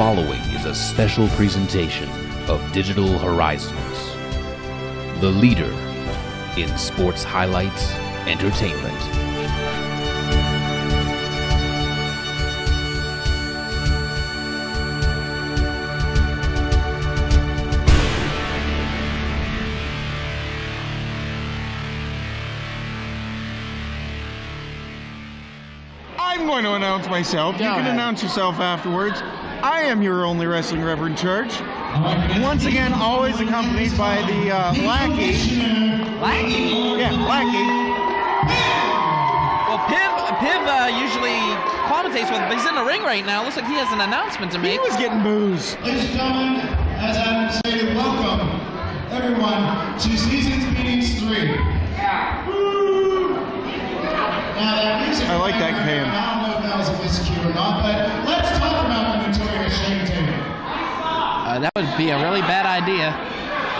following is a special presentation of Digital Horizons, the leader in sports highlights entertainment. I'm going to announce myself. you can ahead. announce yourself afterwards. I am your only wrestling Reverend Church. Once again, always accompanied by the uh, lackey. Lackey? Yeah, lackey. Well, Piv, Piv uh, usually commentates with, but he's in the ring right now. Looks like he has an announcement to make. He make. was getting booze. Ladies and gentlemen, as Adam stated, welcome everyone to Seasons Beatings 3. Now that music I like that right can. I don't know if that was a miscue or not, but let's talk Uh, that would be a really bad idea.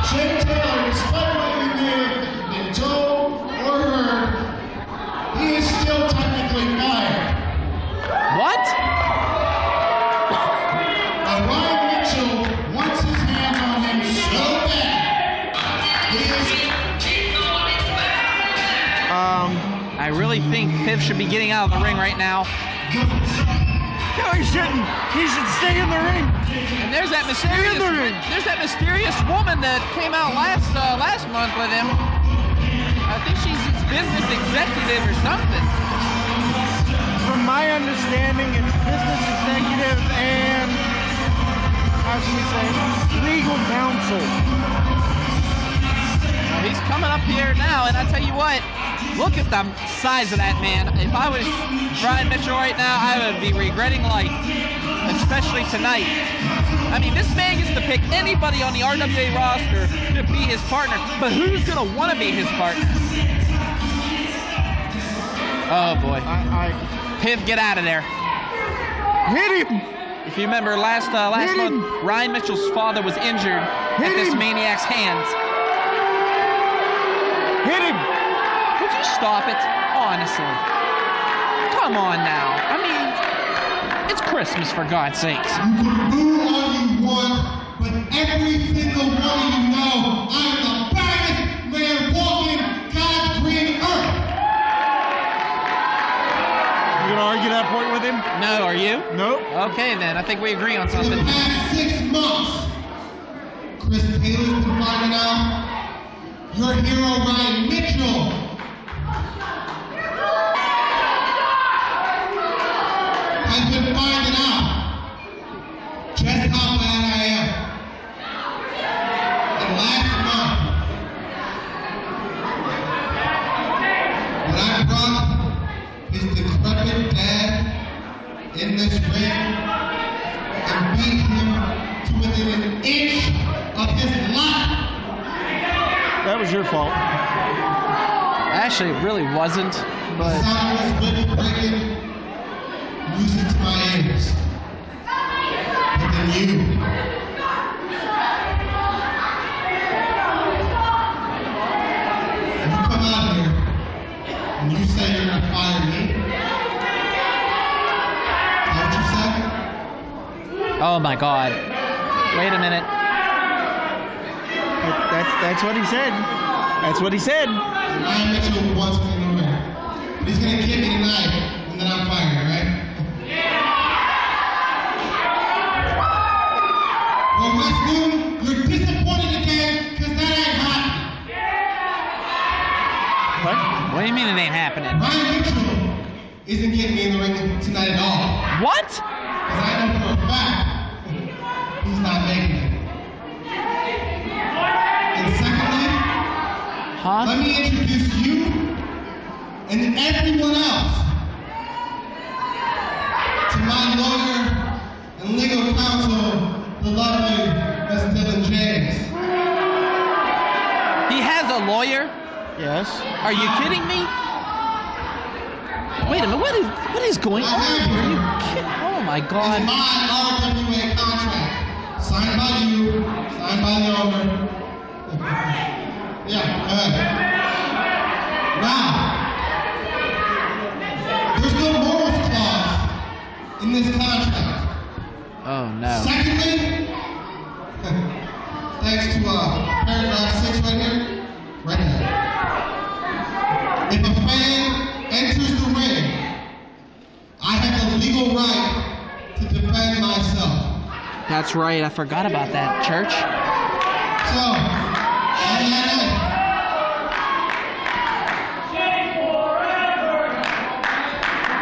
Shane Taylor, despite what you may have been told or heard, he is still technically fired. What? Ryan Mitchell wants his hands on him so bad. He is Um, I really think Piv should be getting out of the ring right now. No, he shouldn't. He should stay in the ring. And there's that mysterious, the there's that mysterious woman that came out last uh, last month with him. I think she's his business executive or something. From my understanding, it's business executive and, how should we say, legal counsel. He's coming up here now, and I tell you what, look at the size of that man. If I was Brian Mitchell right now, I would be regretting life, especially tonight. I mean, this man gets to pick anybody on the RWA roster to be his partner, but who's gonna want to be his partner? Oh boy, I, Piv, get out of there. Hit him. If you remember last uh, last month, Ryan Mitchell's father was injured at this him. maniac's hands. Hit him. Would you stop it? Honestly. Come on now. I mean, it's Christmas for God's sakes. You can boo all you want, but every single one of you know I'm the baddest man walking God's green earth. You gonna argue that point with him? No, are you? Nope. Okay then. I think we agree on something. For the something. past six months, Chris Taylor's been finding out your hero Ryan Mitchell has been finding out. Just how bad I am. And last month, when I brought his decrepit dad in this ring and beat him to within an inch of his life, That was your fault. Actually, it really wasn't. But then you. You come out here and you say you're gonna fire me. You said? oh my God. Wait a minute. That- That's that's what he said. That's what he said. Ryan Mitchell wants me in the ring. But he's gonna kick me tonight, and then I'm fired, alright? Well, West Boone, you're disappointed again, because that ain't happening. What? What do you mean it ain't happening? Ryan Mitchell isn't getting me in the ring tonight at all. What? Because I know for a fact let me introduce you and everyone else to my lawyer and legal counsel, the lovely Miss Dylan James. He has a lawyer? Yes. Are you kidding me? Wait a minute. What is what is going on? Are you kidding? Oh my God. It's God. my RWA contract, signed by you, signed by the owner. Yeah, uh, Now, there's no morals clause in this contract. Oh, no. Secondly, thanks to uh, paragraph 6 right here, right here. If a fan enters the ring, I have the legal right to defend myself. That's right. I forgot about that, church. So, on that night,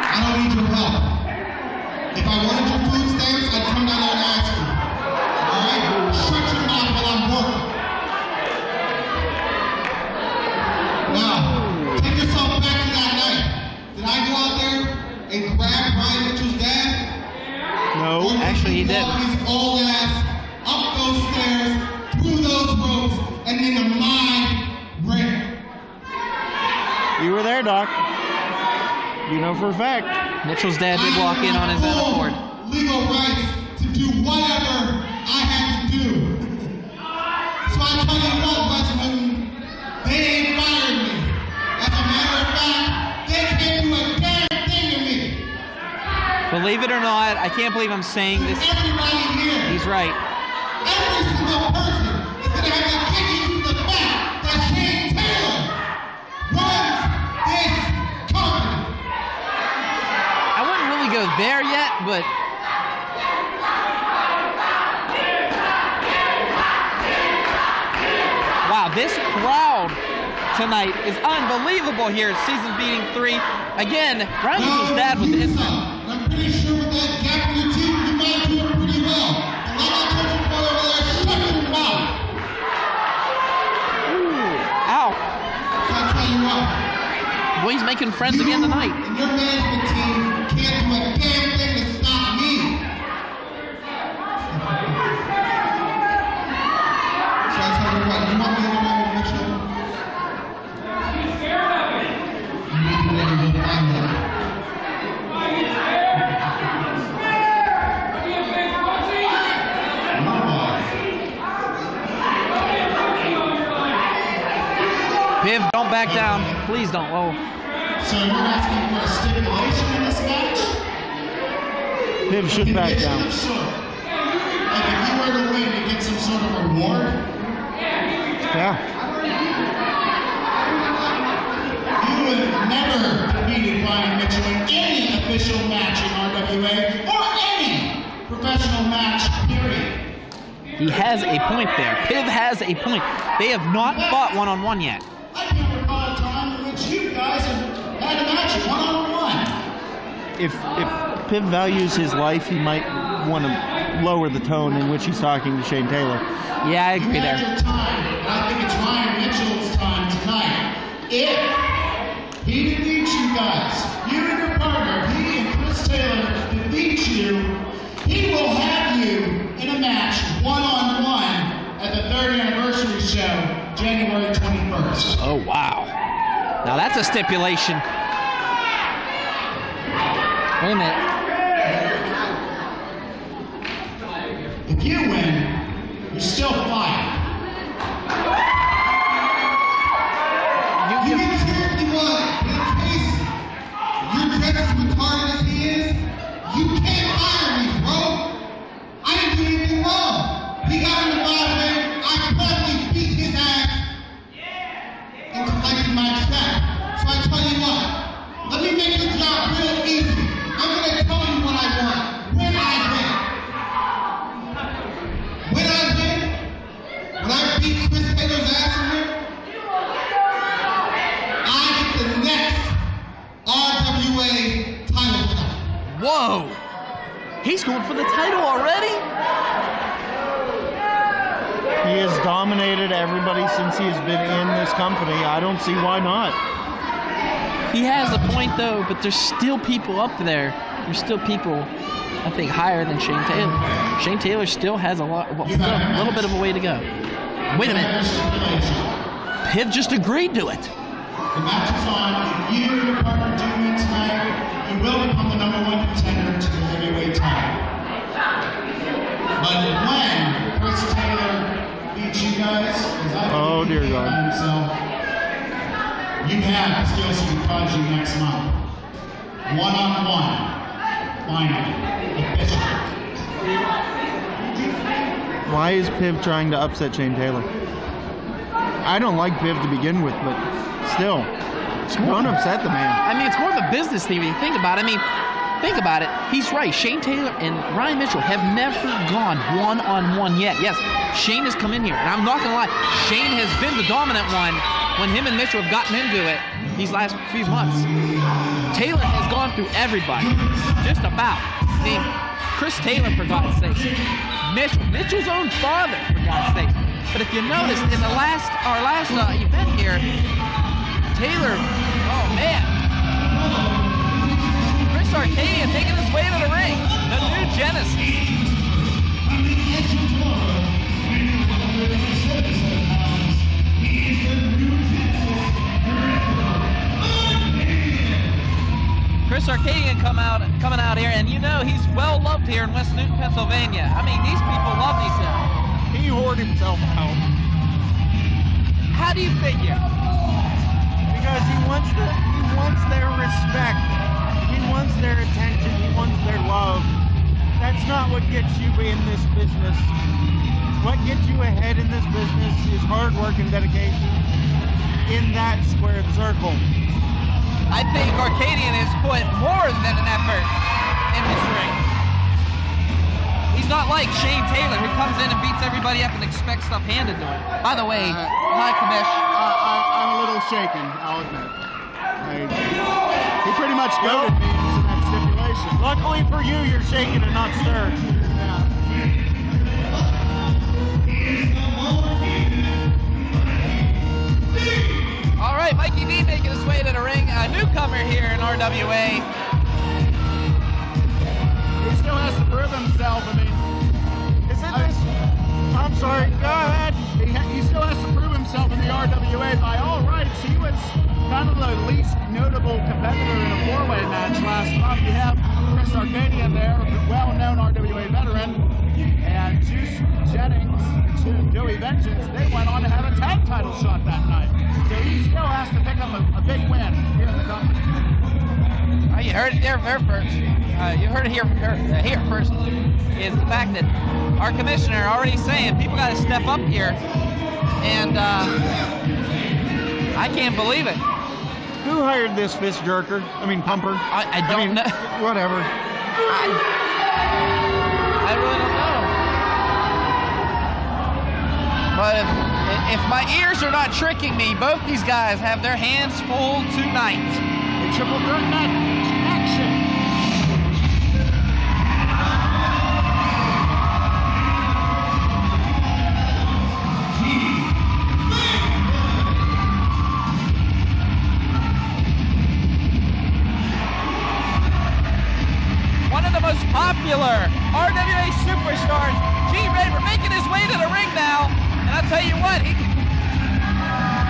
I don't need your help. If I wanted your food stamps, I'd come down and ask you. All right? Shut your mouth while I'm working. Now, take yourself back to that night. Did I go out there and grab Ryan Mitchell's dad? No. Actually, he did. You for fact. Mitchell's dad did walk in on his own full accord. Legal rights to do whatever I have to do. so I tell you what, West Newton, they ain't fired me. As a matter of fact, they can't do a damn thing to me. Believe it or not, I can't believe I'm saying this. Everybody here, He's right. every single there yet, but wow, this crowd tonight is unbelievable here at Seasons Beating 3. Again, dad was you in suck. And I'm pretty sure with that gap in your teeth, you might do it pretty well. And like I told you boy over there, shut your mouth. Ow. So I tell you what, Boy, he's making friends again tonight. and your management team Please don't. Oh, So you're asking for a stipulation in this match? Piv should back down. Like if you were to win, you get some sort of reward. Yeah. You have never defeated Brian Mitchell in any official match in RWA or any professional match, period. he has a point there. Piv has a point. They have not fought one on one yet. Have had a match one on one. If if Piv values his life, he might want to lower the tone in which he's talking to Shane Taylor. Yeah, I agree there. your time, and I think it's Ryan Mitchell's time tonight. If he defeats you guys, you and your partner, he and Chris Taylor defeat you, he will have you in a match one on one at the third anniversary show, January 21st. Oh, wow. Now that's a stipulation. Wait a minute. If you win, you're still fired. You, You you, can care if you want, but in case you're just as retarded as he is, you can't fire me, bro. I didn't do anything wrong. He got in the ring. I promptly beat his ass and collected my check. So I tell you what, let me make your job real easy. I'm gonna tell you what I want when I win. When I win, when I beat Chris Taylor's ass in here, I get the next RWA title shot. whoa. He's going for the title already? He has dominated everybody since he's been in this company. I don't see why not. He has a point though, but there's still people up there. There's still people, I think, higher than Shane Taylor. Shane Taylor still has a lot, well, still a little bit of a way to go. Wait a minute. Piv just agreed to it. The match is on. If you and your partner do win tonight, you will become the number one contender to the heavyweight title. But when Chris Taylor beats you guys, as I Oh, believe dear he God. by himself, uh, you have Steel City Prodigy next month. One on one. Finally. Officially. Why is Piv trying to upset Shane Taylor? I don't like Piv to begin with, but still, don't upset the man. I mean, it's more of a business thing when you think about it. I mean, think about it. He's right. Shane Taylor and Ryan Mitchell have never gone one on one yet. Yes, Shane has come in here, and I'm not gonna lie. Shane has been the dominant one when him and Mitchell have gotten into it these last few months. Taylor has gone through everybody, just about. Mean, Chris Taylor, for God's sake. Mitchell, Mitchell's own father, for God's sake. But if you notice, in the last our last uh, event here, Taylor, Chris Arkadian taking his way to the ring. The new Genesis. Chris Arkadian come out coming out here, and you know he's well loved here in West Newton, Pennsylvania. I mean, these people love these guys. He hoard himself out How do you figure? because he wants the he wants their respect. He wants their attention. He wants their love. That's not what gets you in this business. What gets you ahead in this business is hard work and dedication in that squared circle. I think Arkadian has put more than an effort in this ring. He's not like Shane Taylor, who comes in and beats everybody up and expects stuff handed to him. By the way, Uh, hi, Kamesh. I, I, I'm a little shaken, I'll admit. Much goaded me into that stipulation. Luckily for you, you're shaken and not stirred. All right, Mikey D making his way to the ring. A newcomer here in RWA. He still has to prove himself. I mean, is it this? I'm sorry. Go ahead. He, ha- he still has to prove himself in the RWA. By all rights, he was kind of the least notable competitor in a four-way match last month. You have Chris Arkadian there, well-known RWA veteran, and Juice Jennings and Joey Vengeance. They went on to have a tag title shot that night. So he still has to pick up a, a big win here in the company. Oh, you heard it there, first. Uh, you heard it here, here, uh, here first. Is the fact that our commissioner already saying people got to step up here, and uh, I can't believe it. Who hired this fist jerker? I mean, pumper. I, I don't mean, know. Whatever. I, I really don't know. But if, if my ears are not tricking me, both these guys have their hands full tonight. A triple threat match action. Popular RWA superstars, G Raver, making his way to the ring now. And I'll tell you what, he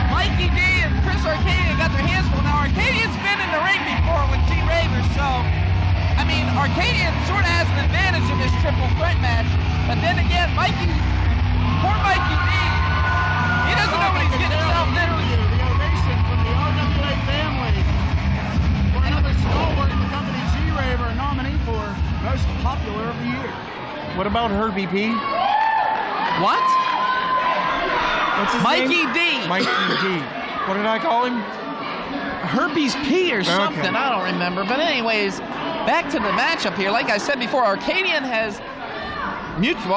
Mikey D and Chris Arkadian got their hands full. Now, Arkadian's been in the ring before with G Raver, so, I mean, Arkadian sort of has an advantage in this triple threat match. But then again, Mikey, poor Mikey D, he doesn't know what he's getting himself into. The ovation from the RWA family for another stalwart in the company, G-Raver, nominee for most popular of the year. What about Herbie P? What? What's his Mikey name? D. Mikey D. What did I call him? herpes P or something. Okay. I don't remember. But anyways, back to the matchup here. Like I said before, Arkadian has mutual,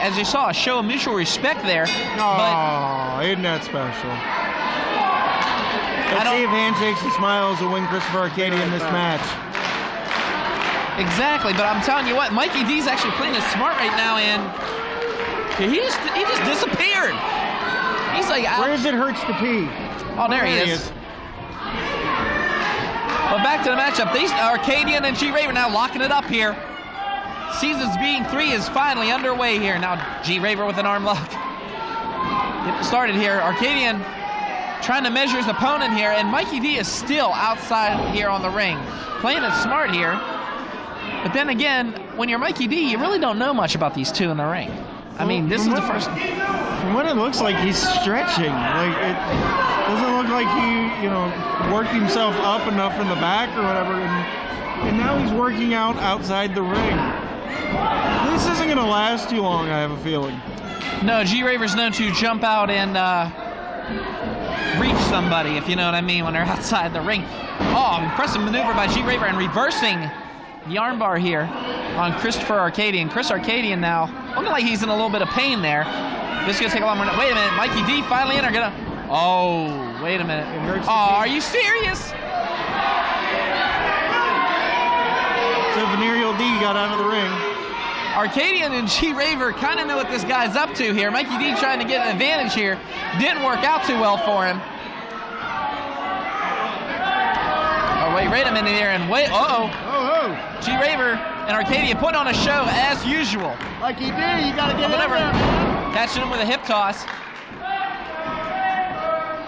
as you saw, a show of mutual respect there. But Oh, isn't that special? Let's see if handshakes and smiles will win Christopher Arkadian this match. Exactly. But I'm telling you what, Mikey D's actually playing it smart right now, and he just he just disappeared. He's like, out. Where is it hurts to pee? oh, there he is. But back to the matchup. These Arkadian and G Raver now locking it up here. Seasons being three is finally underway here. Now G Raver with an arm lock. Getting started here. Arkadian trying to measure his opponent here, and Mikey D is still outside here on the ring. Playing it smart here. But then again, when you're Mikey D, you really don't know much about these two in the ring. I mean, this is the first. From what it looks like, he's stretching. Like it doesn't look like he, you know, worked himself up enough in the back or whatever. And, and now he's working out outside the ring. This isn't gonna last too long. I have a feeling. No, G Raver's known to jump out and uh, reach somebody, if you know what I mean, when they're outside the ring. Oh, impressive maneuver by G Raver and reversing the armbar here on Christopher Arkadian. Chris Arkadian now looking like he's in a little bit of pain there. This is gonna take a lot more. Wait a minute, Mikey D finally in. Are gonna. Oh, wait a minute. Oh, are you serious? So Venereal D got out of the ring. Arkadian and G Raver kind of know what this guy's up to here. Mikey D trying to get an advantage here. Didn't work out too well for him. Oh, wait, wait a minute here. And wait, uh oh. G Raver and Arcadia put on a show as usual. Like you do, you gotta get in Whatever. there. Catching him with a hip toss.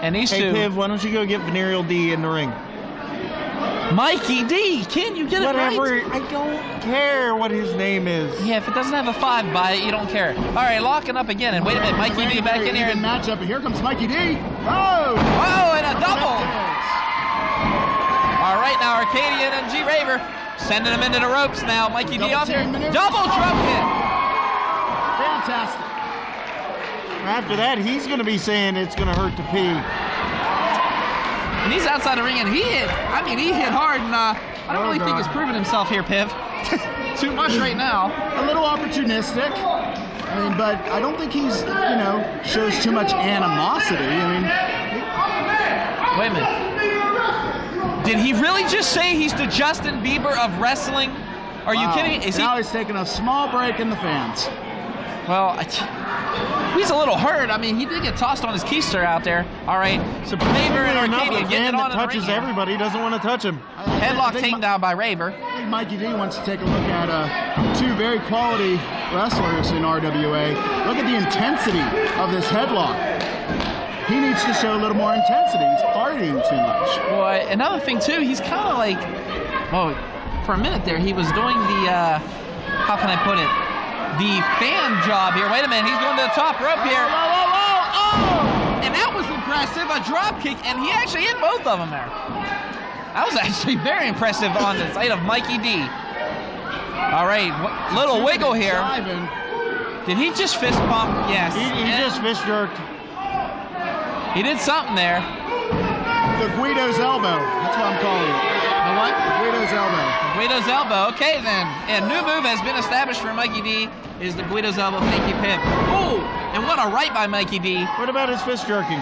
And these Hey two. Piv, why don't you go get Venereal D in the ring? Mikey D, can you get it Whatever. right? I don't care what his name is. Yeah, if it doesn't have a five by it, you don't care. All right, locking up again. And wait a minute, Mikey D back in here. Even And, matchup. And here comes Mikey D. Oh! oh, and a double. All right, now Arkadian and G Raver sending him into the ropes now. Mikey D Double off here. Double drop kick. Fantastic. After that, he's gonna be saying it's gonna hurt to pee. And he's outside the ring, and he hit. I mean, he hit hard, and uh, I don't Oh, really think he's proven himself here, Piv. Too much right now. A little opportunistic. I mean, but I don't think he's, you know, shows too much animosity. I mean, Wait a minute. Did he really just say he's the Justin Bieber of wrestling? Are you kidding? Is he? now he's taking a small break in the fans. Well, he's a little hurt. I mean, he did get tossed on his keister out there. All right, so Raver and Arcadia getting fan it on that in the ring touches everybody doesn't want to touch him. Headlock think taken Mi- down by Raver. I think Mikey D wants to take a look at uh, two very quality wrestlers in RWA. Look at the intensity of this headlock. He needs to show a little more intensity. He's partying too much. Boy, another thing too, he's kind of like, oh, for a minute there, he was doing the, uh, how can I put it, the fan job here. Wait a minute, he's going to the top rope here. Whoa, whoa, whoa, oh! And that was impressive, a drop kick, and he actually hit both of them there. That was actually very impressive on the side of Mikey D. All right, little wiggle here. Did he just fist bump? Yes. He, he just fist jerked. He did something there. The Guido's elbow. That's what I'm calling it. The what? Guido's elbow. Guido's elbow. Okay then. And new move has been established for Mikey D is the Guido's elbow. Thank you, Pip. Ooh, and what a right by Mikey D. What about his fist jerking?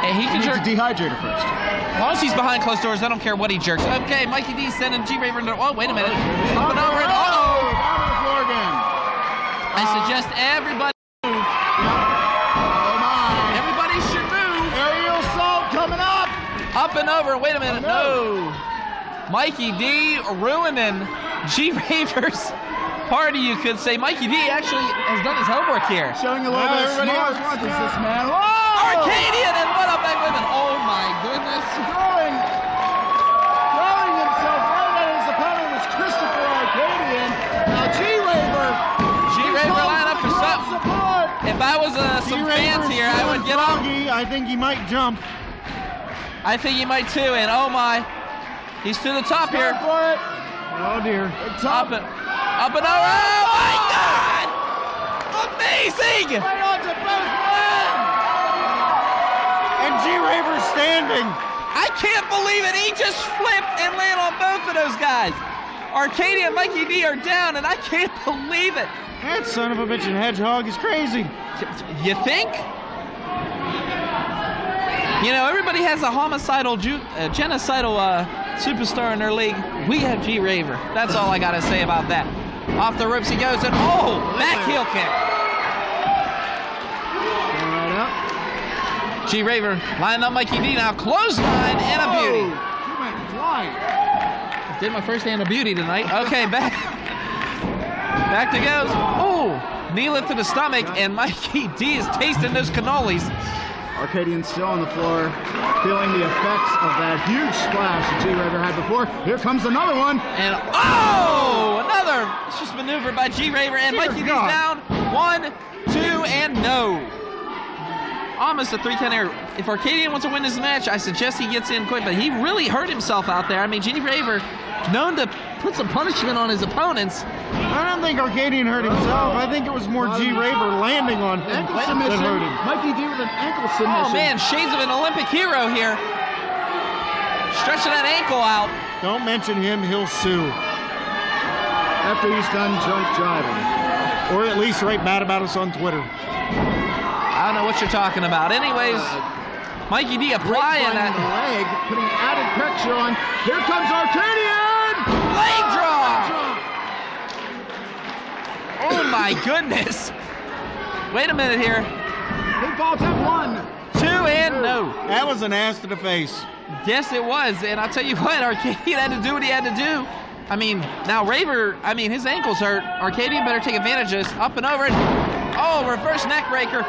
And he He can needs jerk. to dehydrate it first. As long as he's behind closed doors, I don't care what he jerks. Okay, Mikey D sending G Raver into. Oh, wait a minute. Up and over and Oh, oh. down to the floor again. I suggest everybody Up and over. Wait a minute. Oh, No. Mikey D ruining G Raver's party, you could say. Mikey D actually has done his homework here. Showing a little Now bit of everybody smarts. wants Is this man? Whoa! Arkadian and what up, women? Oh my goodness. Throwing, throwing himself right at his opponent was Christopher Arkadian. Now G-Raver. G Raver comes line up for something. support. If I was uh, some fans G-Raver's here, I would get up. froggy. I think he might jump. I think he might too. And oh my, he's to the top here. For it. Oh dear. The top. Up and up and over. Oh my God! Amazing! Right onto both men. And G Raver's standing. I can't believe it. He just flipped and landed on both of those guys. Arcadia and Mikey D are down, and I can't believe it. That son of a bitch and hedgehog is crazy. You think? You know, everybody has a homicidal, ju- uh, genocidal uh, superstar in their league. We have G Raver. That's all I got to say about that. Off the ropes he goes, and oh, back heel kick. Right up. G Raver lining up Mikey D now. Clothesline and a beauty. He went flying. Did my first hand of beauty tonight. Okay, back. Back to goes. Oh, knee lift to the stomach, and Mikey D is tasting those cannolis. Arkadian still on the floor, feeling the effects of that huge splash that G-Raver had before. Here comes another one. And oh, another it's just maneuver by G Raver, and Dear Mikey God. down. One, two, and no. Almost a three count error. If Arkadian wants to win this match, I suggest he gets in quick, but he really hurt himself out there. I mean, G Raver, known to put some punishment on his opponents. I don't think Arkadian hurt himself. I think it was more G Raver landing on him Ankle that submission. hurt him. Mikey D with an ankle oh, submission. Oh man, shades of an Olympic hero here. Stretching that ankle out. Don't mention him, he'll sue. After he's done drunk driving. Or at least write bad about us on Twitter. I don't know what you're talking about. Anyways, Mikey D applying that leg, putting added pressure on. Here comes Arkadian! leg draw. Oh my goodness. Wait a minute here. Big ball tap one. Two and no. That was an ass to the face. Yes, it was. And I'll tell you what, Arkadian had to do what he had to do. I mean, now Raver, I mean, his ankle's hurt. Arkadian better take advantage of this. Up and over. And, oh, reverse neck breaker.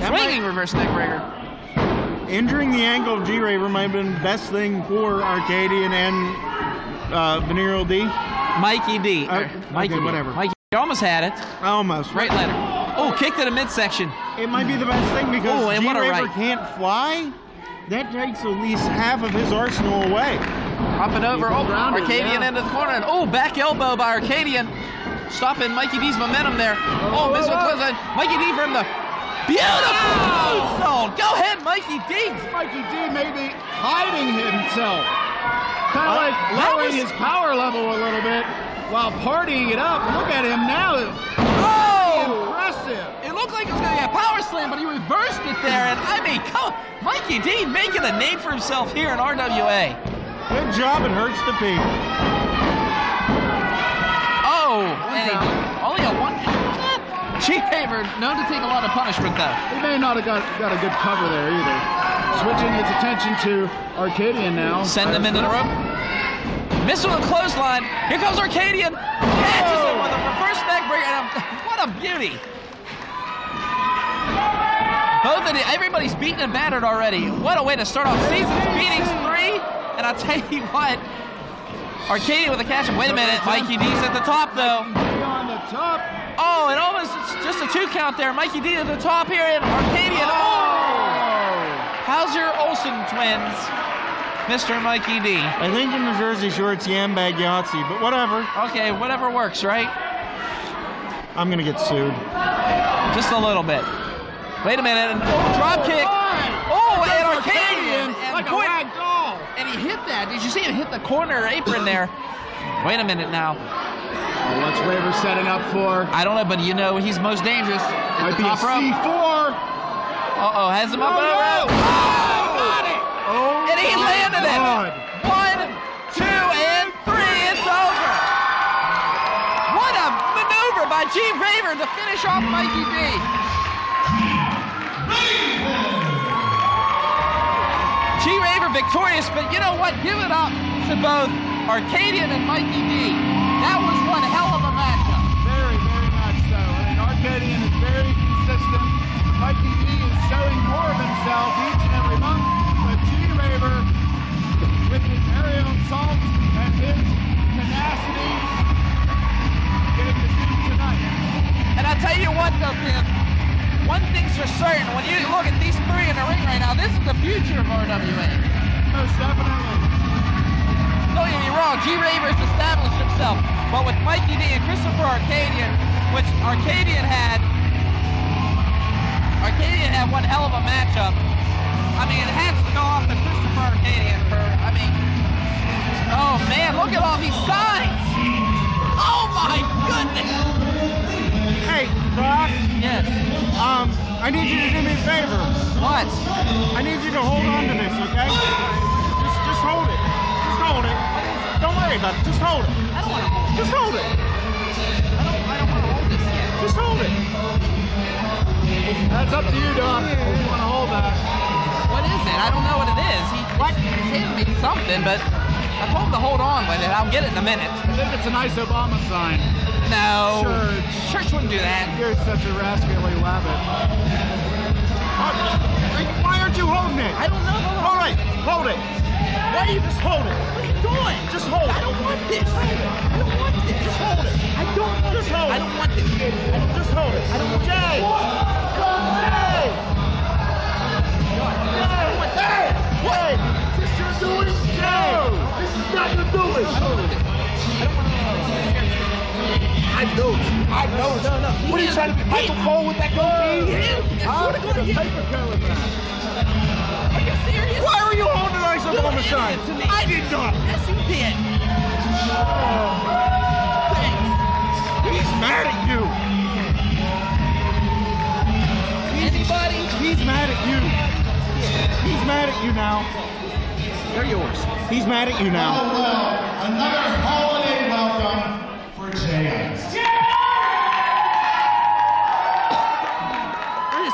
Swinging reverse neck breaker. Injuring the ankle of G Raver might have been the best thing for Arkadian and uh, Venereal D. Mikey D. Uh, Mikey okay, D. whatever. Mikey D almost had it. Almost. Right letter. Oh, kick to the midsection. It might be the best thing because Oh, and G what a Raver right. can't fly. That takes at least half of his arsenal away. Up and over. Oh, Arkadian yeah. into the corner. And, oh, back elbow by Arkadian. Stopping Mikey D's momentum there. Oh, miss with oh. Mikey D from the beautiful zone. Go ahead, Mikey D. Mikey D may be hiding himself. Kind of Oh, uh, like lowering was- his power level a little bit while partying it up. Look at him now. Oh! Impressive. It looked like it was going to be a power slam, but he reversed it there. And I mean, come, Mikey D making a name for himself here in RWA. Good job. It hurts the pee. Oh, only a one. G Raver, known to take a lot of punishment though. He may not have got, got a good cover there either. Switching his attention to Arkadian now. Send him into the rope. Miss with a clothesline. Here comes Arkadian. Catches him with a reverse neck breaker. And a- what a beauty. Both of the, everybody's beaten and battered already. What a way to start off season. Beatings three. And I'll tell you what. Arkadian with a catch. Wait a minute. Mikey D's at the top though. On the top. Oh, and almost it's just a two count there. Mikey D at the top here and Arkadian. Oh! oh! How's your Olsen twins, Mr. Mikey D? I think in New Jersey sure it's Yam Bag Yahtzee, but whatever. Okay, whatever works, right? I'm gonna get sued. Just a little bit. Wait a minute. And, oh, drop kick. Oh, and Arkadian. And, like a quick- rag doll. and he hit that. Did you see him hit the corner apron there? Wait a minute now. Oh, what's Raver setting up for? I don't know, but you know he's most dangerous. Might be a top rope. C4. Uh-oh, has him up Oh, and no. over. Oh! Got it. Oh, And he landed it. One, two, and three. It's over. What a maneuver by G. Raver to finish off Mikey D. G. Raver victorious, but you know what? Give it up to both Arkadian and Mikey D. That was one hell of a matchup. Very, very much so. And Arkadian is very consistent. Mikey D is showing more of himself each and every month. But G Raver, with his aerial assault and his tenacity, getting the dude tonight. And I tell you what, though, Tim, one thing's for certain. When you look at these three in the ring right now, this is the future of RWA. Most definitely. Don't get me wrong, G Raver's established himself. But with Mikey D and Christopher Arkadian, which Arkadian had, Arkadian had one hell of a matchup. I mean, it has to go off to Christopher Arkadian for, I mean, oh man, look at all these signs. Oh my goodness. Hey, Doc. Yes. Um, I need you to do me a favor. What? I need you to hold on to this, okay? Just, just hold it. Just hold it. Don't worry about it. Just hold it. I don't want to hold it. Just hold it. I don't, I don't want to hold this yet. Just hold it. That's up to you, Doc. If you want to hold that. What is it? I don't know what it is. He, What? He's handing me something, but I told him to hold on with it. I'll get it in a minute. I think it's a nice Obama sign. No. Church. Church wouldn't do that. You're such a rascally rabbit. Why aren't you holding it? I don't know. All right, hold it. Why you just hold it? What are you doing? Just hold it. I don't want this. I don't want this. Just hold it. I don't want Just this. hold I it. don't want this. I don't Just hold it. I don't want Jay. Jay. Jay. Jay. This you're doing? Jay. This is not your doing. I I know. No, no. What are you trying to be Michael Cole with that goatee? Huh? Are you serious? Why were you holding Ice You Obama did sign? it to me. I did not. Yes, you did. Thanks. He's mad at you. Anybody? He's mad at you. He's mad at you now. They're yours. He's mad at you now. Oh, well, another holiday welcome for Jay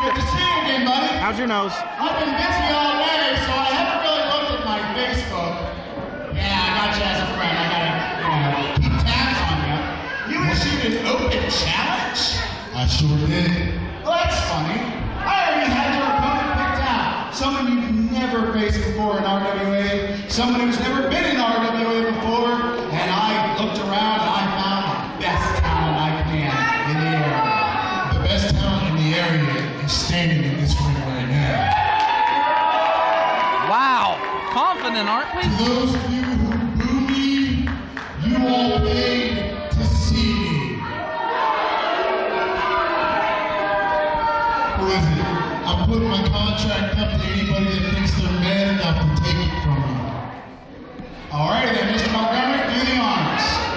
Good to see you again, buddy. How's your nose? I've been busy all day, so I haven't really looked at my Facebook. Yeah, I got you as a friend. I gotta, you know, keep tabs on you. You issued an open challenge? I sure did. Well, that's funny. I already had your opponent picked out. Someone you've never faced before in RWA. Someone who's never been in RWA before. And I looked around and I standing in this ring right now. Wow. Confident, aren't we? To those of you who boo me, you all paid to see me. Who is it? I'm putting my contract up to anybody that thinks they're mad enough to take it from me. Alrighty then, Mr. Montgomery, do the honors.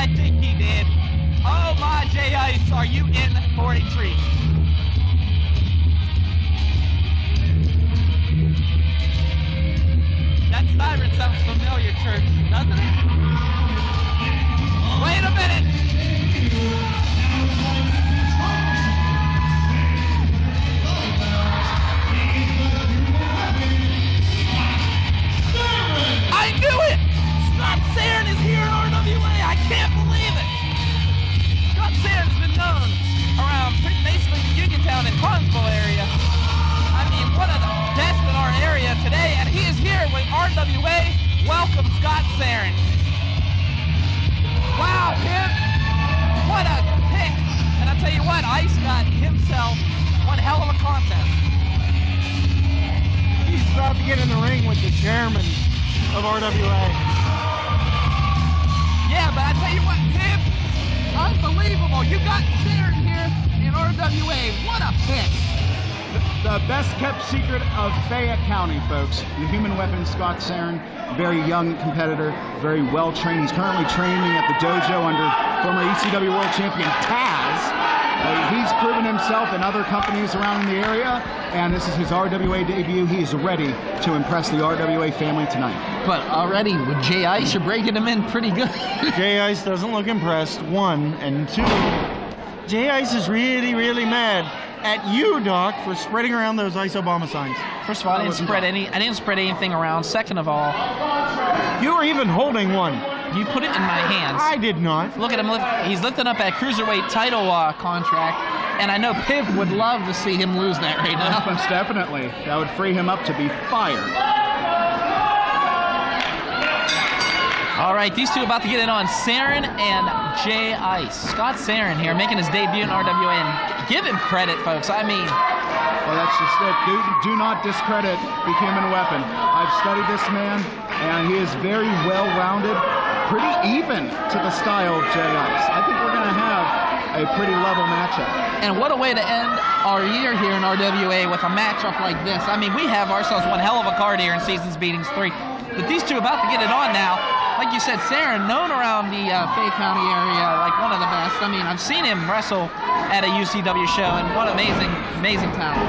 I think he did, oh my Jay Ice, are you in for a treat? That siren sounds familiar, Church, doesn't it? Wait a minute! Kept secret of Fayette County, folks. The human weapon, Scott Sarin, very young competitor, very well trained. He's currently training at the dojo under former ECW World Champion Taz. Uh, he's proven himself in other companies around the area, and this is his RWA debut. He is ready to impress the RWA family tonight. But already with Jay Ice, you're breaking him in pretty good. Jay Ice doesn't look impressed. One and two. Jay Ice is really, really mad at you, Doc, for spreading around those Ice Obama signs. First of all, I didn't spread any. I didn't spread anything around. Second of all, You were even holding one. you put it in my hands. I did not. Look at him. Lift, he's lifting up that cruiserweight title uh, contract, and I know Piv would love to see him lose that right now. Most definitely. That would free him up to be fired. All right, these two about to get in on Sarin and Jay Ice. Scott Sarin here making his debut in RWA, and give him credit, folks. I mean, Well, that's just it. Do, do not discredit the human weapon. I've studied this man, and he is very well rounded, pretty even to the style of Jay Ice. I think we're going to have a pretty level matchup. And what a way to end our year here in RWA with a matchup like this. I mean, we have ourselves one hell of a card here in Seasons Beatings 3. But these two about to get it on now. Like you said, Sarin, known around the uh, Fay County area, like one of the best. I mean, I've seen him wrestle at a UCW show, and what amazing, amazing talent.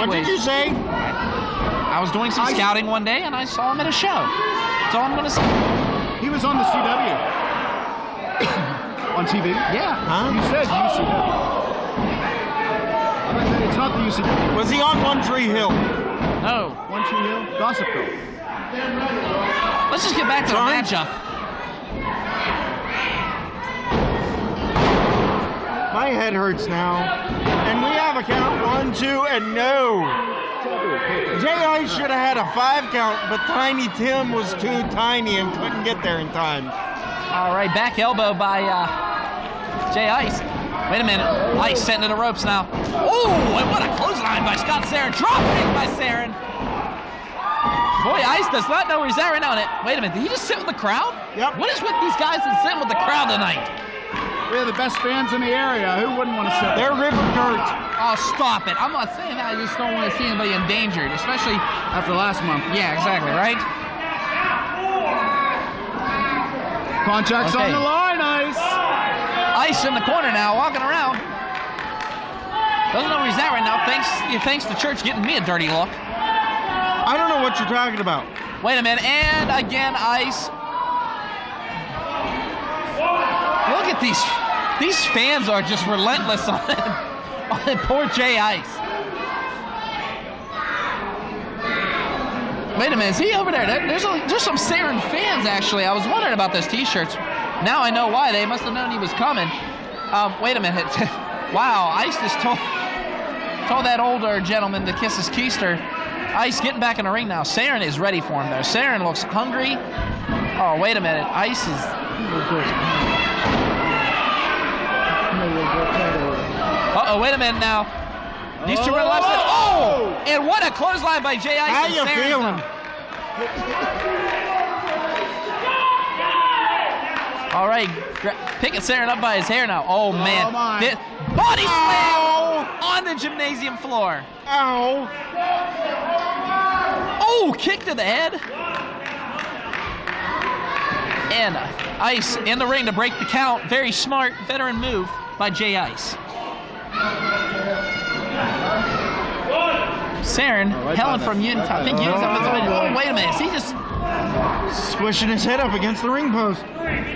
What did you say? I was doing some scouting one day, and I saw him at a show. That's all I'm going to say. He was on the CW. on TV? Yeah. Huh? You said UCW. It's not the UCW. Was he on One Tree Hill? No. One Tree Hill? Gossip Girl. Let's just get back to the Sorry? matchup. My head hurts now. And we have a count. One, two, and no. Jay Ice should have had a five count, but Tiny Tim was too tiny and couldn't get there in time. All right, back elbow by uh, Jay Ice. Wait a minute. Ice setting to the ropes now. Oh, and what a clothesline by Scott Saren. Drop kick by Saren. Boy, Ice does not know where he's at right now. It- Wait a minute, did he just sit with the crowd? Yep. What is with these guys and sitting with the crowd tonight? We have the best fans in the area. Who wouldn't want to sit They're there? river dirt. Oh, stop it. I'm not saying that. I just don't want to see anybody endangered, especially. After last month. Yeah, exactly, right? Contract's Okay. on the line, Ice. Ice in the corner now, walking around. Doesn't know where he's at right now. Thanks, thanks to Church getting me a dirty look. I don't know what you're talking about. Wait a minute, and again, Ice. Look at these. These fans are just relentless on on poor Jay Ice. Wait a minute, is he over there? There- There's, a, there's some Saren fans actually. I was wondering about those T-shirts. Now I know why. They must have known he was coming. Um, wait a minute. wow, Ice just told told that older gentleman to kiss his keister. Ice getting back in the ring now. Saren is ready for him though. Saren looks hungry. Oh, wait a minute. Ice is. Uh oh, wait a minute now. These two red left. Oh! And what a clothesline by Jay Ice. How you Saren. feeling? All right, picking Saren up by his hair now. Oh man, my. Thi- body slam Ow! on the gymnasium floor. Ow! Oh, kick to the head. And Ice in the ring to break the count. Very smart veteran move by Jay Ice. Saren, right Helen from that. Utah. I Right think by Utah. that. Oh, wait a minute. Is he just Squishing his head up against the ring post.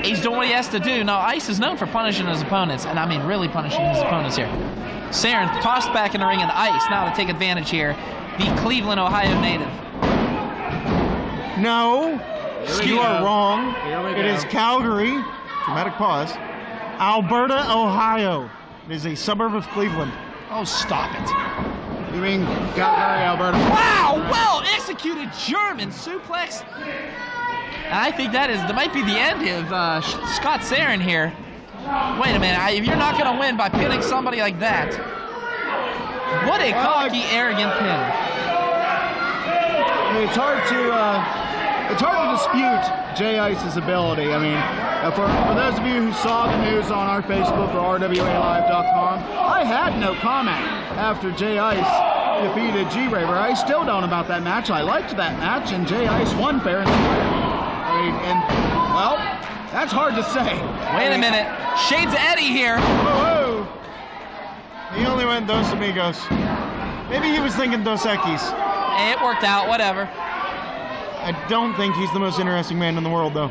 He's doing what he has to do. Now, Ice is known for punishing his opponents, and I mean really punishing his opponents here. Saren tossed back in the ring, and Ice now to take advantage here. The Cleveland, Ohio native. No, you are wrong. Here we It go. is Calgary, dramatic pause, Alberta, Ohio. It is a suburb of Cleveland. Oh, stop it. You mean Calgary, Alberta? Wow, well executed German suplex. I think that is that might be the end of uh, Scott Saren here. Wait a minute, I, if you're not going to win by pinning somebody like that, what a cocky, arrogant pin. I mean, it's hard to uh, it's hard to dispute Jay Ice's ability. I mean, uh, for, for those of you who saw the news on our Facebook or RWALive.com, I had no comment after Jay Ice defeated G Raver. I still don't about that match. I liked that match, and Jay Ice won fair and square. I mean, and well, that's hard to say. Wait a minute, Shades Eddie here. Whoa! He only went Dos Amigos. Maybe he was thinking Dos Equis. It worked out, whatever. I don't think he's the most interesting man in the world, though.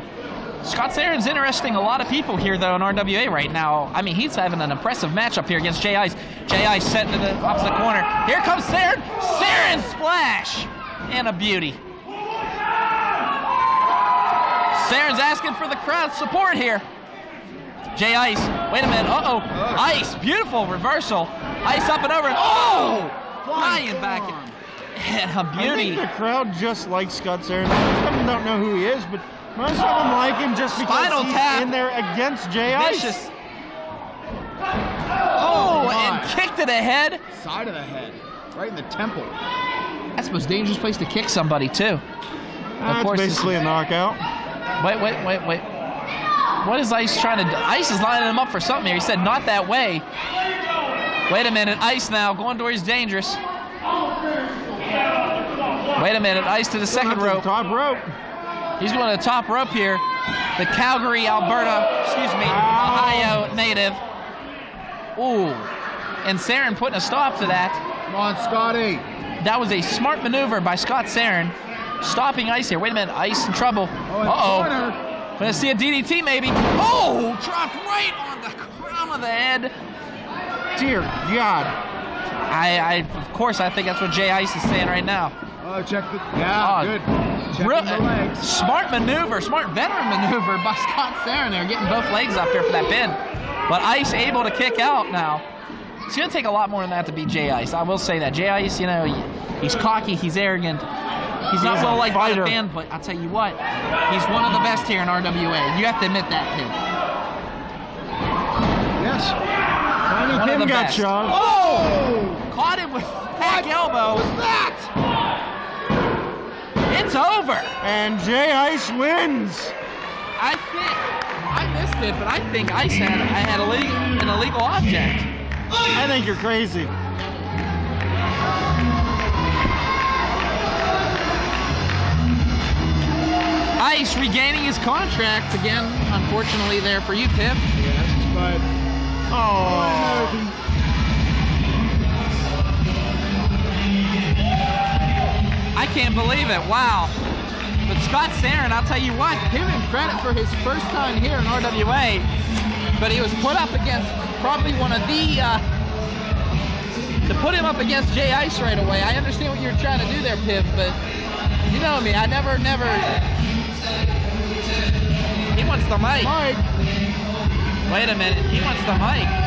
Scott Saren's interesting a lot of people here, though, in RWA right now. I mean, he's having an impressive matchup here against Jay Ice. Jay Ice setting to the opposite corner. Here comes Saren. Saren splash! And a beauty. Saren's asking for the crowd support here. Jay Ice. Wait a minute. Uh-oh. Ice. Beautiful reversal. Ice up and over. And oh! Flying back. And a I beauty. think the crowd just likes Scott Saren. Of don't know who he is, but most of them like him just because Spinal he's tap. in there against Jay Ice. Vicious. Oh, oh my. and kick to the head. Side of the head, right in the temple. That's the most dangerous place to kick somebody, too. That's course, this basically a knockout. Wait, wait, wait, wait. What is Ice trying to do? Ice is lining him up for something here. He said, not that way. Wait a minute. Ice now going towards dangerous. Wait a minute. Ice to the second Up rope. Top rope. He's going to the top rope here. The Calgary, Alberta, excuse me, Ohio native. Ooh. And Saren putting a stop to that. Come on, Scotty. That was a smart maneuver by Scott Saren. Stopping Ice here. Wait a minute. Ice in trouble. Oh, Uh-oh. Gonna see a DDT maybe. Oh, dropped right on the crown of the head. Dear God. I, I, of course, I think that's what Jay Ice is saying right now. Oh, check the. Yeah, Oh, good. Real-. Smart maneuver, smart veteran maneuver by Scott Saren there, getting both legs up there for that pin. But Ice able to kick out now. It's gonna take a lot more than that to beat Jay Ice. I will say that Jay Ice, you know, he's cocky, he's arrogant. He's not well liked by the fan, but I'll tell you what, he's one of the best here in RWA. You have to admit that, kid. Yes. Tiny One Kim got best. shot. Oh! oh! Caught him with back elbow. What was That! It's over. And Jay Ice wins. I think I missed it, but I think Ice had I had a legal, an illegal object. I think you're crazy. Ice regaining his contract again. Unfortunately, there for you, Piv. Yes, but Oh. I can't believe it. Wow. But Scott Sarin, I'll tell you what, give him credit for his first time here in RWA. But he was put up against probably one of the. Uh, to put him up against Jay Ice right away. I understand what you're trying to do there, Piv, but you know me. I never, never. He wants the mic. Mike. Wait a minute. He wants the mic.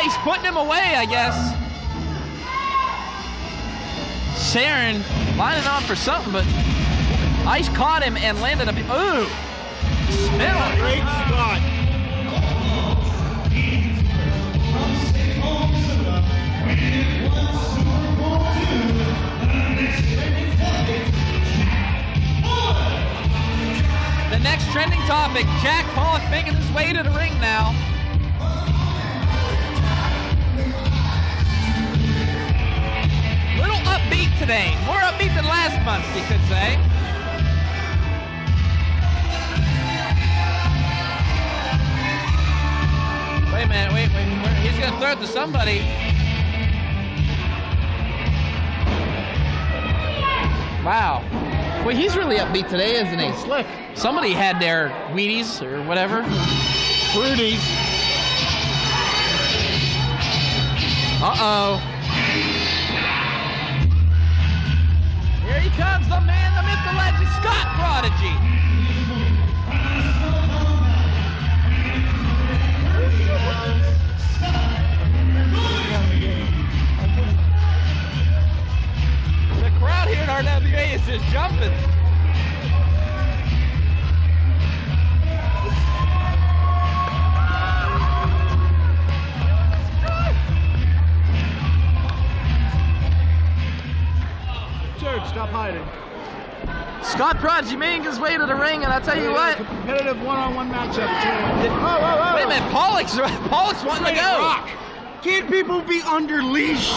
Ice putting him away, I guess. Saren lining up for something, but Ice caught him and landed a. Ooh! Spin. Great Scott. The next trending topic Jack Pollock making his way to the ring now. Little upbeat today. More upbeat than last month, you could say. Wait a minute, wait, wait. wait. He's going to throw it to somebody. Wow. Well, he's really upbeat today, isn't he? Slick. Somebody had their Wheaties or whatever. Fruities. Uh oh. Here he comes, the man, the myth, the legend, Scott Prodigy. The crowd here in RWA is just jumping. Stop hiding. Scott Prodigy making his way to the ring, and I tell you what. Competitive one-on-one matchup between. Oh, oh, oh. Wait a minute, Pollock's Pollock's wanting to go. Rock. Can't people be under leash?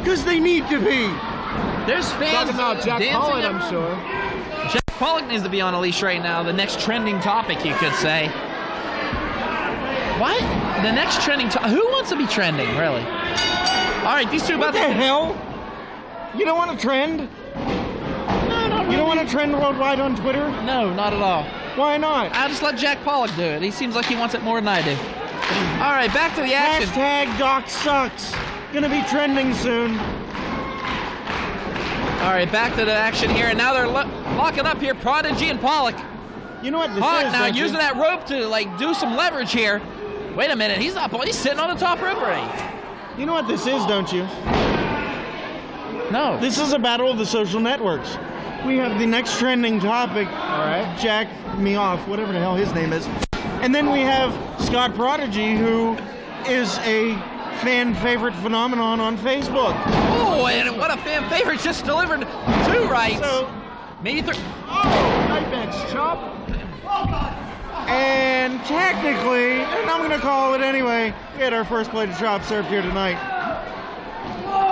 Because they need to be. There's fans Talking about Jack Pollock, I'm sure. Jack Pollock needs to be on a leash right now. The next trending topic, you could say. What? The next trending topic. Who wants to be trending, really? All right, these two about What the hell? You don't want to trend? You don't want to trend worldwide on Twitter? No, not at all. Why not? I'll just let Jack Pollock do it. He seems like he wants it more than I do. All right, back to the action. Hashtag Doc sucks. Gonna be trending soon. All right, back to the action here, and now they're lo- locking up here, Prodigy and Pollock. You know what this Pollock is? now don't you? using that rope to like do some leverage here. Wait a minute, he's not. He's sitting on the top rope already. You know what this is, don't you? No. This is a battle of the social networks. We have the next trending topic. All right. Jack me off, whatever the hell his name is. And then we have Scott Prodigy, who is a fan favorite phenomenon on Facebook. Oh, and what a fan favorite just delivered two rights. So, Maybe three. Oh, night bench chop. Oh God. and technically, and I'm gonna call it anyway, we had our first plate of chops served here tonight.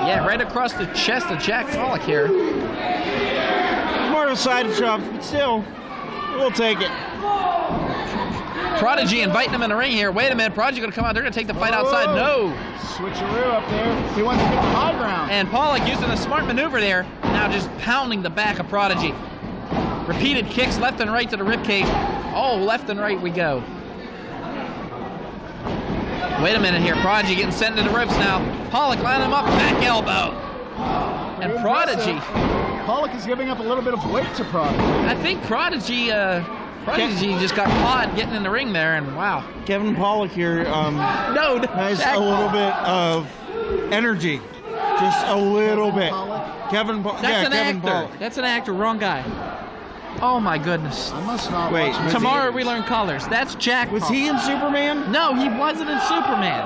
Yeah, right across the chest of Jack Pollock here. More of a side of chops, but still, we'll take it. Prodigy inviting him in the ring here. Wait a minute, Prodigy gonna come out. They're gonna take the fight outside. No. Switcheroo up there. He wants to get the high ground. And Pollock using a smart maneuver there. Now just pounding the back of Prodigy. Repeated kicks left and right to the ribcage. Oh, left and right we go. Wait a minute here. Prodigy getting sent into the ropes now. Pollock lining him up. Back elbow. And Prodigy. Impressive. Pollock is giving up a little bit of weight to Prodigy. I think Prodigy, uh, Prodigy just got caught getting in the ring there, and wow. Kevin Pollock here um, No, has Jack a little bit of energy. Just a little bit. Pollock? Kevin Po- That's yeah, an Kevin actor. Pollock. That's an actor. Wrong guy. Oh my goodness. I must not Wait, watch he- Tomorrow we learn colors. That's Jack. Was Pollock. he in Superman? No, he wasn't in Superman.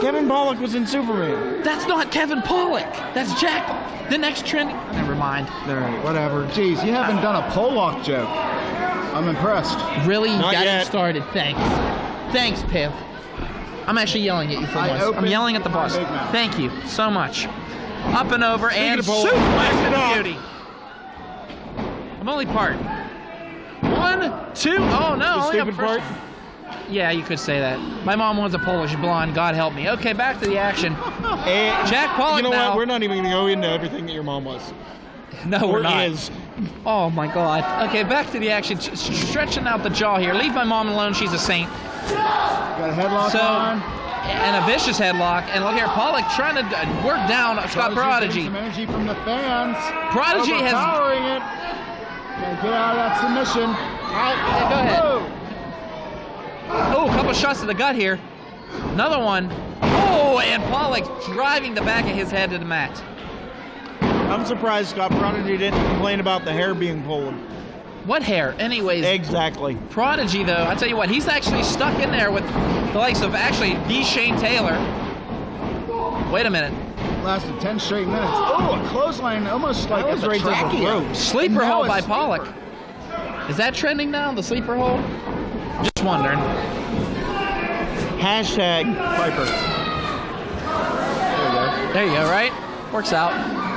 Kevin Pollock was in Superman. That's not Kevin Pollock. That's Jack. The next trending. Never mind. All right, whatever. Jeez, you haven't done a Pollock joke. I'm impressed. Really? Not got yet. it started. Thanks. Thanks, Piv. I'm actually yelling at you for I once. I'm yelling at the boss. Thank you so much. Up and over and of Pollock, suplex to the up. beauty. I'm only part. One, two. Oh no! The only up stupid first. part. Yeah, you could say that. My mom was a Polish blonde. God help me. Okay, back to the action. And Jack Pollock You know now. what? We're not even going to go into everything that your mom was. No, or we're not. is. Oh my God. Okay, back to the action. Stretching out the jaw here. Leave my mom alone. She's a saint. Got a headlock So, on. and a vicious headlock. And look here, Pollock trying to uh, work down Scott Prodigy. Some energy from the fans. Prodigy has- Overpowering it. Get out of that submission. Yeah, go ahead. Oh, a couple shots to the gut here. Another one. Oh, and Pollock driving the back of his head to the mat. I'm surprised Scott Prodigy didn't complain about the hair being pulled. What hair? Anyways, Exactly. Prodigy, though, I tell you what, he's actually stuck in there with the likes of actually the Shane Taylor. Wait a minute. lasted 10 straight minutes. Oh, a clothesline almost like That was at right to the throat. Sleeper And now hold by sleeper. Pollock. Is that trending now, the sleeper hold? Just wondering. Hashtag Piper. There you go. There you go, right? Works out.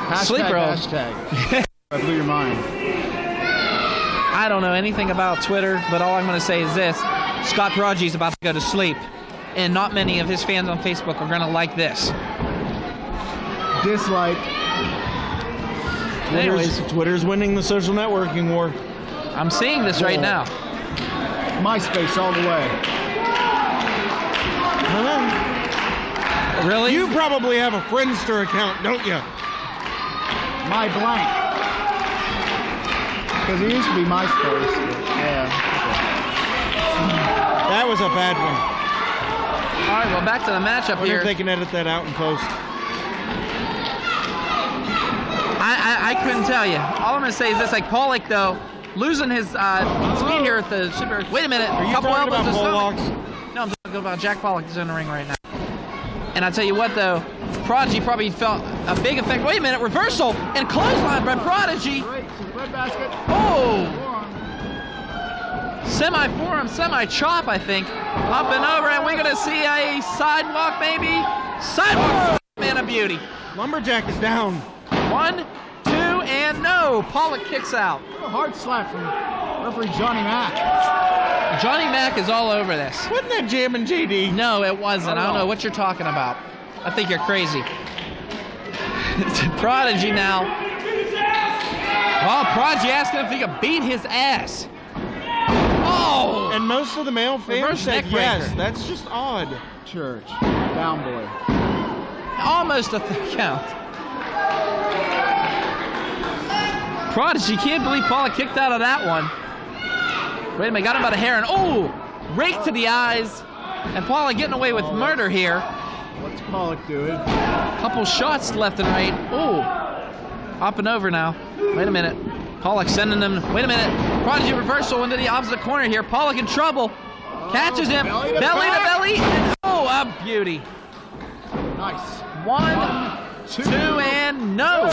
Hashtag, hashtag. I blew your mind. I don't know anything about Twitter, but all I'm going to say is this Scott Prodigy's about to go to sleep, and not many of his fans on Facebook are going to like this. Dislike. Anyways, Twitter's, Twitter's winning the social networking war. I'm seeing this right now. MySpace all the way. Huh? Really? You probably have a Friendster account, don't you? My blank. Because it used to be MySpace. Yeah. That was a bad one. All right, well, back to the matchup wonder here. if they can edit that out in post. I, I, I couldn't tell you. All I'm going to say is this like Pollock, though, losing his uh, speed here at the super. Wait a minute. Are you couple talking elbows about to stomach. No, I'm talking about Jack Pollock is in the ring right now. And I tell you what, though, Prodigy probably felt a big effect. Wait a minute, reversal and clothesline by Prodigy. Right to the red basket. Oh, semi forearm, semi chop, I think. Up and over, and we're gonna see a sidewalk, maybe. Sidewalk, man of beauty. Lumberjack is down. One, two, and no. Pollock kicks out. A hard slap from referee Johnny Mack. Johnny Mack is all over this. Wasn't that jamming JD? No, it wasn't. I don't know what you're talking about. I think you're crazy. Prodigy now. Oh, Prodigy asking if he could beat his ass. Oh! And most of the male fans said yes. That's just odd. Church. Down boy. Almost a th- count. Prodigy can't believe Paula kicked out of that one. Wait a minute, got him by the hair and oh, rake to the eyes. And Paula getting away with murder here. What's Pollock doing? Couple shots left and right. Oh, hopping over now. Wait a minute. Pollock sending them. Wait a minute. Prodigy reversal into the opposite corner here. Pollock in trouble. Catches him. belly to belly to belly. And, oh, a beauty. Nice. One, Two. two, and no.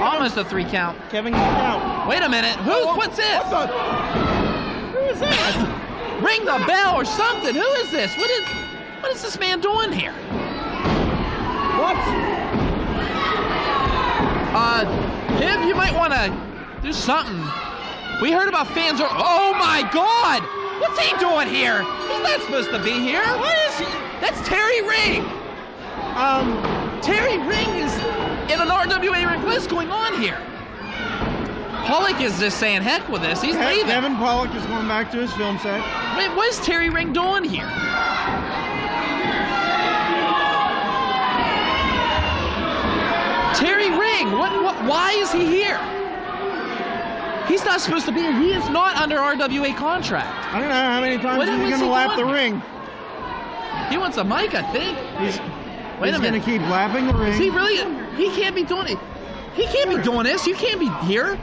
Almost a three count. Kevin kicked out. Wait a minute. Who's what's this? What the? Who is this? Ring the bell or something. Who is this? What is what is this man doing here? What? Uh, Pim, you might want to do something. We heard about fans. Are, oh my God! What's he doing here? He's not supposed to be here. What is he? That's Terry Ring. Um, Terry Ring is in an RWA ring. What is going on here? Pollock is just saying heck with this. He's leaving. Kevin Pollock is going back to his film set. Wait, what is Terry Ring doing here? Terry Ring, what, what? Why is he here? He's not supposed to be here. He is not under RWA contract. I don't know how many times What he's going to lap the ring. He wants a mic, I think. He's, Wait he's a going to keep lapping the ring. Is he really? He can't be doing it. He can't be doing this. You can't be here.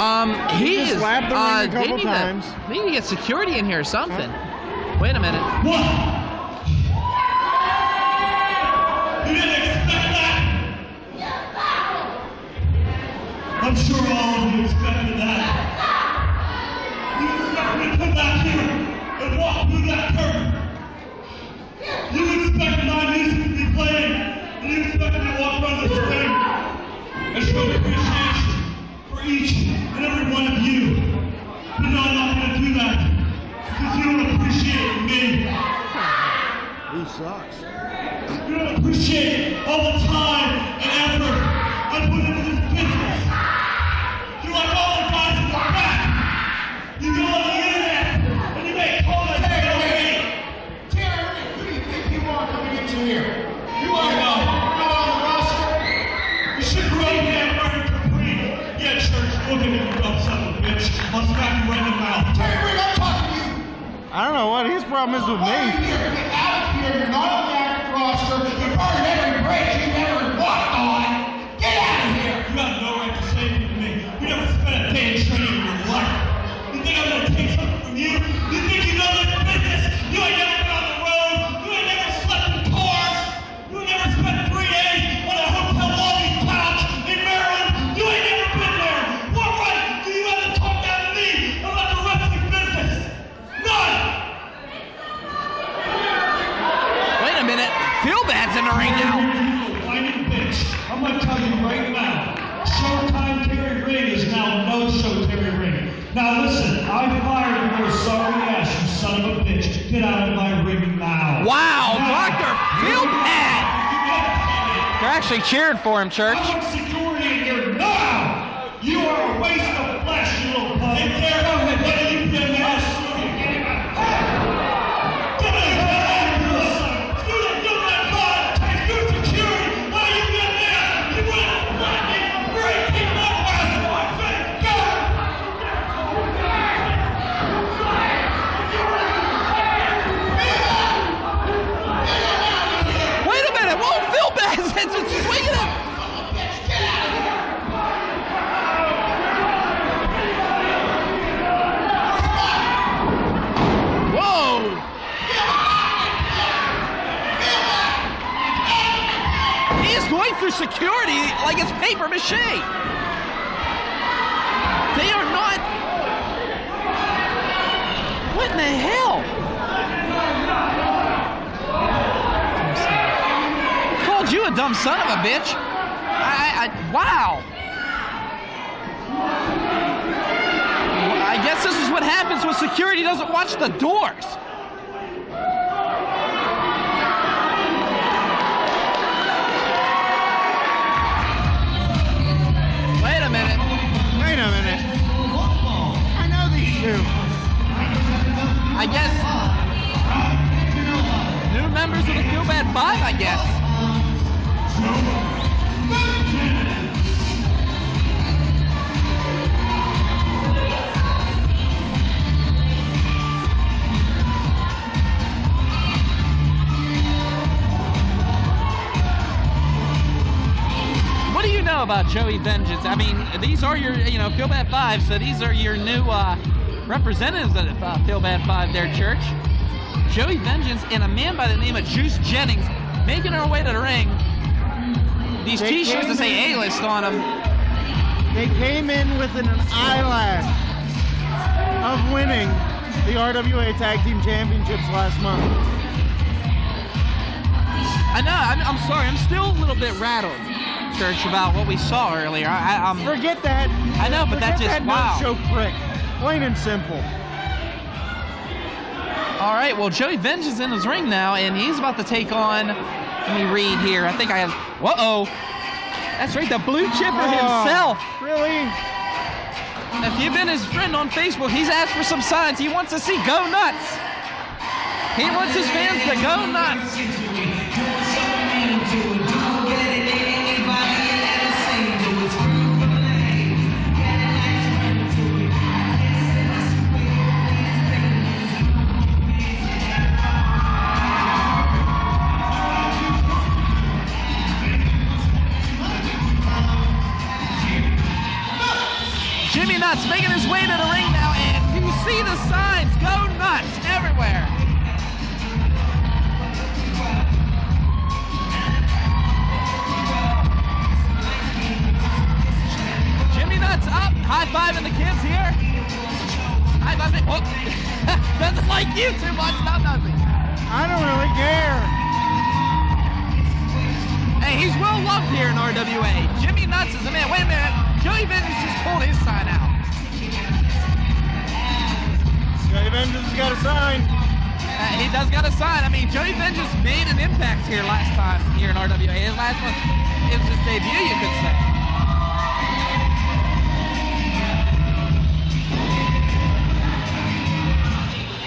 Um, he, just is. lapped the ring uh, a they couple need to- they need to get security in here or something. Wait a minute. What? You didn't expect that? I'm sure all of you expected that. You expected me to come back here walk through that curtain. You expect my music to be playing, and you expect me to walk around this ring and show appreciation for each and every one of you. But no, I'm not going to do that because you don't appreciate me. He sucks. You don't appreciate all the time and effort I put into this business. You're like all the guys in the back. You go on the internet and you make I don't know what his problem is with Why are you me. here? Get out of here. You're not on the active roster. You're part of every break you never walked on. Get out of here. You have no right to say anything to me. You never spent a day in training in your life. You think I'm gonna take something from you? You think you know this business? You ain't never Feel bad's in the ring now. You whining bitch. I'm gonna tell you right now. Showtime Terry Ring is now no show Terry Ring. Now listen, I fired your sorry ass, you son of a bitch. Get out of my ring now. Wow, Now. Doctor Feel bad. They're actually cheering for him, church. I want security in here now. You are a waste of flesh, you little punk. It's swinging him. Whoa. He is going through security like it's paper mache. They are not. What in the hell? Called you a dumb son of a bitch. I, I, I wow. I guess this is what happens when security doesn't watch the doors. Wait a minute. Wait a minute. I know these two. I guess new members of the Feel Bad Five. I guess. About Joey Vengeance? I mean, these are your, you know, Feel Bad Five, so these are your new uh, representatives of uh, Feel Bad Five, their church. Joey Vengeance and a man by the name of Juice Jennings making our way to the ring. These They t-shirts that say A-list on them. They came in with an eyelash of winning the RWA Tag Team Championships last month. I know, I'm, I'm sorry, I'm still a little bit rattled, Church, about what we saw earlier. I, um, Forget that. I know, but that's just that wow. no-show prick. Plain and simple. All right, well, Joey Venge is in his ring now, and he's about to take on. Let me read here. I think I have. Whoa, oh, that's right, the blue chipper Oh, himself. Really? If you've been his friend on Facebook, he's asked for some signs. He wants to see go nuts. He wants his fans to go nuts. Nuts making his way to the ring now, and you see the signs go nuts everywhere. Jimmy Nutts up, high fiving the kids here. High fiving. Oh, doesn't like you too much, not nothing. I don't really care. Hey, he's well loved here in RWA. Jimmy Nutts is the man. Wait a minute. Joey Venge just pulled his sign out. Joey Vengeance has got a sign. Uh, he does got a sign. I mean, Joey Vengeance made an impact here last time here in RWA. His last one, it was his debut, you could say.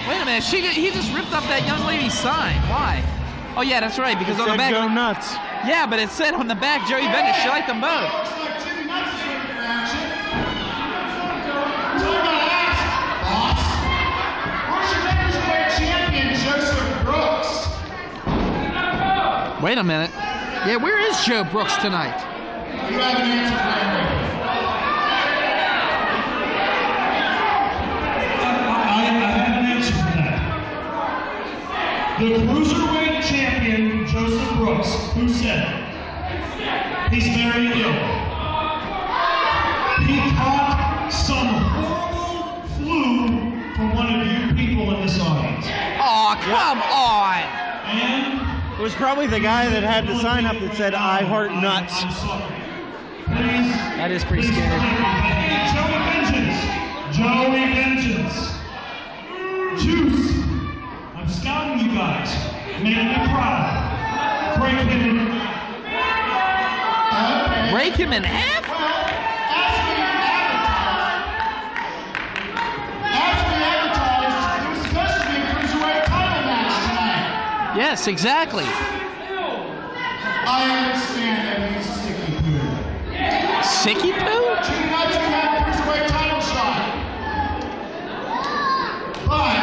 Wait a minute, she he just ripped up that young lady's sign. Why? Oh yeah, that's right. Because It on the back, go nuts. yeah, but it said on the back Joey Vengeance. She liked them both. Joseph Brooks? Wait a minute. Yeah, where is Joe Brooks tonight? You have an answer for him. I, have an answer for that. The cruiserweight champion, Joseph Brooks, who said? He's very ill. He caught some Oh, come on. It was probably the guy that had the sign up that said "I heart nuts." I'm sorry. Please. That is pretty scary. forgive. Joey Vengeance. Joey Vengeance. Juice. I'm scouting you guys. Making me proud. Break him in. Okay. Break him in half? Yes, exactly. I understand that poo. Sicky poo? Jimmy Nutts can have a Cruiserweight title shot. But,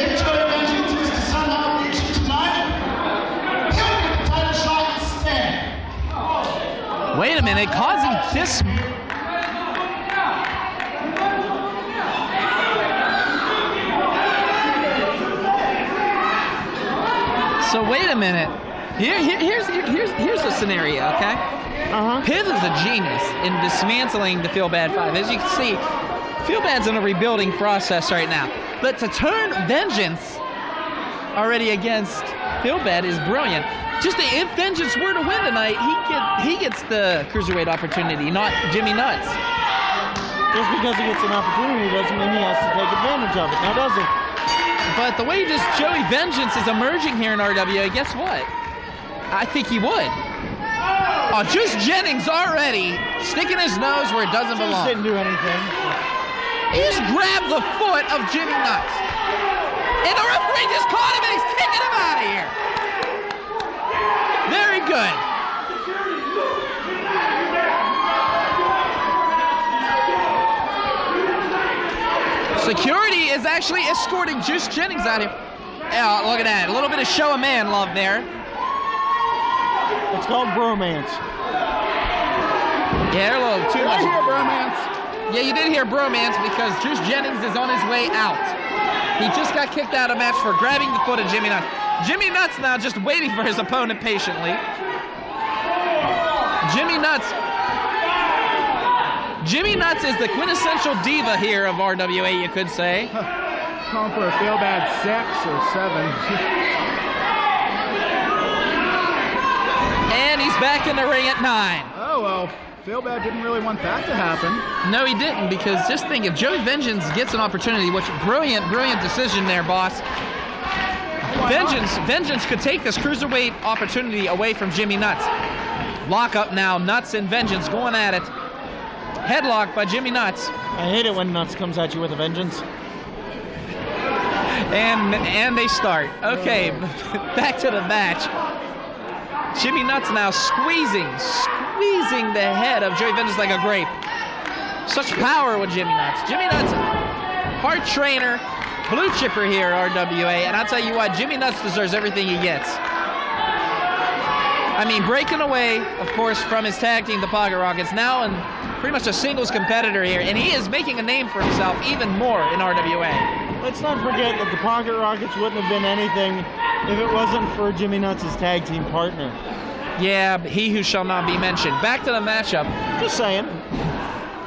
if Joey Vengeance is to somehow reach tonight, he'll get the title shot instead. Wait a minute, causing this. So wait a minute. Here, here, here's here, here's here's a scenario, okay? Uh huh. Piv is a genius in dismantling the Feel Bad Five. As you can see, Feel Bad's in a rebuilding process right now. But to turn vengeance already against Feel Bad is brilliant. Just the, if Vengeance were to win tonight, he get he gets the cruiserweight opportunity, not Jimmy Nutts. Just because he gets an opportunity doesn't mean he has to take advantage of it. Now does he? But the way just Joey Vengeance is emerging here in RWA, guess what? I think he would. Oh, Juice Jennings already sticking his nose where it doesn't Just belong. didn't do anything. He just grabbed the foot of Jimmy Nutts. And the referee just caught him and he's kicking him out of here. Very good. Security is actually escorting Juice Jennings out here. Yeah, look at that. A little bit of show of man love there. It's called bromance. Yeah, a little too Did I much. hear bromance? Yeah, you did hear bromance because Juice Jennings is on his way out. He just got kicked out of match for grabbing the foot of Jimmy Nutts. Jimmy Nutts now just waiting for his opponent patiently. Jimmy Nutts. Jimmy Nutts is the quintessential diva here of RWA, you could say. Calling for a feel bad six or seven. And he's back in the ring at nine. oh well. Feelbad didn't really want that to happen. No, he didn't because just think if Joey Vengeance gets an opportunity, which brilliant, brilliant decision there, boss. Oh, Vengeance, Vengeance could take this cruiserweight opportunity away from Jimmy Nutts. Lock up now, Nuts and Vengeance going at it. Headlock by Jimmy Nutts. I hate it when Nuts comes at you with a vengeance. And and they start. Okay, back to the match. Jimmy Nutts now squeezing, squeezing the head of Joey Vengeance like a grape. Such power with Jimmy Nutts. Jimmy Nutts, hard trainer, blue chipper here at RWA, and I'll tell you what, Jimmy Nutts deserves everything he gets. I mean, breaking away, of course, from his tag team, the Pocket Rockets, now in pretty much a singles competitor here, and he is making a name for himself even more in RWA. Let's not forget that the Pocket Rockets wouldn't have been anything if it wasn't for Jimmy Nutts' tag team partner. Yeah, but he who shall not be mentioned. Back to the matchup. Just saying.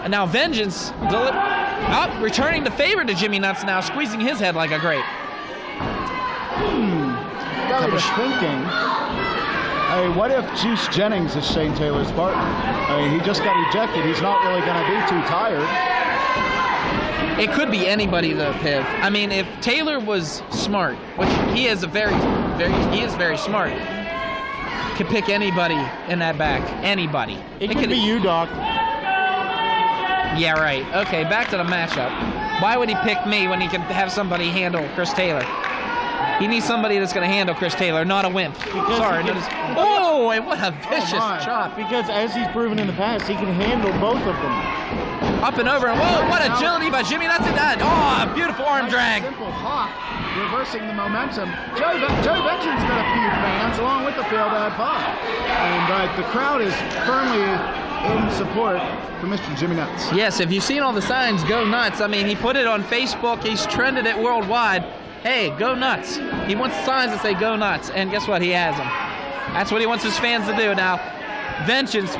And now Vengeance, deli- oh, returning the favor to Jimmy Nutts now, squeezing his head like a grape. Got me to thinking. I mean, what if Juice Jennings is Shane Taylor's partner? I mean, he just got ejected. He's not really going to be too tired. It could be anybody though, Piv. I mean, if Taylor was smart, which he is a very, very, he is very smart, could pick anybody in that back. Anybody. It, could be you, Doc. Yeah, right. Okay, back to the matchup. Why would he pick me when he can have somebody handle Chris Taylor? He needs somebody that's going to handle Chris Taylor, not a wimp. Because Sorry. can- oh, and what a vicious my. chop. Because as he's proven in the past, he can handle both of them. Up and over. and Whoa, what agility by Jimmy Nutts and that. Oh, a beautiful arm Nice drag. Simple hop, reversing the momentum. Joe, Joe Joey Vengeance got a few fans along with the failed ad pop. And uh, the crowd is firmly in support for Mr. Jimmy Nutts. Yes, if you've seen all the signs, go nuts. I mean, he put it on Facebook. He's trended it worldwide. Hey, go nuts. He wants signs that say go nuts. And guess what? He has them. That's what he wants his fans to do. Now, Vengeance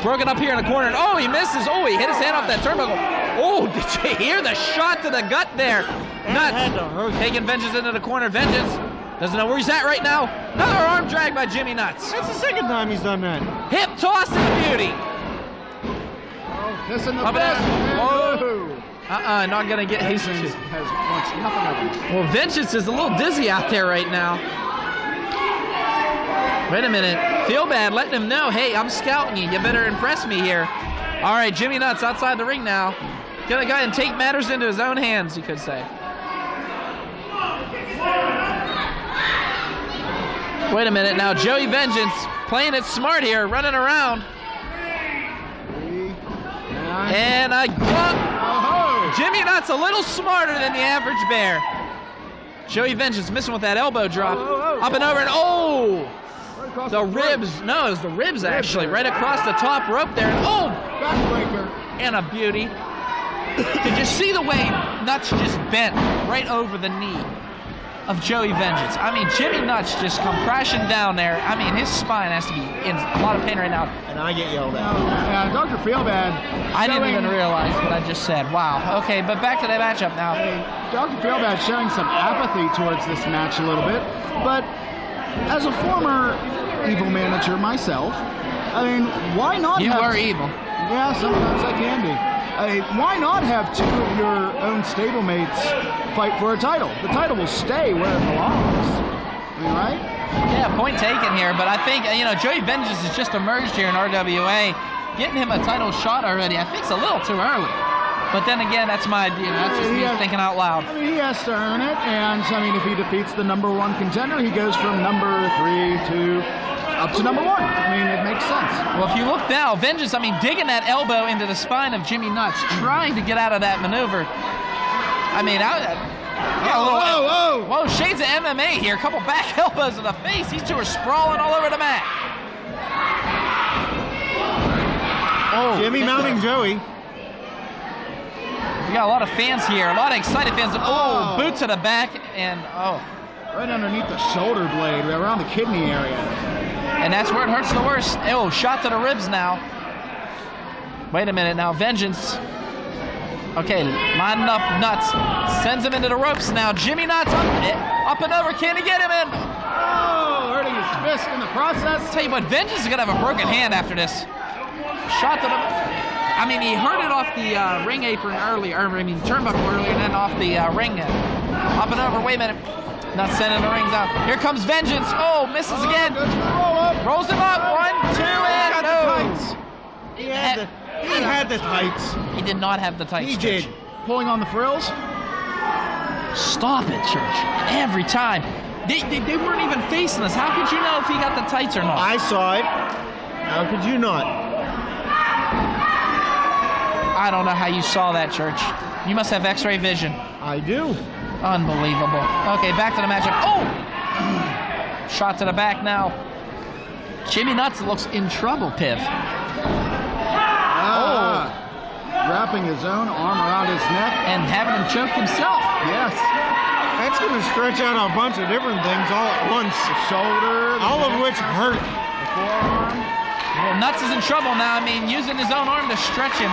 broken up here in the corner. And oh, he misses. Oh, he hit his hand off that turnbuckle. Oh, did you hear the shot to the gut there? had to hurt. Nuts. Taking Vengeance into the corner. Vengeance doesn't know where he's at right now. Another arm drag by Jimmy Nutts. That's the second time he's done that. Hip toss and beauty. Oh, in the Up and fist. Down. Whoa. Whoa. Uh-uh, not gonna get his. Vengeance has wants nothing of him. Well, Vengeance is a little dizzy out there right now. Wait a minute. Feelbad letting him know, hey, I'm scouting you. You better impress me here. All right, Jimmy Nutts outside the ring now. Gonna go ahead and take matters into his own hands, you could say. Wait a minute now. Joey Vengeance playing it smart here, running around. Three, nine. And I Jimmy Nutts a little smarter than the average bear. Joey Vengeance missing with that elbow drop. Oh, oh, oh. Up and over and oh! right The throat. ribs. No, it was the ribs actually. Right across the top rope there. Oh! Backbreaker. And a beauty. Did you see the way Nuts just bent right over the knee of Joey Vengeance? I mean, Jimmy Nutts just come crashing down there. I mean, his spine has to be in a lot of pain right now. And I get yelled at. Yeah, Dr. Feelbad. I didn't even realize what I just said. Wow. Okay, but back to the matchup now. Dr. Feelbad showing some apathy towards this match a little bit, but as a former evil manager myself, I mean, why not? You have, were evil. Yeah, sometimes I can be. Why not have two of your own stablemates fight for a title? The title will stay where it belongs. I right? Yeah, point taken here, but I think, you know, Joey Vengeance has just emerged here in RWA. Getting him a title shot already, I think it's a little too early. But then again, that's my idea. That's just me Yeah. thinking out loud. I mean, he has to earn it, and I mean, if he defeats the number one contender, he goes from number three to up to number one. I mean, it makes sense. Well, if you look now, Vengeance, I mean, digging that elbow into the spine of Jimmy Nutts, trying to get out of that maneuver. I mean, I, yeah, a little, whoa, oh, whoa. whoa, shades of MMA here. A couple back elbows in the face. These two are sprawling all over the mat. Oh, Jimmy mounting Joey. We got a lot of fans here, a lot of excited fans. Oh, Oh. boot to the back, and oh, Right underneath the shoulder blade, around the kidney area. and that's where it hurts the worst. Oh, shot to the ribs now. Wait a minute now, Vengeance. Okay, lining up Nuts, sends him into the ropes now. Jimmy Nutts up, eh, up and over. Can he get him in? Oh, hurting his fist in the process. Tell you what, Vengeance is gonna have a broken hand after this. Shot to the. I mean, he heard it off the uh, ring apron earlier, or I mean, turnbuckle earlier, and then off the uh, ring. Up and over. Wait a minute. Not sending the rings out. Here comes Vengeance. Oh, misses again. Roll. Rolls him up. One, two, and got the no. tights. He had the, he had the tights. He did not have the tights. He Church. did. Pulling on the frills. Stop it, Church. Every time. They, they, they weren't even facing us. How could you know if he got the tights or not? I saw it. How could you not? I don't know how you saw that, Church. You must have X-ray vision. I do. Unbelievable. Okay, back to the matchup. Oh! Shot to the back now. Jimmy Nutts looks in trouble, Piv. Ah. Wrapping his own arm around his neck. And having him choke himself. Yes. That's going to stretch out a bunch of different things all at once. The shoulder. All of which hurt. The forearm. Well, Nutts is in trouble now. I mean, using his own arm to stretch him.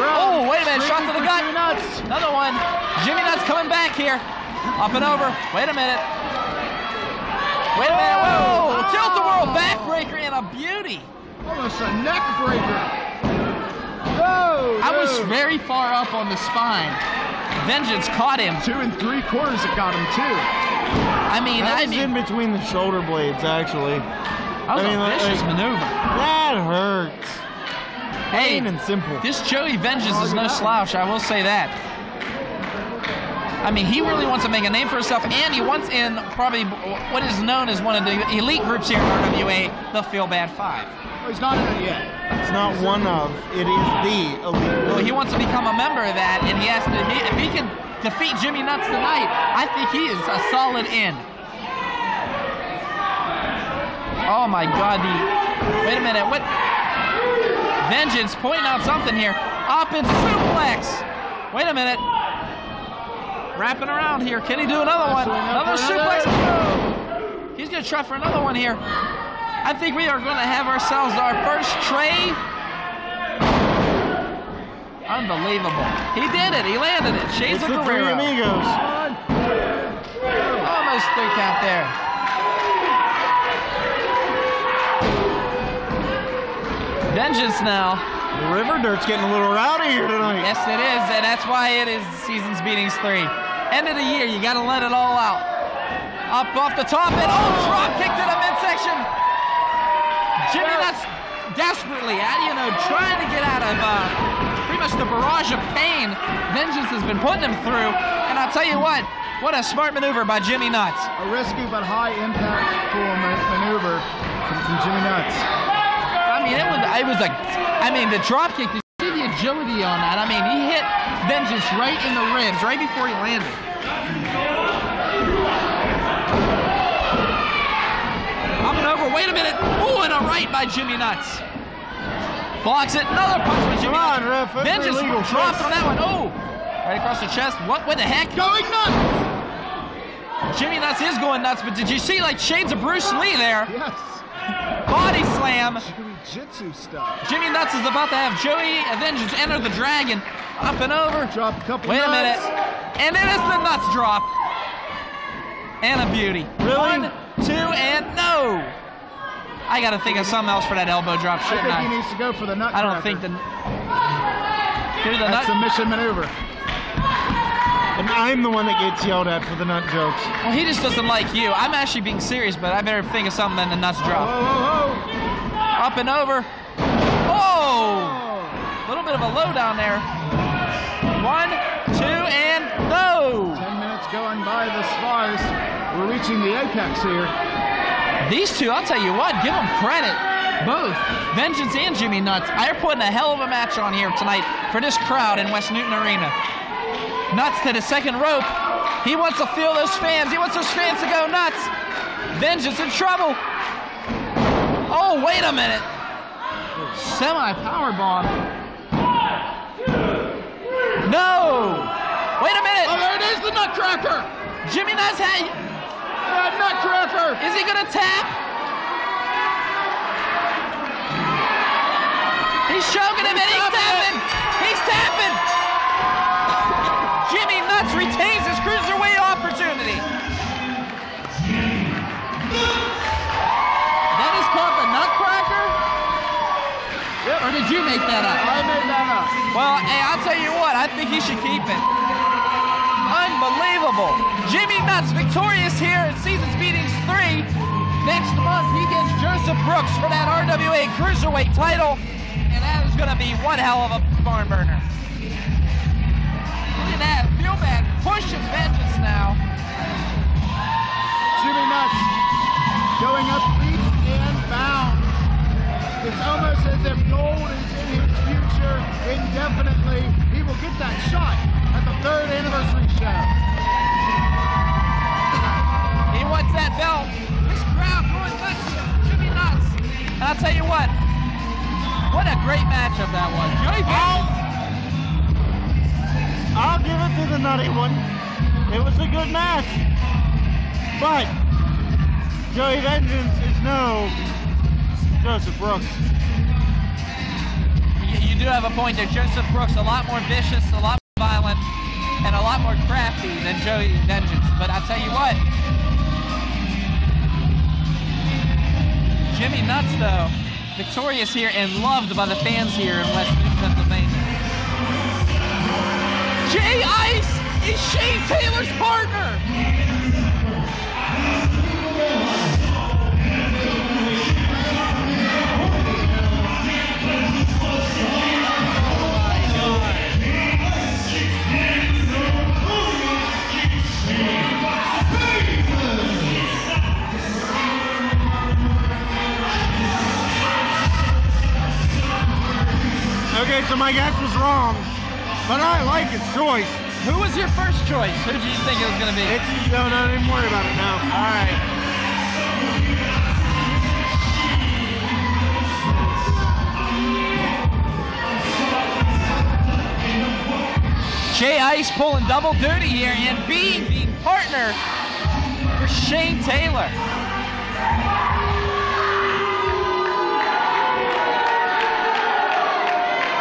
Oh, wait a minute. Shot to the gut. Jimmy Nutts. Another one. Jimmy Nutts coming back here. Up and over. Wait a minute. Wait a minute. Whoa! Oh! Tilt the world backbreaker and a beauty. Almost a neck breaker. No. I was very far up on the spine. Vengeance caught him. two and three quarters that got him too. I mean, That I was in between the shoulder blades, actually. that was I mean, a vicious like- maneuver. That hurts. Hey, Plain and simple. this Joey Vengeance is no slouch. I will say that. I mean, he really wants to make a name for himself, and he wants in probably what is known as one of the elite groups here in RWA, the Feelbad Five. Oh, he's not in it yet. It's not one of, it is the elite. Well, he wants to become a member of that, and he has to. He, if he can defeat Jimmy Nutts tonight, I think he is a solid in. Oh my God! The wait a minute. What? Vengeance pointing out something here. Up and suplex. Wait a minute. Wrapping around here. Can he do another one? Another suplex. He's gonna try for another one here. I think we are gonna have ourselves our first Trey. Unbelievable. He did it. He landed it. Shades It's of the three amigos. Almost three count there. Vengeance now. The River Dirt's getting a little rowdy here tonight. Yes, it is, and that's why it is Seasons Beatings 3. End of the year, you gotta let it all out. Up off the top, and oh, drop kick to the midsection. Jimmy Nutts desperately, you know, trying to get out of uh, pretty much the barrage of pain Vengeance has been putting him through. And I'll tell you what, what a smart maneuver by Jimmy Nutts. A risky but high impact ma- maneuver from Jimmy Nutts. I mean, it was, it was a, I mean, the drop kick, did you see the agility on that? I mean, he hit Vengeance right in the ribs, right before he landed. Up and over, wait a minute. Ooh, and a right by Jimmy Nutts. Blocks it, another punch by Jimmy Come on, Nuts. ref, Vengeance dropped on that one. Oh, right across the chest. What, what the heck? Going nuts! Jimmy Nutts is going nuts, but did you see like shades of Bruce Lee there? Yes. Body slam. Jiu-jitsu stuff. Jimmy Nutts is about to have Joey Vengeance enter the dragon. Up and over. Drop a couple Wait a minute. And it is the nuts drop. And a beauty. Really? One, two, and no. I got to think of something else for that elbow drop, I shouldn't think he needs to go for the nut. I don't cracker. think the. Do the That's nut. the mission maneuver. And I'm the one that gets yelled at for the nut jokes. Well, he just doesn't like you. I'm actually being serious, but I better think of something than the nuts Whoa, drop. whoa, whoa. Up and over. Oh! A little bit of a low down there. One, two, and no! Ten minutes going by thus far. We're reaching the apex here. These two, I'll tell you what, give them credit. Both Vengeance and Jimmy Nutts. They're putting a hell of a match on here tonight for this crowd in West Newton Arena. Nutts to the second rope. He wants to feel those fans. He wants those fans to go nuts. Vengeance in trouble. Oh, wait a minute. Semi power bomb. No. Wait a minute. Oh, there it is, the nutcracker! Jimmy Nutts, hey, The nutcracker! is he gonna tap? He's choking him and he's tapping. He's tapping. Jimmy Nutts retains his cruiserweight make that up? I made that up. Well, hey, I'll tell you what, I think he should keep it. Unbelievable. Jimmy Nutts victorious here in Seasons Beatings 3. Next month, he gets Joseph Brooks for that RWA Cruiserweight title, and that is going to be one hell of a barn burner. Look at that. Feelbad. Pushing vengeance now. Jimmy Nutts going up. It's almost as if gold is in his future indefinitely. He will get that shot at the third anniversary show. He wants that belt. This crowd going nuts. Jimmy Nutts. And I'll tell you what, what a great matchup that was. Joey I'll, I'll give it to the nutty one. It was a good match. But Joey Vengeance is no Joseph Brooks. You, you do have a point there. Joseph Brooks, a lot more vicious, a lot more violent, and a lot more crafty than Joey Vengeance. But I'll tell you what, Jimmy Nutts, though, victorious here and loved by the fans here in West Pennsylvania. Jay Ice is Shane Taylor's partner. Okay, so my guess was wrong, but I like his choice. Who was your first choice? Who did you think it was going to be? It's, no, no, don't even worry about it now. All right. Jay Ice pulling double duty here and B being partner for Shane Taylor.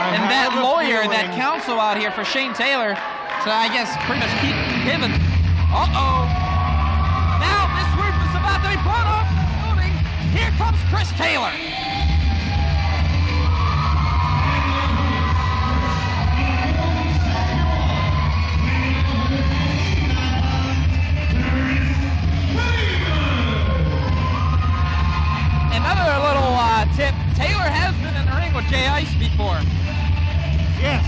And that lawyer, that counsel out here for Shane Taylor, so I guess pretty much keep him. in- Uh-oh. Now this roof is about to be blown off the building. Here comes Chris Taylor. Another little uh, tip, Taylor has been in the ring with Jay Ice before. Yes.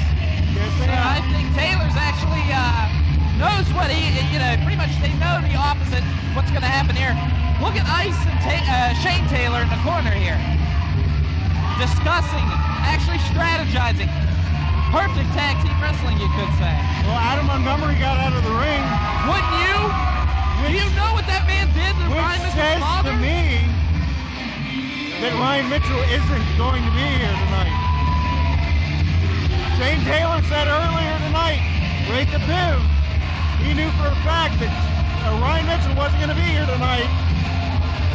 Yes, they I think Taylor's actually uh, knows what he, you know, pretty much they know the opposite what's going to happen here. Look at Ice and Ta- uh, Shane Taylor in the corner here, discussing, actually strategizing. Perfect tag team wrestling, you could say. Well, Adam Montgomery got out of the ring, Wouldn't you? Do you know what that man did to which Ryan Mitchell's says father? to me that Ryan Mitchell isn't going to be here tonight. Shane Taylor said earlier tonight, right to Piv, he knew for a fact that uh, Ryan Mitchell wasn't going to be here tonight.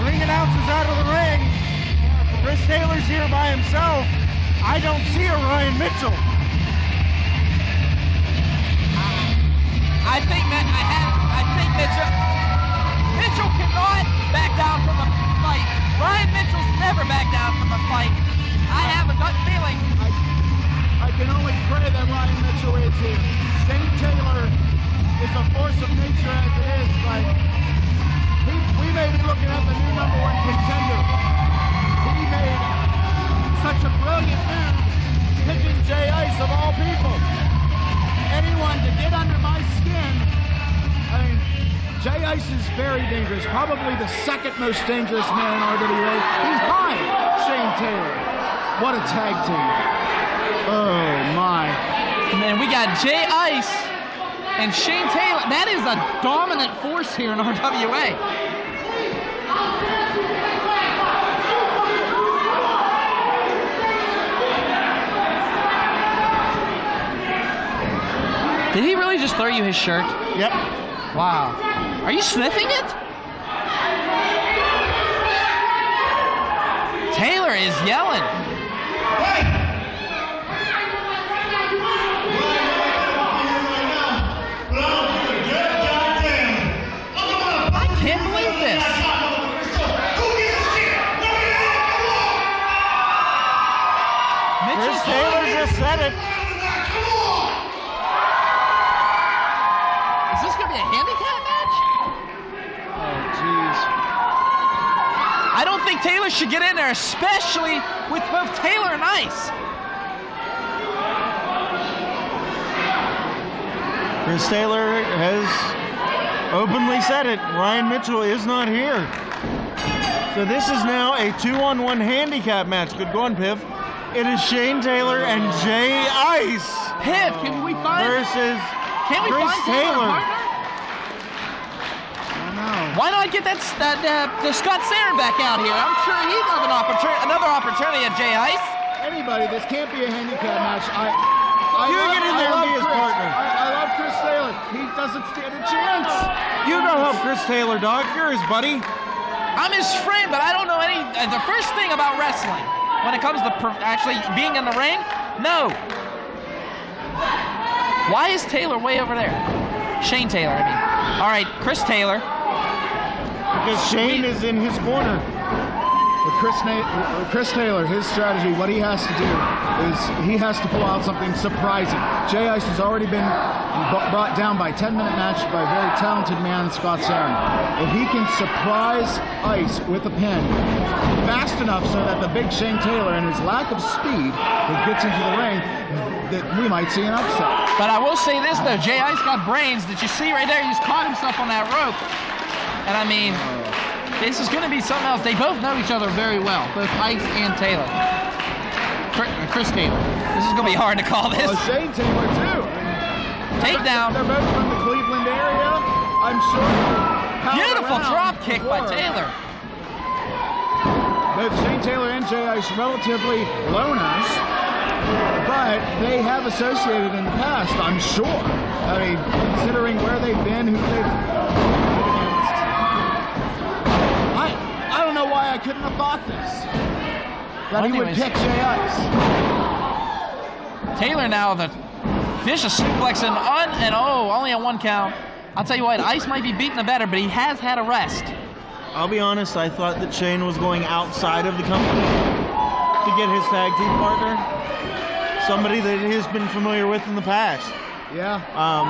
Ring announcer's out of the ring. Chris Taylor's here by himself. I don't see a Ryan Mitchell. I think that I have. I think Mitchell. Mitchell cannot back down from a fight. Ryan Mitchell's never backed down from a fight. I have a gut feeling. Can only pray that Ryan Mitchell is here. Shane Taylor is a force of nature as it is, but he, we may be looking at the new number one contender. He made such a brilliant move, picking Jay Ice of all people. Anyone to get under my skin. I mean, Jay Ice is very dangerous, probably the second most dangerous man in RWA He's behind Shane Taylor. What a tag team. Oh my. Man, we got Jay Ice and Shane Taylor. That is a dominant force here in RWA. Did he really just throw you his shirt? Yep. Wow. Are you sniffing it? Taylor is yelling. I can't believe this. Mitchell's I don't think Taylor should get in there, especially with both Taylor and Ice. Chris Taylor has openly said it. Ryan Mitchell is not here. So this is now a two-on-one handicap match. Good going, Piv. It is Shane Taylor and Jay Ice Piv, can we find versus can we Chris find Taylor? Taylor. Partner? I know. Why not get that, that uh, the Scott Saren back out here? I'm sure he'd have an opportunity, another opportunity at Jay Ice. Anybody, this can't be a handicap match. I, I You love, get in there and be his Chris. partner. I, I love Chris Taylor. He doesn't stand a chance. You know help Chris Taylor, dog. You're his buddy. I'm his friend, but I don't know any. Uh, the first thing about wrestling, when it comes to per- actually being in the ring, no. Why is Taylor way over there? Shane Taylor, I mean. All right, Chris Taylor. Because Shane is in his corner. With Chris, Na- Chris Taylor, his strategy, what he has to do is he has to pull out something surprising. Jay Ice has already been brought down by 10 minute match by a very talented man, Scott Saren. If he can surprise Ice with a pin fast enough so that the big Shane Taylor and his lack of speed that gets into the ring, that we might see an upset. But I will say this though, Jay Ice got brains. Did you see right there? He's caught himself on that rope. And I mean, this is going to be something else. They both know each other very well, both Ice and Taylor. Chris, uh, Chris Taylor. This is going to be hard to call this. Well, Shane Taylor too. Takedown. They're both from the Cleveland area. I'm sure. Beautiful drop kick by before. Taylor. Both Shane Taylor and Jay Ice relatively loners, but they have associated in the past, I'm sure. I mean, considering where they've been, who they've competed against. I, I don't know why I couldn't have thought this. That he would pick Jay Ice. Taylor now the vicious suplex and on and oh, only a one count. I'll tell you what, Ice might be beating the better, but he has had a rest. I'll be honest, I thought that Shane was going outside of the company to get his tag team partner. Somebody that he has been familiar with in the past. Yeah. Um,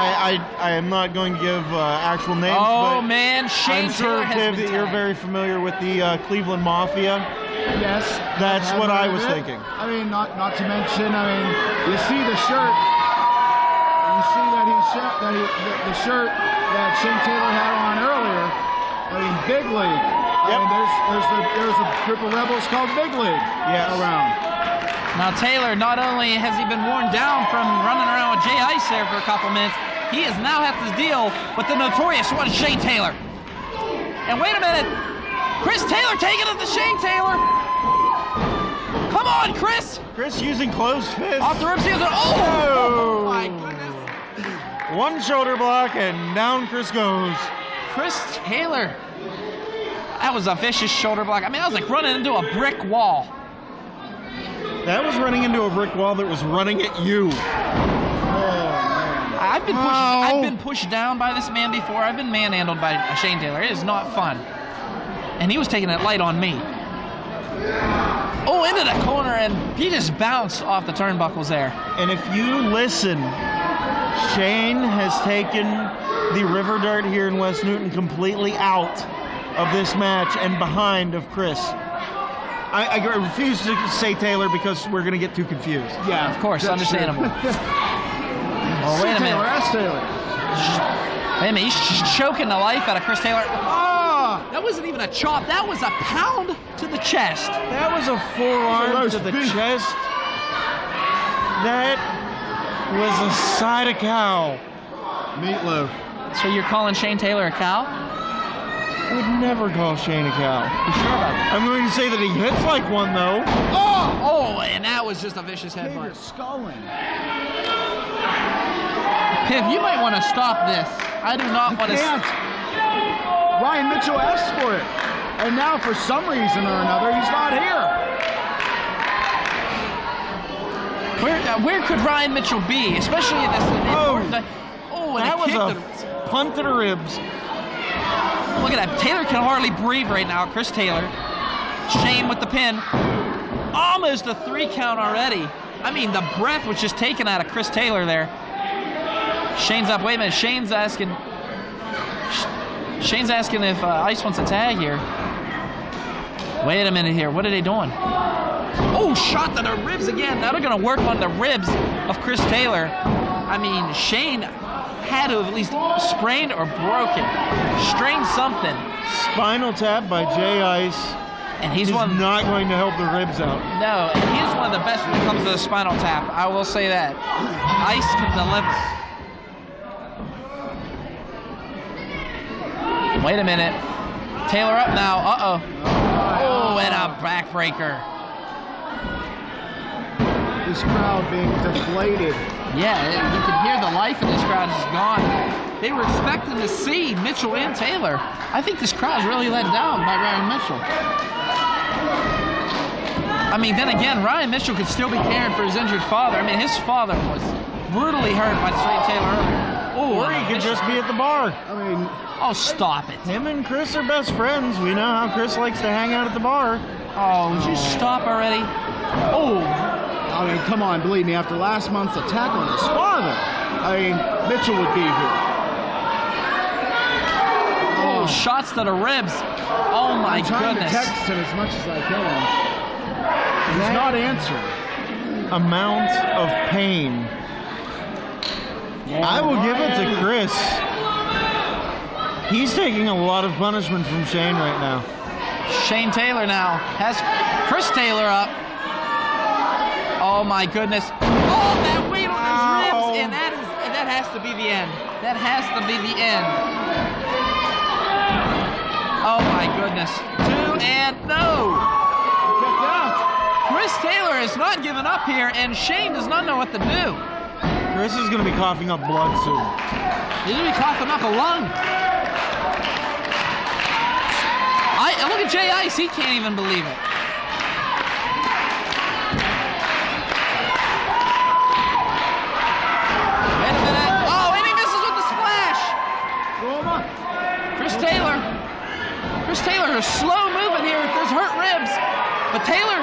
I, I, I am not going to give uh, actual names, Oh but man, Shane I'm sure, Taylor has Viv, been that you're very familiar with the uh, Cleveland Mafia. Yes. That's I've what I was it. thinking. I mean, not not to mention, I mean, you see the shirt. You see that he sh- that he, the, the shirt that Shane Taylor had on earlier. I mean, big league. I Yep. mean, there's there's a, there's a group of rebels called Big League Yes. around. Now Taylor, not only has he been worn down from running around with Jay Ice there for a couple minutes, he has now had to deal with the notorious one, Shane Taylor. And wait a minute, Chris Taylor taking it to Shane Taylor. Come on, Chris! Chris using closed fists. Off the ropes, he goes, oh! Oh. my goodness. One shoulder block and down Chris goes. Chris Taylor. That was a vicious shoulder block. I mean, that was like running into a brick wall. That was running into a brick wall that was running at you. Oh, I've been pushed. Ow. I've been pushed down by this man before. I've been manhandled by Shane Taylor. It is not fun. And he was taking that light on me. Oh, into the corner, and he just bounced off the turnbuckles there. And if you listen, Shane has taken the River Dart here in West Newton completely out of this match and behind of Chris. I, I refuse to say Taylor because we're going to get too confused. Yeah, Of course, that's understandable. true. Oh, wait a Taylor, minute. ask Taylor. Wait a minute. He's just choking the life out of Chris Taylor. Ah, That wasn't even a chop. That was a pound to the chest. That was a forearm roast to the beef. chest. That was a side of cow. meatloaf. So you're calling Shane Taylor a cow? I would never call Shane a cow. You sure about that? I'm going to say that he hits like one though. Oh, oh, and that was just a vicious Taylor headbutt. sculling. Piv, you might want to stop this. I do not want to. Can't. Ryan Mitchell asked for it. And now, for some reason or another, he's not here. Where, uh, where could Ryan Mitchell be, especially in this? Oh. important- oh, and That a was kick a to- punt to the ribs. Look at that. Taylor can hardly breathe right now. Chris Taylor. Shane with the pin. Almost a three count already. I mean, the breath was just taken out of Chris Taylor there. Shane's up. Wait a minute. Shane's asking. Shane's asking if uh, Ice wants a tag here. Wait a minute here. What are they doing? Oh, shot to the ribs again. Now they're going to work on the ribs of Chris Taylor. I mean, Shane had to have at least sprained or broken, strained something. Spinal tap by Jay Ice. And he's one. not going to help the ribs out. No, and he's one of the best when it comes to the spinal tap. I will say that. Ice can deliver. Wait a minute. Taylor up now. Uh oh. Oh, and a backbreaker. This crowd being deflated. Yeah, you can hear the life in this crowd is gone. They were expecting to see Mitchell and Taylor. I think this crowd's really let down by Ryan Mitchell. I mean, then again, Ryan Mitchell could still be caring for his injured father. I mean, his father was brutally hurt by Straight Taylor earlier. Oh, Or he could just be at the bar. I mean, Oh, stop it. Him and Chris are best friends. We know how Chris likes to hang out at the bar. Oh, would you stop already? Oh, I mean, come on, believe me. After last month's attack on his father, I mean, Mitchell would be here. oh, shots to the ribs. Oh my I'm trying goodness. to text him as much as I can. He's not answering. Amount of pain. I will give it to Chris. He's taking a lot of punishment from Shane right now. Shane Taylor now has Chris Taylor up. Oh my goodness. Oh, that weight on his ribs, and that is and that has to be the end. That has to be the end. Oh my goodness. Two and no. Chris Taylor is not giving up here, and Shane does not know what to do. Chris is going to be coughing up blood soon. He's gonna be coughing up a lung. I and look at Jay Ice. He can't even believe it. Wait a minute. Oh, and he misses with the splash. Chris Taylor. Chris Taylor is slow moving here with those hurt ribs. But Taylor,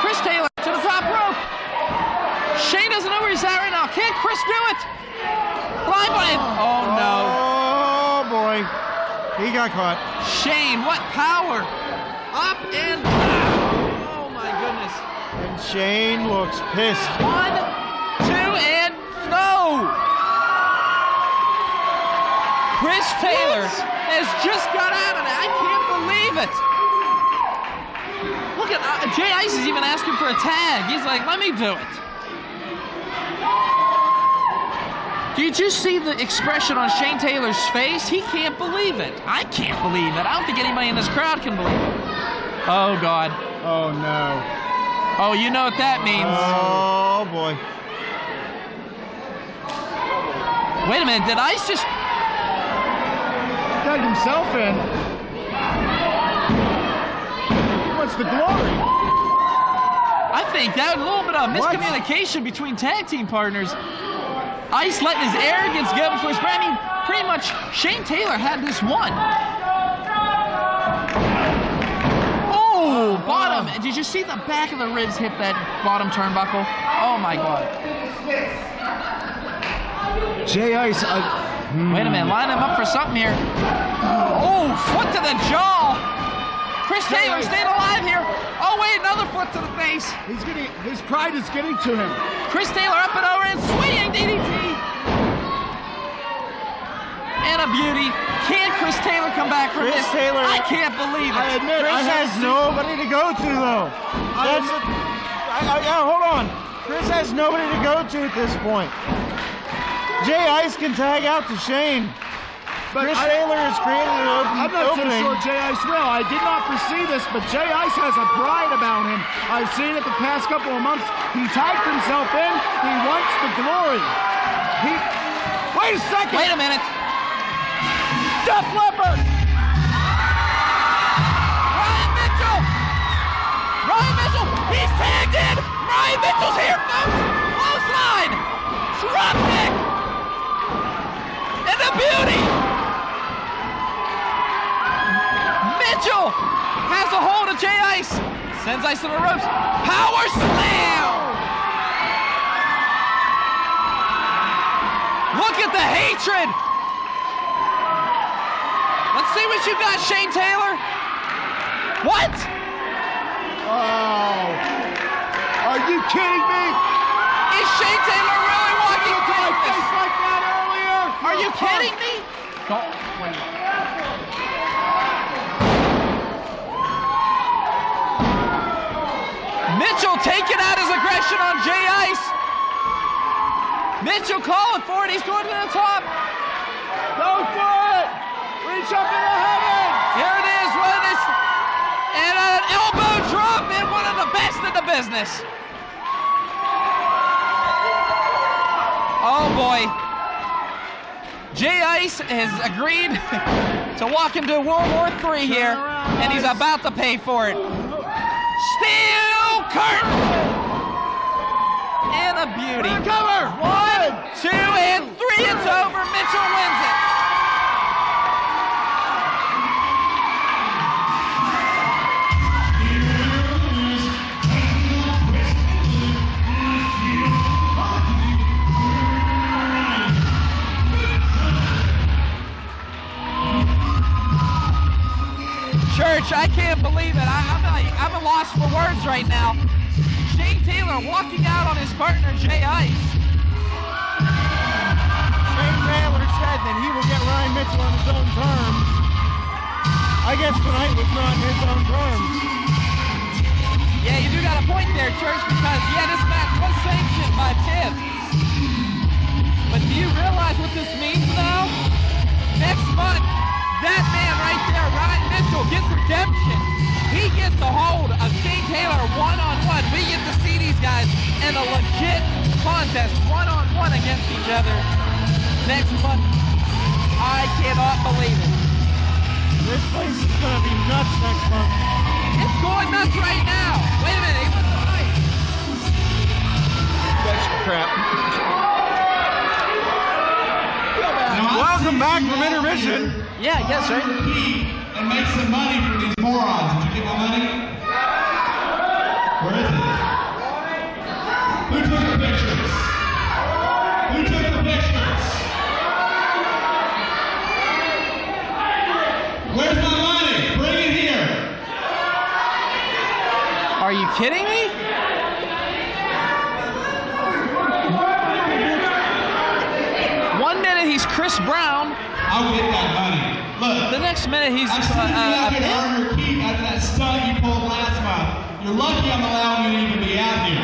Chris Taylor to the top rope. Shane doesn't know where he's at right now. Can't Chris do it? Blind by him. Oh no. Oh boy. He got caught. Shane, what power! Up and down. Oh my goodness. And Shane looks pissed. One, two, and no! Chris Taylor has just got out of it. I can't believe it. Look at uh, Jay Ice is even asking for a tag. He's like, let me do it. Did you see the expression on Shane Taylor's face? He can't believe it. I can't believe it. I don't think anybody in this crowd can believe it. Oh, God. Oh no. Oh, you know what that means. Oh boy. Wait a minute. Did Ice just. Dug himself in. What's the glory? I think that a little bit of miscommunication between tag team partners. Ice letting his arrogance get before his brain. I mean, pretty much Shane Taylor had this one. Oh, bottom. Did you see the back of the ribs hit that bottom turnbuckle? Oh my God. Jay Ice. Uh, Wait a minute, line him up for something here. Oh, foot to the jaw. Chris Taylor staying alive here. Oh wait, another foot to the face. he's getting. His pride is getting to him. Chris Taylor up and over and swinging DDT. And a beauty. Can Chris Taylor come back from Chris this? Taylor- I can't believe it. I admit, Chris I has have nobody to go to though. That's the, I, I, yeah, hold on. Chris has nobody to go to at this point. Jay Ice can tag out to Shane. But Chris I- Taylor has created an open, I'm not so opening. sure Jay Ice will. I did not foresee this, but Jay Ice has a pride about him. I've seen it the past couple of months. He typed himself in. He wants the glory. He. Wait a second. Wait a minute. Def Leppard. Ryan Mitchell. Ryan Mitchell. He's tagged in. Ryan Mitchell's here, folks. Close line. Drop kick. And a beauty. Mitchell has a hold of Jay Ice. Sends Ice to the ropes. Power slam. Look at the hatred. Let's see what you got, Shane Taylor. What? Oh. Are you kidding me? Is Shane Taylor really walking like face this? like that earlier? Are you kidding me? Mitchell taking out his aggression on Jay Ice. Mitchell calling for it. He's going to the top. Go for it! Reach up in the heavens! Here it is. One of this, and an elbow drop in one of the best in the business. Oh boy. Jay Ice has agreed to walk into World War III here, and he's about to pay for it. Steel curtain! And a beauty. Cover! One, two, and three. It's over. Mitchell wins it. Church, I can't believe it. I, I'm, like, I'm at a loss for words right now. Shane Taylor walking out on his partner Jay Ice. Shane Taylor said that he will get Ryan Mitchell on his own terms. I guess tonight was not his own terms. Yeah, you do got a point there, Church, because yeah, this match was sanctioned by Tibbs. But do you realize what this means now? Next month, that man right there, Ryan Mitchell, gets redemption. He gets a hold of Shane Taylor one-on-one. We get to see these guys in a legit contest, one-on-one against each other next month. I cannot believe it. This place is going to be nuts next month. It's going nuts right now. Wait a minute, he went to the right. That's crap. Welcome back from intermission. Yeah, yes. Compete and make some money for these morons. Did you get my money? Where is it? Who took the pictures? Who took the pictures? Where's my money? Bring it here. Are you kidding me? One minute he's Chris Brown, I'll get that money. Look. the next minute he's I'm uh, sending you uh, out a here to earn pimp. your keep after that stunt you pulled last month. You're lucky I'm allowing you to even be out here.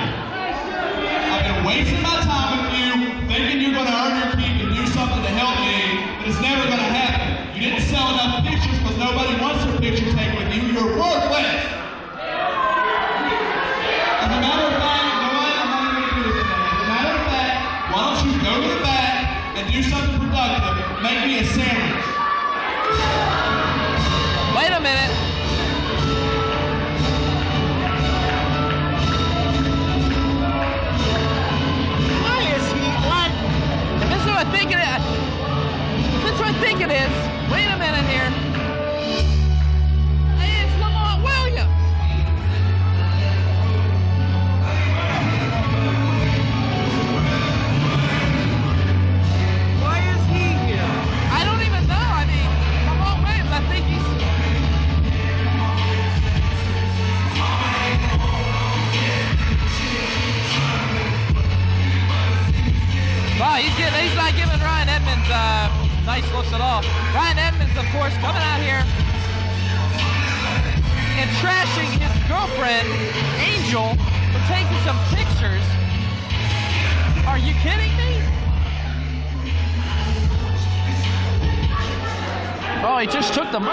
I've been wasting my time with you, thinking you're going to earn your keep and do something to help me, but it's never going to happen. You didn't sell enough pictures because nobody wants their picture taken with you. You're worthless. As a matter of fact, you know what? I'm not going to do this today. As a matter of fact, why don't you go to the back and do something productive? Make me a sandwich. A minute. He what? This is what I think it is, this is what I think it is, wait a minute here. Looks at all. Ryan Edmonds, of course, coming out here and trashing his girlfriend, Angel, for taking some pictures. Are you kidding me? Oh, he just took the mic.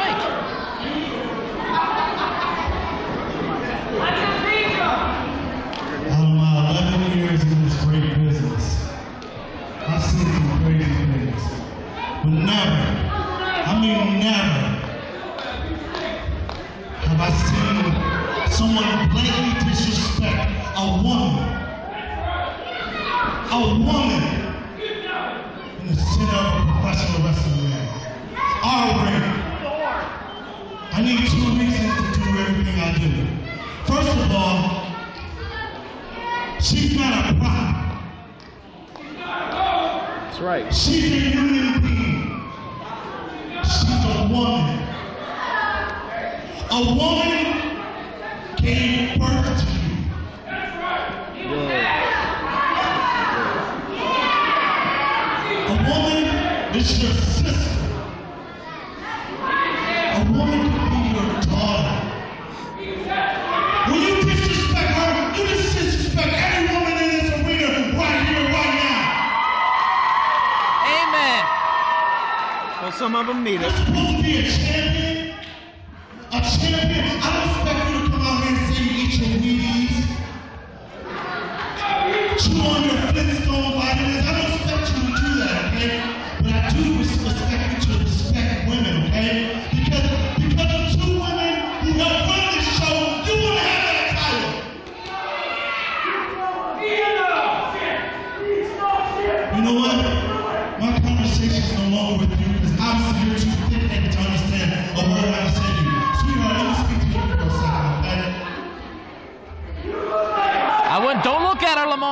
Out of my 11 years in this great business, I've seen some crazy things. Never, I mean never, have I seen someone blatantly disrespect a woman. A woman in the center of a professional wrestling ring. Our ring. I need two reasons to do everything I do. First of all, she's not a prop. That's right. She's a human being. She's a woman. A woman gave birth to you. A woman is your sister. A woman some of them need You're it. supposed to be a champion. A champion. I don't expect you to come out here and say you eat your Wheaties. Chew on your Flintstone vitamins. I don't expect you to do that, okay? But I do res- expect you to respect women, okay?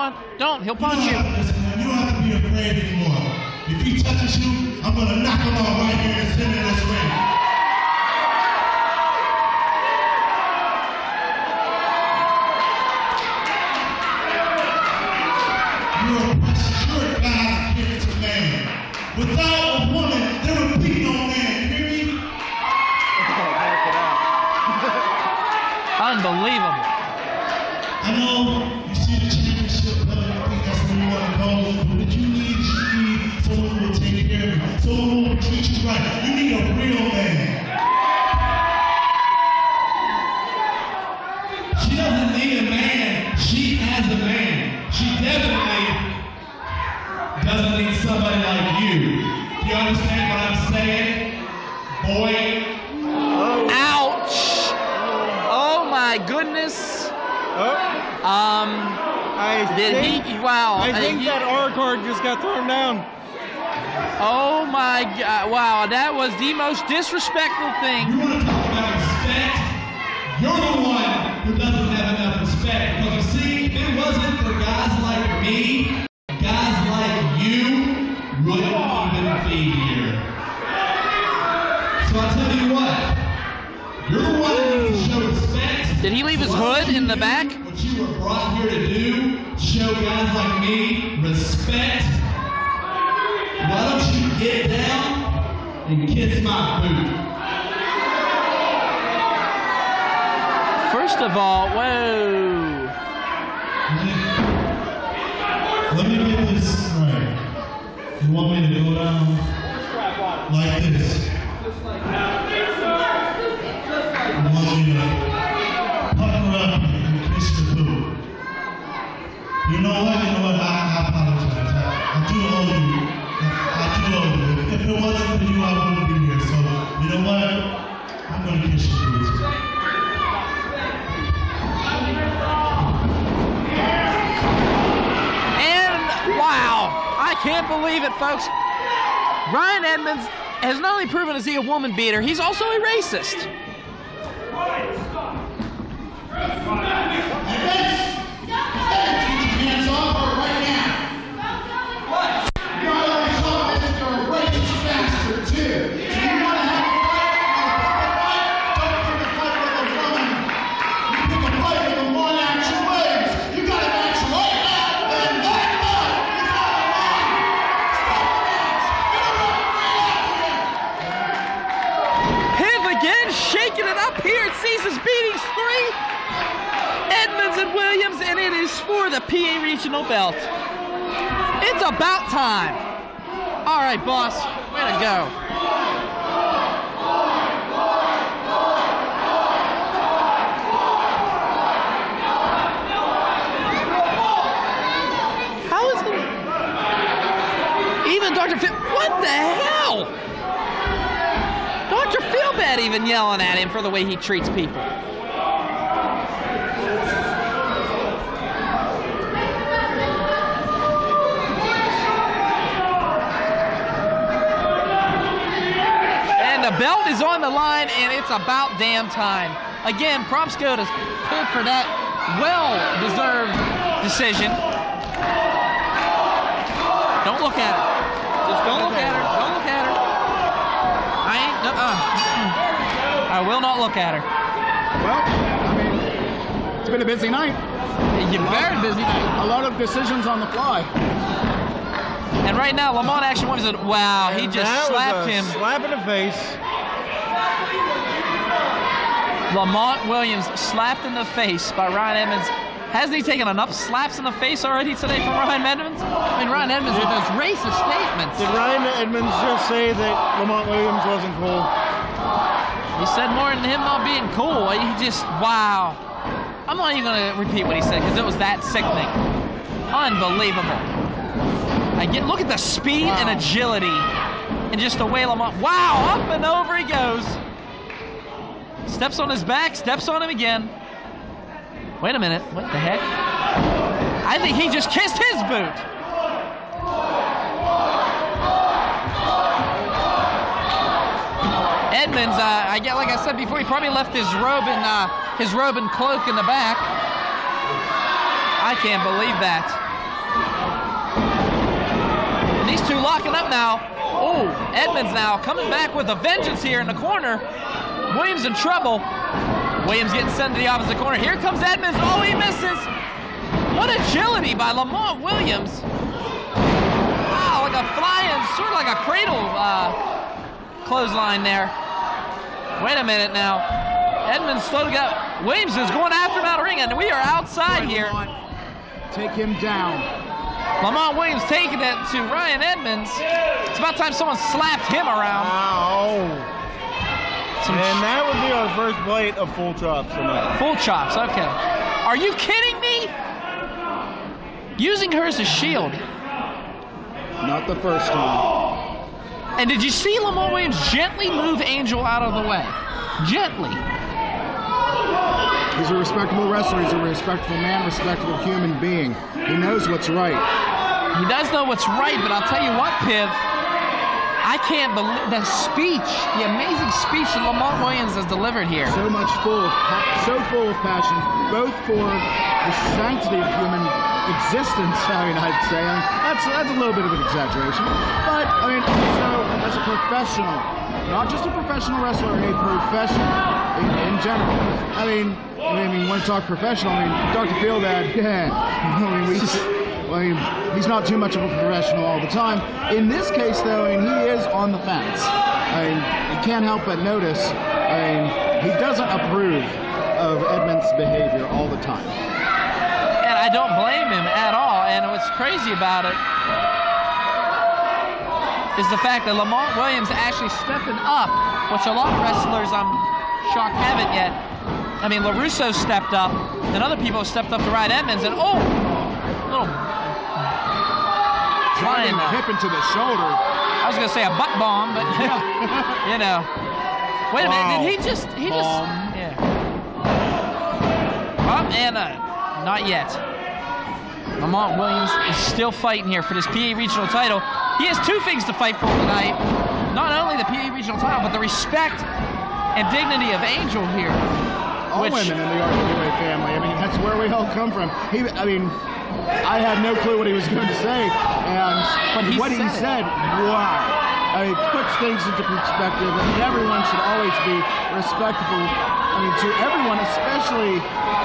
Lamont. Don't. He'll punch you. you. Don't have, listen, you don't have to be afraid anymore. If he touches you, I'm gonna knock him out right here and send in this ring. Will treat you need a real man. She doesn't need a man. She has a man. She definitely doesn't need somebody like you. Do you understand what I'm saying? Boy, Ouch. Oh my goodness. Um. I Did think, he? Wow. I think he- that R card just got thrown down. Oh my God! Uh, wow, that was the most disrespectful thing. You want to talk about respect? You're the one who doesn't have enough respect. Because you see, if it wasn't for guys like me, guys like you wouldn't even be here. So I tell you what, you're the one that needs to show respect. Did he leave his hood in the back? What you were brought here to do, show guys like me respect. Why don't you get down and kiss my boot? First of all, whoa. Let me get this right. You want me to go down like this? You want me to pucker up and kiss your boob? You know what? You. If it wasn't for you, I wouldn't be here. So, you know what? I'm gonna kiss boobs. And wow, I can't believe it, folks. Ryan Edmonds has not only proven to be a woman beater, he's also a racist. Hands off her right now. Shaking it up here at Seasons Beatings 3. Edmonds and Williams, and it is for the PA Regional Belt. It's about time. All right, boss, way to go. How is it? Even Dr. Phil, what the hell? Dr. Feelbad even yelling at him for the way he treats people. And the belt is on the line, and it's about damn time. Again, props go to Pitt for that well-deserved decision. Don't look at her. Just don't look at her. Don't look at her. I ain't. Uh, uh, I will not look at her. Well, I mean, It's been a busy night. You're very busy. A lot of decisions on the fly. And right now, Lamont actually Williams, said, wow, he just slapped him. Slap in the face. Lamont Williams slapped in the face by Ryan Edmonds. Hasn't he taken enough slaps in the face already today from Ryan Edmonds? I mean, Ryan Edmonds with those racist statements. Did Ryan Edmonds just say that Lamont Williams wasn't cool? He said more than him not being cool. He just, wow. I'm not even going to repeat what he said because it was that sickening. Unbelievable. I get, look at the speed and agility and just the way Lamont, wow, up and over he goes. Steps on his back, steps on him again. Wait a minute, what the heck? I think he just kissed his boot. Edmonds, uh, I get like I said before, he probably left his robe and uh, his robe and cloak in the back. I can't believe that. And these two locking up now. Oh, Edmonds now coming back with a vengeance here in the corner. Williams in trouble. Williams getting sent to the opposite corner. Here comes Edmonds. Oh, he misses. What agility by Lamont Williams. Wow, like a flying, sort of like a cradle uh, clothesline there. Wait a minute now. Edmonds slowed up. Williams is going after him out of ring, and we are outside here. Take him down. Lamont Williams taking it to Ryan Edmonds. It's about time someone slapped him around. Ow. Some And that would be our first plate of full chops tonight. Full chops, okay. Are you kidding me? Using her as a shield. Not the first time. And did you see Lamont Williams gently move Angel out of the way? Gently. He's a respectable wrestler. He's a respectful man, respectable human being. He knows what's right. He does know what's right, but I'll tell you what, Piv. I can't believe the speech, the amazing speech that Lamont Williams has delivered here. So much full so full of passion, both for the sanctity of human existence. I mean, I'd say I mean, that's that's a little bit of an exaggeration, but I mean, also as a professional, not just a professional wrestler, a professional in, in general. I mean, I mean, when you talk professional, I mean, Dr. Feelbad, yeah. I mean, we. I mean, he's not too much of a professional all the time. In this case, though, I mean, he is on the fence. I mean, you can't help but notice. I mean, he doesn't approve of Edmonds' behavior all the time. And I don't blame him at all. And what's crazy about it is the fact that Lamont Williams actually stepping up, which a lot of wrestlers, I'm shocked, haven't yet. I mean, LaRusso stepped up, and other people have stepped up to ride Edmonds, and oh. Driving hip into the shoulder. I was gonna say a butt bomb, but you know. Wait a minute, did he just he Bomb. just yeah. Oh, and uh, not yet. Lamont Williams is still fighting here for this PA regional title. He has two things to fight for tonight. Not only the PA regional title, but the respect and dignity of Angel here. all which- women in the RWA family. I mean, that's where we all come from. He, I mean, I had no clue what he was going to say, and But he what he said it. wow. I mean, puts things into perspective. I mean, everyone should always be respectful. I mean, to everyone, especially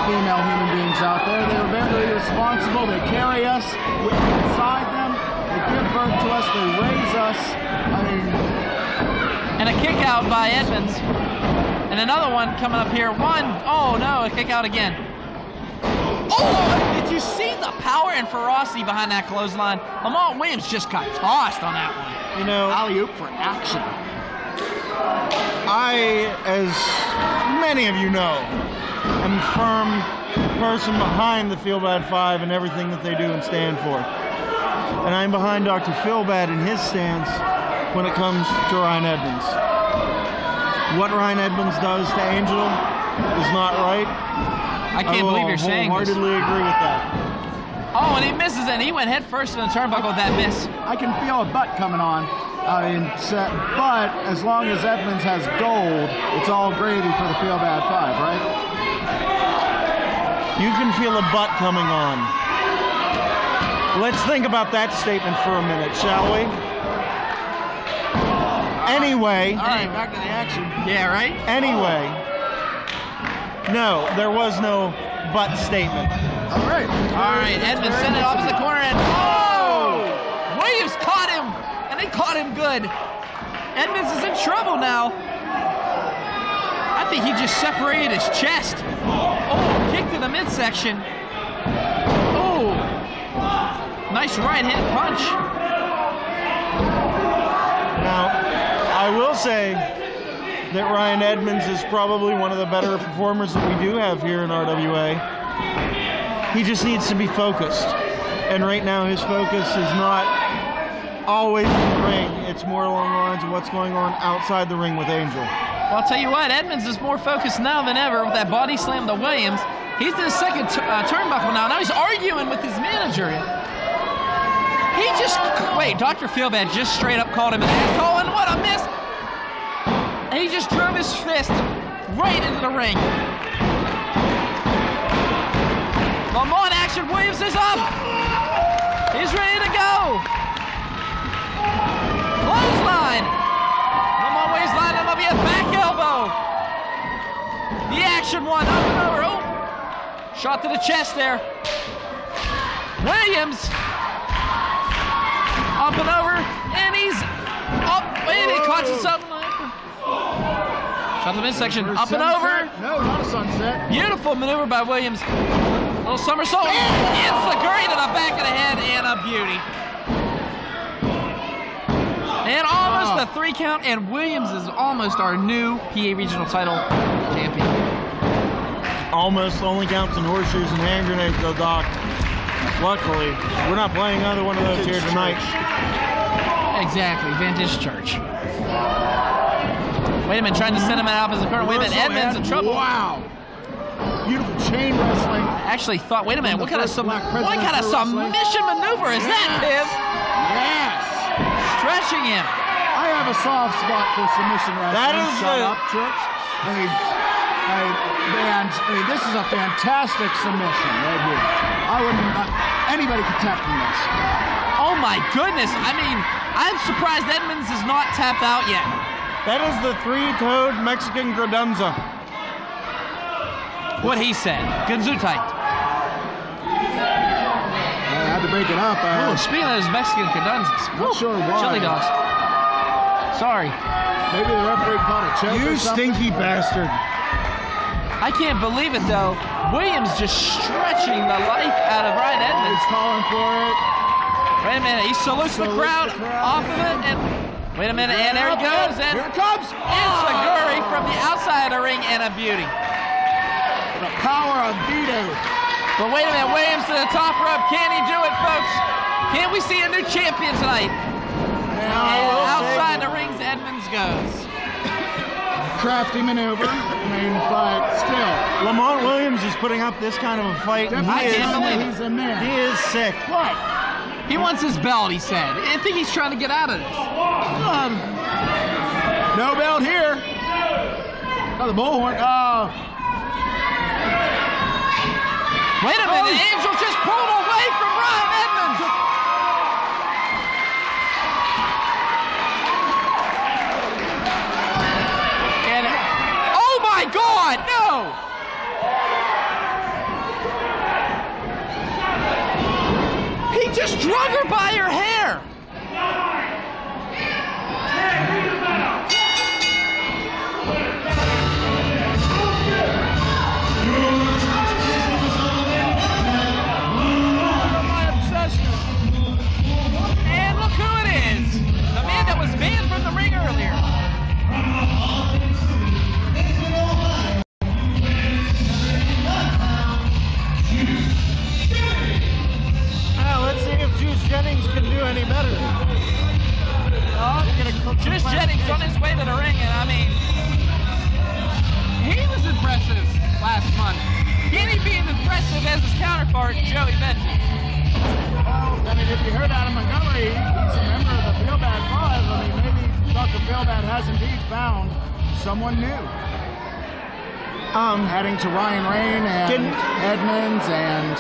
female human beings out there. They're very responsible. They carry us inside them. They give birth to us. They raise us. I mean, And a kick out by Edmonds. And another one coming up here. One, oh no, a kick out again. Oh, did you see the power and ferocity behind that clothesline? Lamont Williams just got tossed on that one. You know, alley oop for action. I, as many of you know, am a firm person behind the Feelbad Five and everything that they do and stand for. And I'm behind Dr. Feelbad in his stance when it comes to Ryan Edmonds. What Ryan Edmonds does to Angel is not right. I can't will believe you're oh, saying this. I wholeheartedly agree with that. Oh, and he misses it. and He went head first in the turnbuckle with that miss. I can feel a butt coming on. I mean, so- but as long as Edmonds has gold, it's all gravy for the Feelbad Five, right? You can feel a butt coming on. Let's think about that statement for a minute, shall we? Anyway, All right, back to the action. Yeah, right? anyway, No, there was no but statement. All right. All right, Edmonds sent it off the corner, and oh! Williams caught him, and they caught him good. Edmonds is in trouble now. I think he just separated his chest. Oh, kick to the midsection. Oh, nice right hand punch. Now, I will say that Ryan Edmonds is probably one of the better performers that we do have here in RWA. He just needs to be focused. And right now, his focus is not always in the ring, it's more along the lines of what's going on outside the ring with Angel. Well, I'll tell you what, Edmonds is more focused now than ever with that body slam to Williams. He's in his second uh, turnbuckle now. Now he's arguing with his manager. He just wait. Dr. Feelbad just straight up called him an asshole, and what a miss! And he just drove his fist right into the ring. Lamont action. Williams is up. He's ready to go. Clothesline. Lamont Williams line him up. He back elbow. The action one up and over. Oh, shot to the chest there. Williams up and over, and he's up. Wait, he caught something. Shot to the midsection, up and over. No, not a sunset. Beautiful maneuver by Williams. Little somersault. It's the gurney to the back of the head and a beauty. And almost a three count, and Williams is almost our new PA regional title champion. Almost only counts in horseshoes and hand grenades, though, Doc. Luckily, we're not playing either one of those here tonight. Exactly, Vantage Church. Wait a minute, trying to send him out opposite corner. Wait a minute, Reversal Edmonds in trouble. Wow. Beautiful chain wrestling. I actually thought, wait a minute, what kind of first sub- Black what kind of for wrestling. submission maneuver is that, Tim? Yes. Stretching him. I have a soft spot for submission wrestling. That is Shut the- up, Church. I mean, I, man, I mean, this is a fantastic submission right here. I wouldn't. Uh, anybody could tap from this. Oh my goodness! I mean, I'm surprised Edmonds is not tapped out yet. That is the three-toed Mexican Gradunza. What he said. Gunzutai. I had to break it up. Oh, Uh, speaking of those Mexican cadenzas. Not sure why. Chili dogs. Sorry. maybe the referee caught a choke You stinky bastard. I can't believe it though. Williams just stretching the life out of Ryan Edmonds. He's calling for it. Wait a minute, he salutes the crowd, the crowd. off of it, and wait a minute, and there he goes, and Here it comes. it's a ah. Guri from the outside of the ring and a beauty. The power of Vito. But wait a minute, Williams to the top rope. Can he do it, folks? Can we see a new champion tonight? Now, And outside the rings, Edmonds goes. crafty maneuver. I mean, but still. Lamont Williams is putting up this kind of a fight. and I He can't is, believe. He's a man. he is sick. What? He wants his belt, he said. I think he's trying to get out of this. Um, no belt here. Oh, the bullhorn. Oh, Wait a minute, Angel just pulled away from Ryan Edmonds. And, oh my God, no! He just drug her by her hair. Do any better. Oh, Juice Jennings on his way to the ring, and I mean, he was impressive last month. Can he be as impressive as his counterpart, Joey Vengeance? well, I mean, if you heard Adam Montgomery, he's a member of the Feelbad Five. I mean, maybe Dr. Feelbad has indeed found someone new. Um, Adding to Ryan Rain and Edmonds and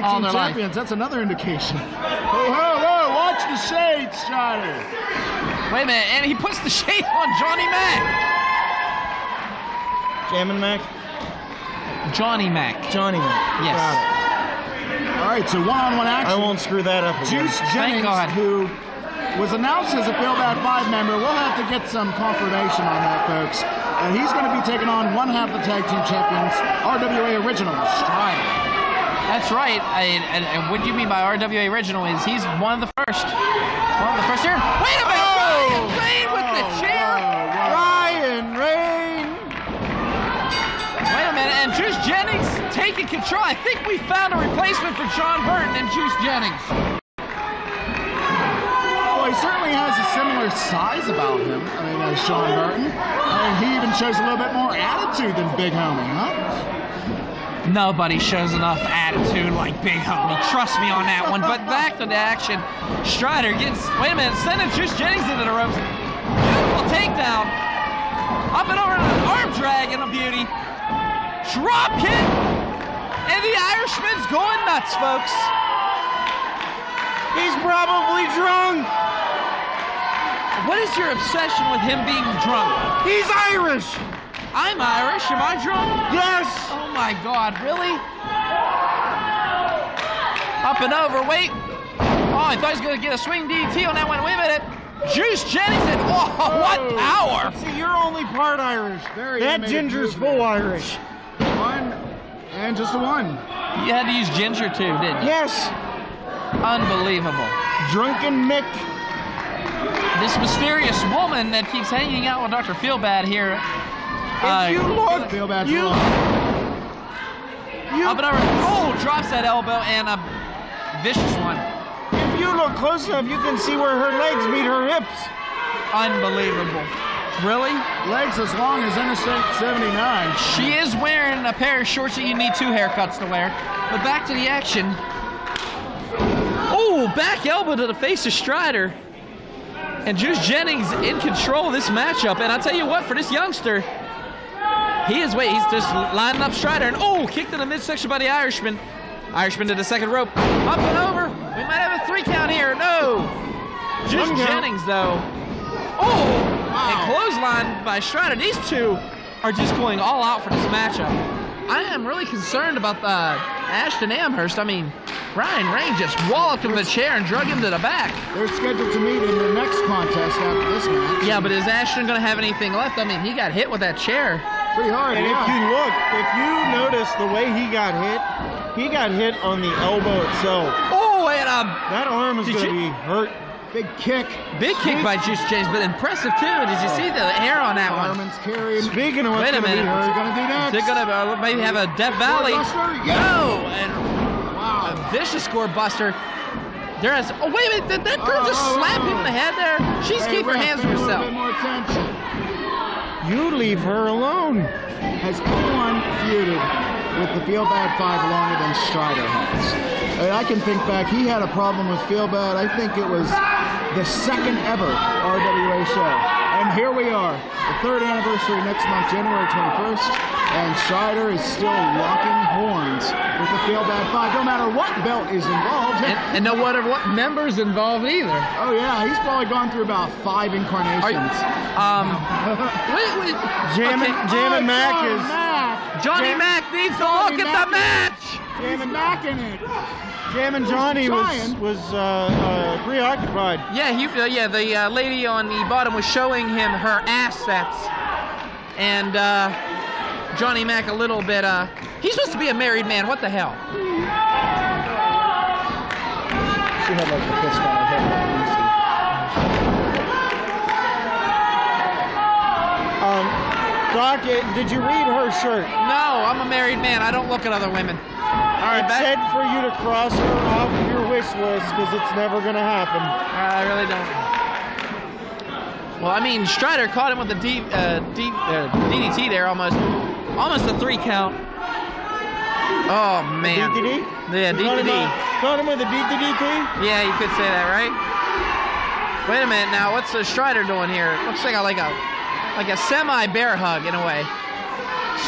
tag team their life. champions. That's another indication. Oh, ho, ho, watch the shades, Stryder. wait a minute, and he puts the shade on Johnny Mac. Jammin' Mac? Johnny Mac. Johnny Mac. Yes. Got it. All right, so one-on-one I action. I won't screw that up again. Juice Thank Jennings, God. who was announced as a Feelbad 5 member, we'll have to get some confirmation on that, folks. And he's going to be taking on one half the tag team champions, RWA Originals. Stryder. That's right. I, and, and what do you mean by RWA original is he's one of the first. One of the first here. Wait a minute! Oh! Ryan Rain with the oh, chair. Ryan Rain! Wait a minute, and Juice Jennings taking control. I think we found a replacement for John Burton and Juice Jennings. Well, he certainly has a similar size about him. I mean, as Sean Burton. I mean, he even shows a little bit more attitude than Big Homie, huh? Nobody shows enough attitude like Big Homie. Trust me on that one. But back to the action. Stryder gets, wait a minute, sending Juice Jennings into the ropes. Beautiful takedown. Up and over to the arm drag and a beauty. Drop kick. And the Irishman's going nuts, folks. He's probably drunk! What is your obsession with him being drunk? He's Irish! I'm Irish. Am I drunk? Yes! Oh my God, really? Up and over, wait. Oh, I thought he was going to get a swing DT on that one. Wait a minute. Juice Jennings and oh, what power! See, you're only part Irish. Very that ginger's movement. full Irish. One and just a one. You had to use ginger too, didn't you? Yes! Unbelievable. Drunken Mick. This mysterious woman that keeps hanging out with Dr. Feelbad here. Uh, If you look, Feel bad you, you, up and over. Oh, drops that elbow and a vicious one. if you look close enough, you can see where her legs meet her hips. Unbelievable. Really? Legs as long as Interstate 79. She is wearing a pair of shorts that you need two haircuts to wear. But back to the action. Oh, back elbow to the face of Stryder. And Juice Jennings in control of this matchup. And I'll tell you what, for this youngster, he is, wait, he's just lining up Stryder. And oh, kicked in the midsection by the Irishman. Irishman to the second rope. Up and over. We might have a three count here. No. Count. Jennings, though. Oh, wow. and clothesline by Stryder. These two are just going all out for this matchup. I am really concerned about the Ashton Amherst. I mean, Ryan Rain just walloped him with a chair and drug him to the back. They're scheduled to meet in the next contest after this match. Yeah, but is Ashton going to have anything left? I mean, he got hit with that chair. Pretty hard, And if you look, if you notice the way he got hit, he got hit on the elbow itself. Oh, and a That arm is going to be hurt. Big kick. big kick by Juice James, but impressive too. Did you see the hair on that one? Fireman's carry. Speaking of what's Wait a going to be minute. What's he hurt, gonna do next? They're going to uh, maybe have a Death Valley. Buster? Yeah. No, and Wow. a vicious score buster. There is. Oh wait a minute! Did that girl Oh, just oh, slap oh. him in the head there? She's Hey, keeping her hands to pay a little herself. You leave her alone. Has anyone feuded with the Feelbad Five longer than Stryder has? I, mean, I can think back. He had a problem with Feel Bad. I think it was the second ever RWA show. And here we are, the third anniversary next month, January 21st. And Stryder is still locking horns with the Feelbad Five, no matter what belt is involved. And, and no matter what members involved either. Oh yeah, he's probably gone through about five incarnations. Um, wait, wait. Jammin' okay. Jammin' Mac John is Mac. Johnny Jam- Mac needs to Johnny look at Mac the match. Jammin' Mac in it. Jammin' Johnny was Trying. was uh, uh, preoccupied. Yeah, he, uh, yeah. The uh, lady on the bottom was showing him her assets, and uh, Johnny Mac a little bit. Uh, he's supposed to be a married man. What the hell? She had like a kiss on her head. Doc, did you read her shirt? No, I'm a married man. I don't look at other women. All right, It back. said for you to cross her off your wish list because it's never going to happen. I really don't. Well, I mean, Stryder caught him with a D, uh, D, uh, DDT there, almost, almost a three count. Oh man. DDT? Yeah, Caught him, DDT. uh, caught him with a DDT? Yeah, you could say that, right? Wait a minute now. What's the Stryder doing here? Looks like a like a like a semi bear hug in a way.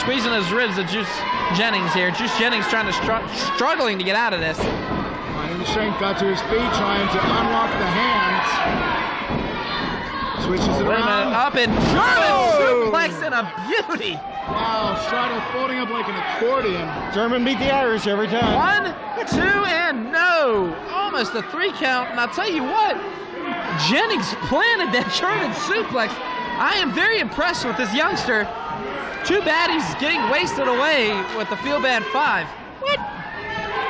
Squeezing his ribs of Juice Jennings here. Juice Jennings trying to str- struggling to get out of this. Finding the strength, got to his feet, trying to unlock the hands. Switches it Wait minute. around. Up and German Oh! suplex and a beauty. Wow, Stryder folding up like an accordion. German beat the Irish every time. One, two, and no. Almost a three count. And I'll tell you what, Jennings planted that German suplex. I am very impressed with this youngster. Too bad he's getting wasted away with the feel bad five. What?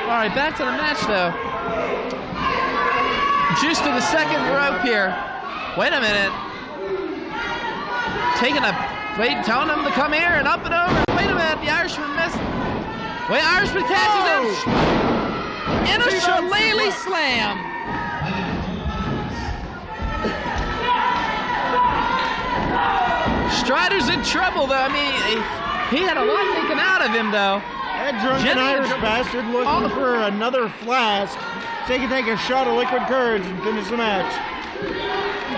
All right, back to the match though. Juice to the second rope here. Wait a minute. Taking a wait, telling him to come here and up and over. Wait a minute, the Irishman missed. Wait, Irishman catches him. In a shillelagh slam. Stryder's in trouble though. I mean, he, he had a lot taken out of him though. That drunken Jennings- Irish bastard looking Oh. for another flask. So he can take a shot of liquid courage and finish the match.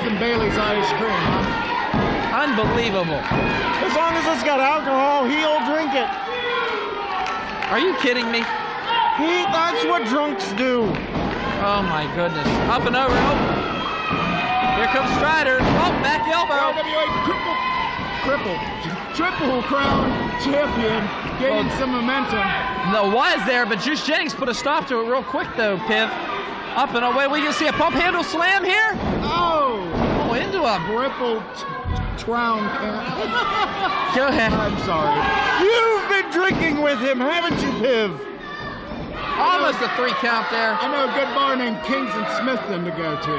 Some Bailey's ice cream, huh? Unbelievable. As long as it's got alcohol, he'll drink it. Are you kidding me? He, that's what drunks do. Oh my goodness. Up and over. Oh. Here comes Stryder. Oh, back elbow. Triple, triple, crown champion, gaining Oh. some momentum. No, was there, but Juice Jennings put a stop to it real quick though, Piv. Up and away. We can see a pump handle slam here. Oh, Oh, into a. triple crown. Go ahead. I'm sorry. You've been drinking with him, haven't you, Piv? Almost a three count there. I know a good bar named Kings and Smithton to go to.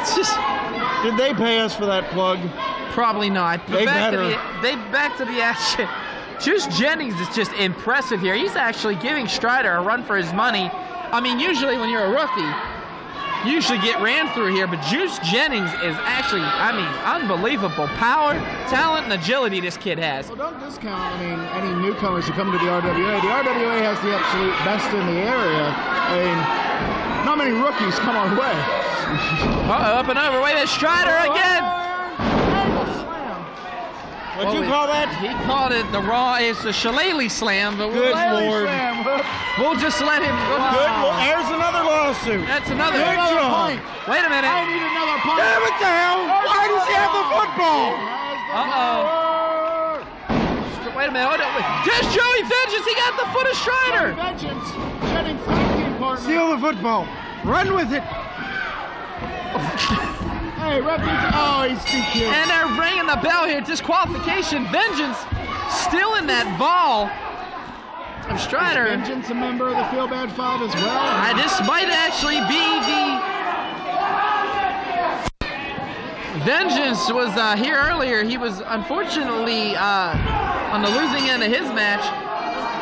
It's just Did they pay us for that plug? probably not. But They back to the they back to the action. Juice Jennings is just impressive here. He's actually giving Stryder a run for his money. I mean, usually when you're a rookie, you usually get ran through here, but Juice Jennings is actually, I mean, unbelievable power, talent, and agility this kid has. Well, don't discount, I mean, any newcomers who come to the RWA. The RWA has the absolute best in the area. I mean, not many rookies come our way. Uh-oh, up and over. Wait a minute, Stryder oh, again. Oh, What'd Well, you call that? He called it the raw. It's the shillelagh slam, but we'll, Good Lord. we'll just let him. Good. Well, there's another lawsuit. That's another. Good job. Wait a minute. I need another punch. Damn it the hell! Why does he have the football? Uh-oh. Wait a minute. Hold on. Wait. There's Joey Vengeance. He got the foot of Stryder. Vengeance, shedding tag team partner. Steal the football. Run with it. Hey, referee. Oh, he's DQ. And they're ringing the bell here. Disqualification. Vengeance still in that ball of Stryder. Vengeance, a member of the Feelbad Five as well. Uh, this might actually be the. Vengeance was uh, here earlier. He was unfortunately uh, on the losing end of his match.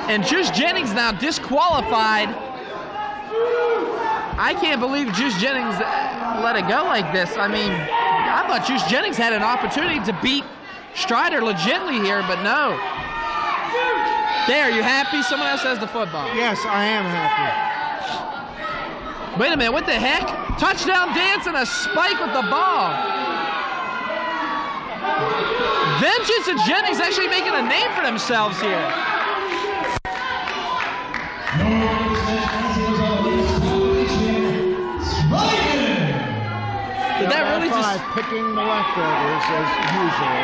And Juice Jennings now disqualified. I can't believe Juice Jennings let it go like this. I mean, I thought Juice Jennings had an opportunity to beat Stryder legitly here, but no. There, you happy? Someone else has the football. Yes, I am happy. Wait a minute, what the heck? Touchdown dance and a spike with the ball. Vengeance and Jennings actually making a name for themselves here. That Five picking the leftovers as usual.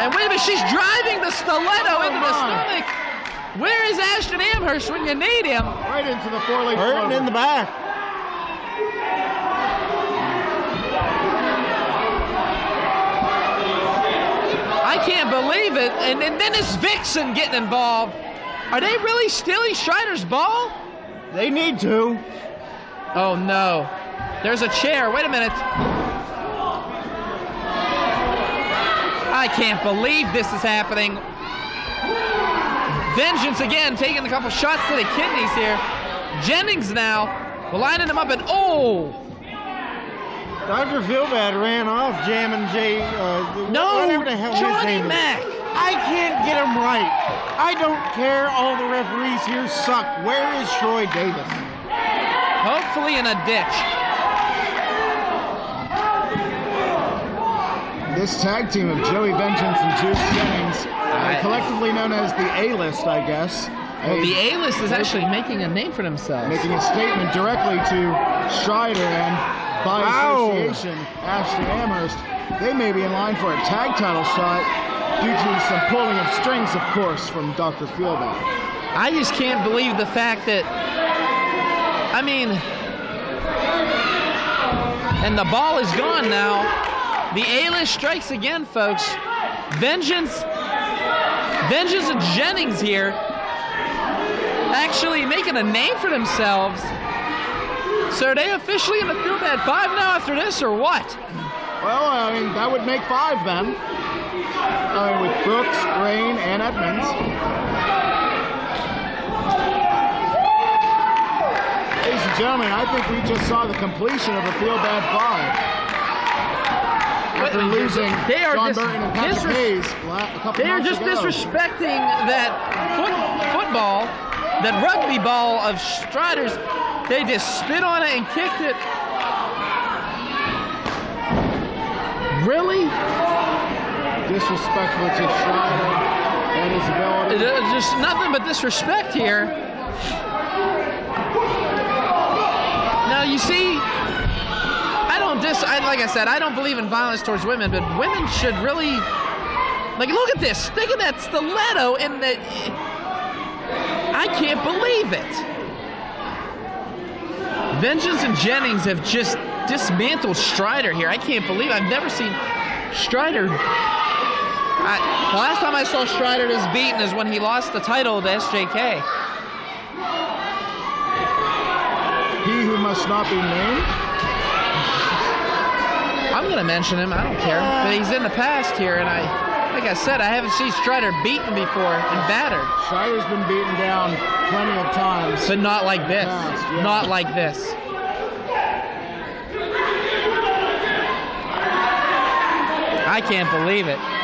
And wait a minute, she's driving the stiletto into the Oh, stomach. Where is Ashton Amherst when you need him? Right into the four-leaf Hurting in the back. I can't believe it. And, and then is Vixen getting involved. Are they really stealing Stryder's ball? They need to. Oh no. There's a chair. Wait a minute. I can't believe this is happening. Vengeance again, taking a couple shots to the kidneys here. Jennings now lining him up and oh Dr. Feelbad ran off jamming Jay. Uh, no, whatever the hell Johnny. Mack. I can't get him right. I don't care. All the referees here suck. Where is Troy Davis? Hopefully in a ditch. This tag team of Joey Vengeance and Juice Jennings, uh, collectively known as the A-list, I guess. Well, the A-list is actually making a name for themselves. making a statement directly to Stryder and by Ow. association Ashton Amherst. They may be in line for a tag title shot due to some pulling of strings, of course, from Dr. Feelbad. I just can't believe the fact that. I mean. And the ball is gone now. The A-list strikes again, folks. Vengeance. Vengeance and Jennings here. Actually making a name for themselves. So are they officially in the Feelbad Five now after this, or what? Well, I mean, that would make five then. I mean, with Brooks, Rain, and Edmonds. Ladies and gentlemen, I think we just saw the completion of a Feelbad Five. After losing They are John dis- Burton and Patrick Hayes a couple They are just ago. disrespecting that foot, football, that rugby ball of Stryders. They just spit on it and kicked it. Really? disrespectful to Stryder and his ability. It- Just nothing but disrespect here. You see, I don't dis. I, like I said, I don't believe in violence towards women, but women should really. Like, look at this. Think of that stiletto and the. I can't believe it. Vengeance and Jennings have just dismantled Stryder here. I can't believe I've never seen Stryder. I, the last time I saw Stryder this beaten is when he lost the title to SJK. He who must not be named. I'm gonna mention him. I don't care, but he's in the past here, and I, like I said, I haven't seen Stryder beaten before and battered, Stryder's been beaten down plenty of times. but not like this. Not like this. I can't believe it.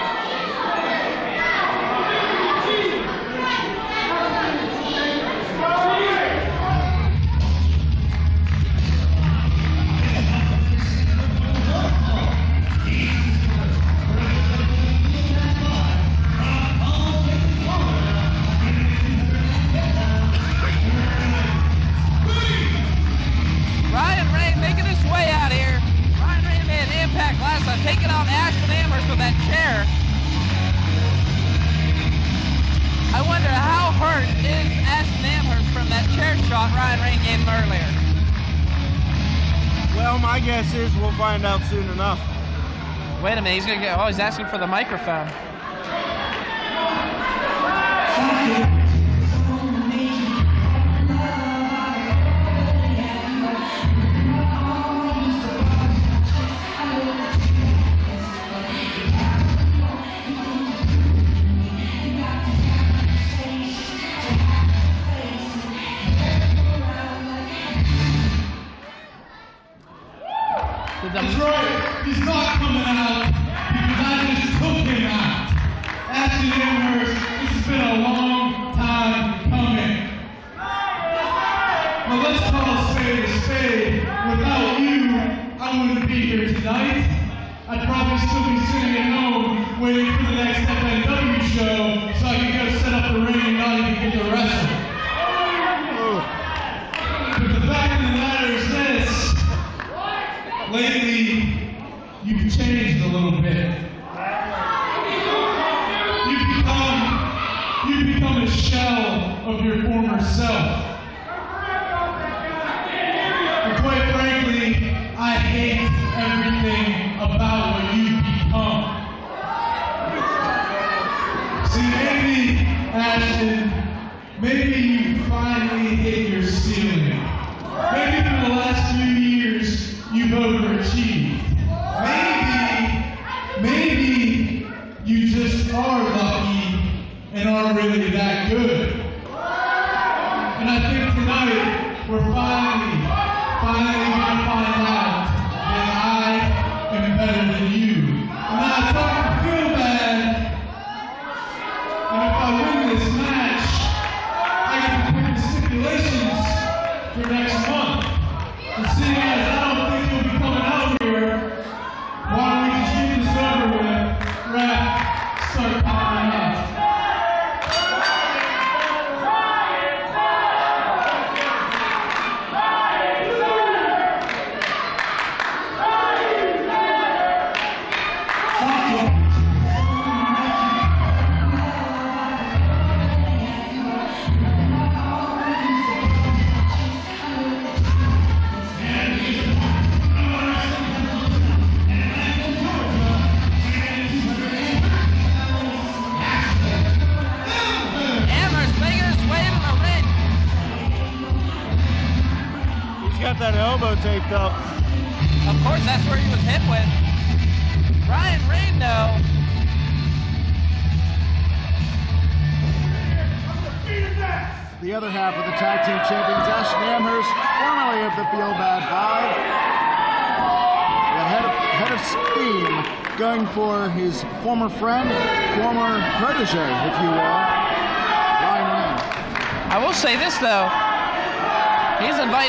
Ryan Ray making his way out here. Ryan Ray made an impact last time, uh, taking on Ashton Amherst with that chair. I wonder how hurt is Ashton Amherst from that chair shot Ryan Ray gave him earlier. Well, my guess is we'll find out soon enough. Wait a minute, he's gonna get. Oh, he's asking for the microphone. Did the- Detroit is not coming out because I just took him out. Ashton Amherst, this has been a long time coming. Now let's a spade a spade. Without you, I wouldn't be here tonight. I'd probably still be sitting at home waiting for the next FNW show so I could go set up the ring and not even get to wrestle.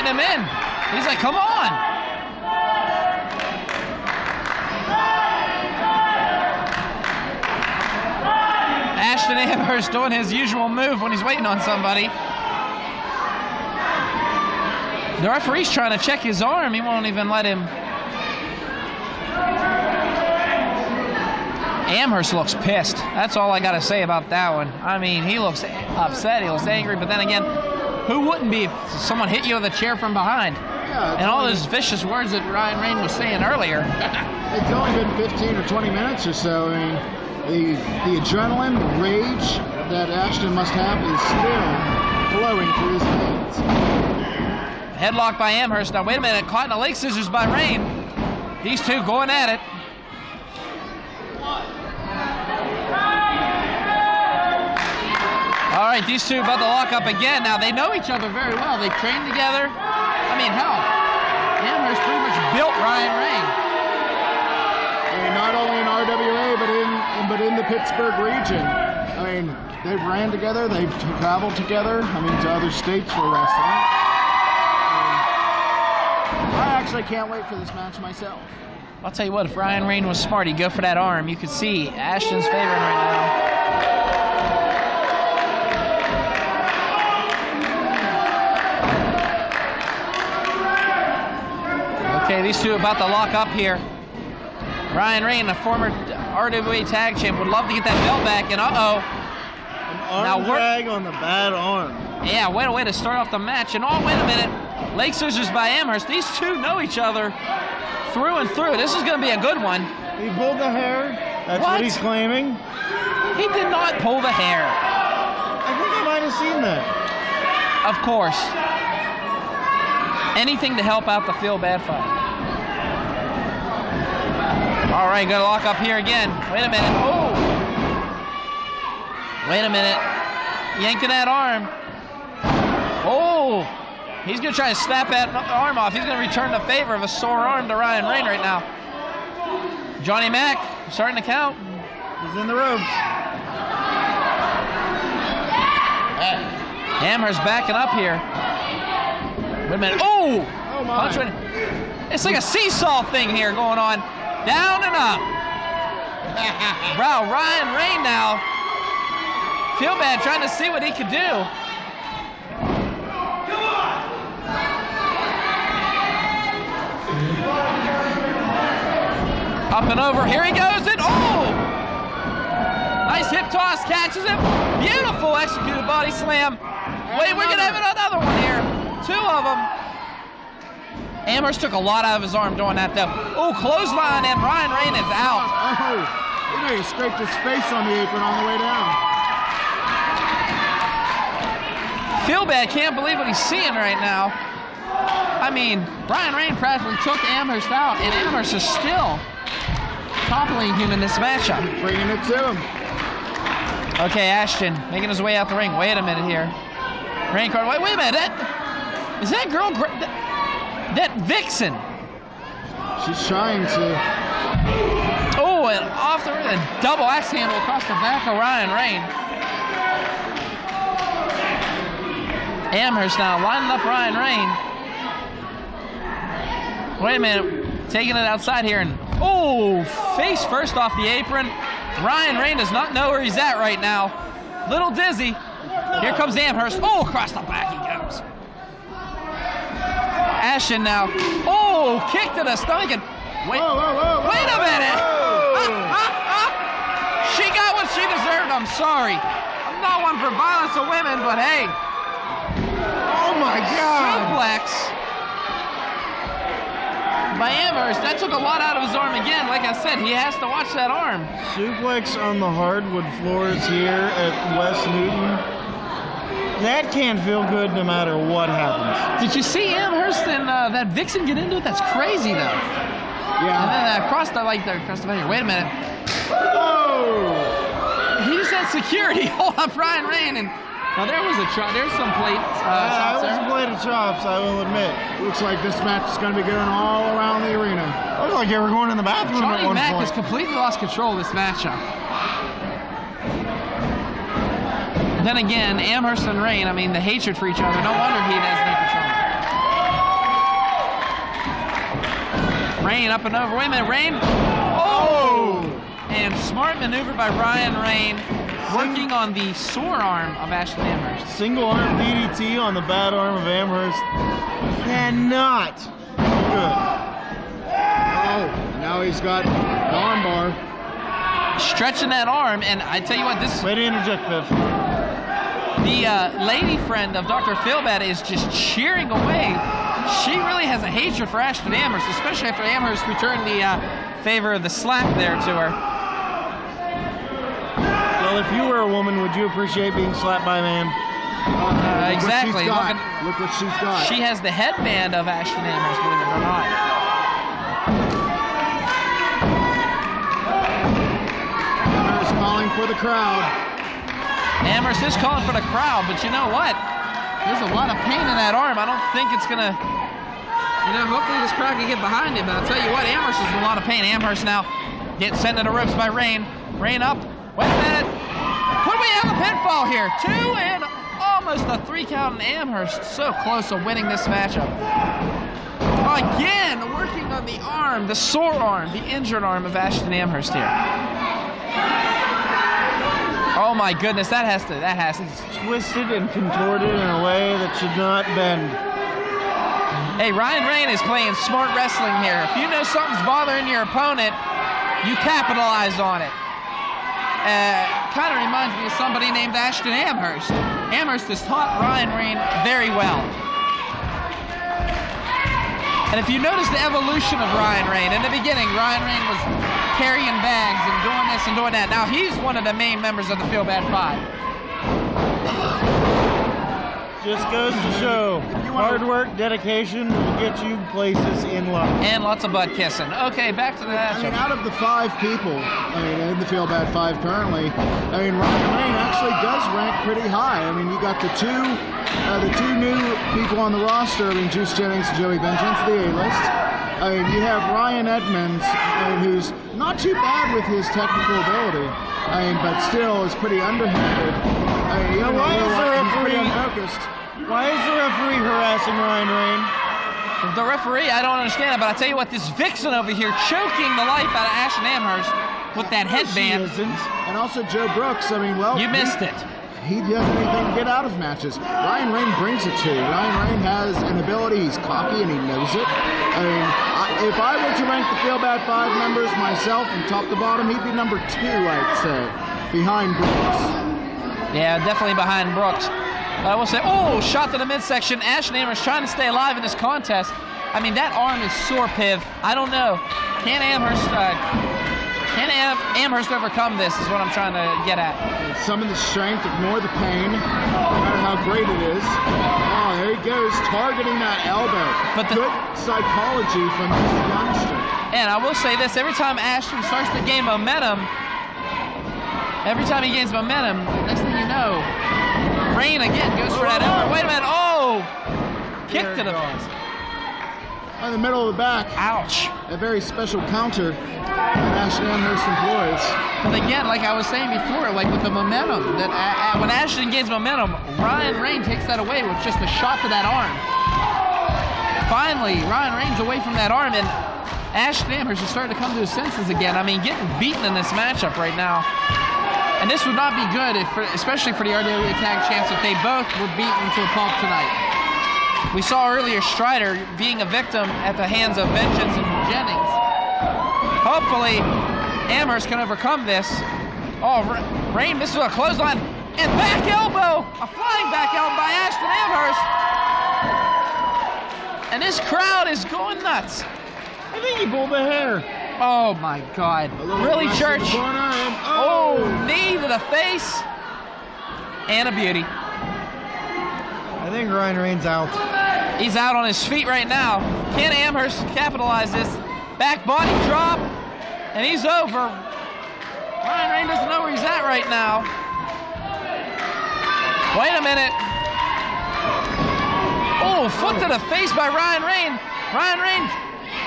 He's him in. He's like, come on. Ashton Amherst doing his usual move when he's waiting on somebody. The referee's trying to check his arm. He won't even let him. Amherst looks pissed. That's all I got to say about that one. I mean, he looks upset. He looks angry. But then again, who wouldn't be if someone hit you with a chair from behind? Yeah, And all only- those vicious words that Ryan Rain was saying earlier. It's only been 15 or 20 minutes or so. I mean, the the adrenaline, the rage that Ashton must have is still flowing through his veins. Headlock by Amherst. Now, wait a minute. Caught in the leg scissors by Rain. These two going at it. All right, these two about to lock up again. Now, they know each other very well. They train together. I mean, hell, Amherst pretty much built Ryan Rain. I mean, not only in RWA, but in but in the Pittsburgh region. I mean, they've ran together, they've traveled together. I mean, to other states for wrestling. And I actually can't wait for this match myself. I'll tell you what, if Ryan Rain was smart, he'd go for that arm. You could see Ashton's favoring right now. Okay, these two about to lock up here. Ryan Rain, a former RWA tag champ, would love to get that belt back, and uh-oh. Arm Now drag on the bad arm. Yeah, what a way to start off the match. And oh, wait a minute. Leg scissors by Amherst. These two know each other through and through. This is going to be a good one. He pulled the hair. That's what, What? he's claiming. He did not pull the hair. I think I might have seen that. Of course. Anything to help out the feel bad fight. All right, gonna lock up here again. Wait a minute. Oh. Wait a minute. Yanking that arm. Oh. He's gonna try to snap that arm off. He's gonna return the favor of a sore arm to Ryan Rain right now. Johnny Mack starting to count. He's in the ropes. Hammer's backing up here. Wait a minute. Oh! Oh, my. It's like a seesaw thing here going on. Down and up. Wow, Ryan Rain now. Feelbad trying to see what he could do. Up and over. Here he goes. And oh! Nice hip toss. Catches him. Beautiful executed body slam. Wait, we're going to have another one here. Two of them. Amherst took a lot out of his arm doing that, though. Oh, clothesline, and Ryan Rain is out. Oh, he scraped his face on the apron on the way down. Feelbad, can't believe what he's seeing right now. I mean, Brian Rain practically took Amherst out, and Amherst is still toppling him in this matchup. Bringing it to him. Okay, Ashton making his way out the ring. Wait a minute here. Rain card. Wait, wait a minute. That, is that girl? That, that Vixen. She's trying to. Oh, and off the ring, a double axe handle across the back of Ryan Rain. Amherst now lining up Ryan Rain. Wait a minute, taking it outside here, and oh, face first off the apron. Ryan Rain does not know where he's at right now. Little dizzy. Here comes Amherst. Oh, across the back he goes. Ashton now. Oh, kick to the stomach and wait. Whoa, whoa, whoa, wait a minute. whoa. Ah, ah, ah. she got what she deserved. I'm sorry. I'm not one for violence of women, but hey, Oh my God! suplex by Amherst. That took a lot out of his arm again. Like I said, he has to watch that arm. Suplex on the hardwood floors here at West Newton. That can't feel good no matter what happens. Did you see Amherst and uh, that Vixen get into it? That's crazy though. Yeah. And Yeah. then uh, across the like the across the back. Wait a minute. Oh! He just had security hold up Ryan Rain and now there was a try. There's some plate uh, Uh, shots I was a blade of chops, I will admit. Looks like this match is going to be going all around the arena. Looks like you were going in the bathroom at Johnny one Mack point. has completely lost control of this matchup. Then again, Amherst and Rain, I mean, the hatred for each other, no wonder he has no control. Rain up and over. Wait a minute, Rain. Oh! And smart maneuver by Ryan Rain, working on the sore arm of Ashley Amherst. Single arm DDT on the bad arm of Amherst. Cannot. Good. Oh, now he's got the armbar. Stretching that arm, and I tell you what, this Way to interject, Biff. The uh, lady friend of Dr. Feelbad is just cheering away. She really has a hatred for Ashton Amherst, especially after Amherst returned the uh, favor of the slap there to her. Well, if you were a woman, would you appreciate being slapped by a man? Uh, Look exactly. What. Looking- Look what she's got. She has the headband of Ashton Amherst, believe it or not. Amherst calling for the crowd. Amherst is calling for the crowd, but you know what? There's a lot of pain in that arm. I don't think it's gonna. You know, hopefully this crowd can get behind him. But I'll tell you what, Amherst is in a lot of pain. Amherst now gets sent to the ropes by Rain. Rain up. Wait a minute. Could we have a pinfall here? Two and almost a three count. in Amherst so close to winning this matchup. Again, working on the arm, the sore arm, the injured arm of Ashton Amherst here. Oh my goodness, that has to, that has to. Twisted and contorted in a way that should not bend. Hey, Ryan Rain is playing smart wrestling here. If you know something's bothering your opponent, you capitalize on it. Uh, kind of reminds me of somebody named Ashton Amherst. Amherst has taught Ryan Rain very well. And if you notice the evolution of Ryan Rain, in the beginning, Ryan Rain was carrying bags and doing this and doing that. Now he's one of the main members of the Feelbad Five. Just goes to show, hard work, dedication will get you places in life. And lots of butt kissing. Okay, back to the I mean, out of the five people, I mean, in the Feelbad Five currently, I mean, Ryan Rain actually does rank pretty high. I mean, you got the two, uh, the two new people on the roster. I mean, Juice Jennings and Joey Vengeance, the A-list. I mean, you have Ryan Edmonds, I mean, who's not too bad with his technical ability. I mean, but still is pretty underhanded. Even Now, why is there a he's pretty three- unfocused. Why is the referee harassing Ryan Rain? The referee, I don't understand it, but I tell you what, this Vixen over here choking the life out of Ashton Amherst with that headband. She isn't. And also Joe Brooks. I mean, well, You missed he, it. He does anything to get out of matches. Ryan Rain brings it to you. Ryan Rain has an ability. He's cocky and he knows it. I mean, I, if I were to rank the Feelbad Five members myself from top to bottom, he'd be number two, I'd say, behind Brooks. Yeah, definitely behind Brooks. But I will say, oh, shot to the midsection. Ashton Amherst trying to stay alive in this contest. I mean, that arm is sore, Piv. I don't know. Can Amherst, uh, can Am- Amherst overcome this? Is what I'm trying to get at. Summon the strength, ignore the pain, no matter how great it is. Oh, there he goes, targeting that elbow. But the- Good psychology from this youngster. And I will say this: every time Ashton starts to gain momentum, every time he gains momentum, next thing you know, Rain again goes for that elbow. Wait a minute! Oh, kick to the goes. face. In the middle of the back, Ouch. a very special counter that Ashton Amherst employs. But again, like I was saying before, like with the momentum, that uh, uh, when Ashton gains momentum, Ryan Rain takes that away with just a shot to that arm. Finally, Ryan Rain's away from that arm, and Ashton Amherst is starting to come to his senses again. I mean, getting beaten in this matchup right now. And this would not be good, if, especially for the RWA Tag Champs, if they both were beaten to a pulp tonight. We saw earlier Stryder being a victim at the hands of Vengeance and Jennings. Hopefully, Amherst can overcome this. Oh, Ra- Rain misses a clothesline and back elbow, a flying back elbow by Ashton Amherst. And this crowd is going nuts. I think he pulled the hair. Oh my God! Really, Church? and- Oh, oh, knee to the face, and a beauty. I think Ryan Rain's out. He's out on his feet right now. Can Amherst capitalize this? Back body drop, and he's over. Ryan Rain doesn't know where he's at right now. Wait a minute. Oh, foot to the face by Ryan Rain. Ryan Rain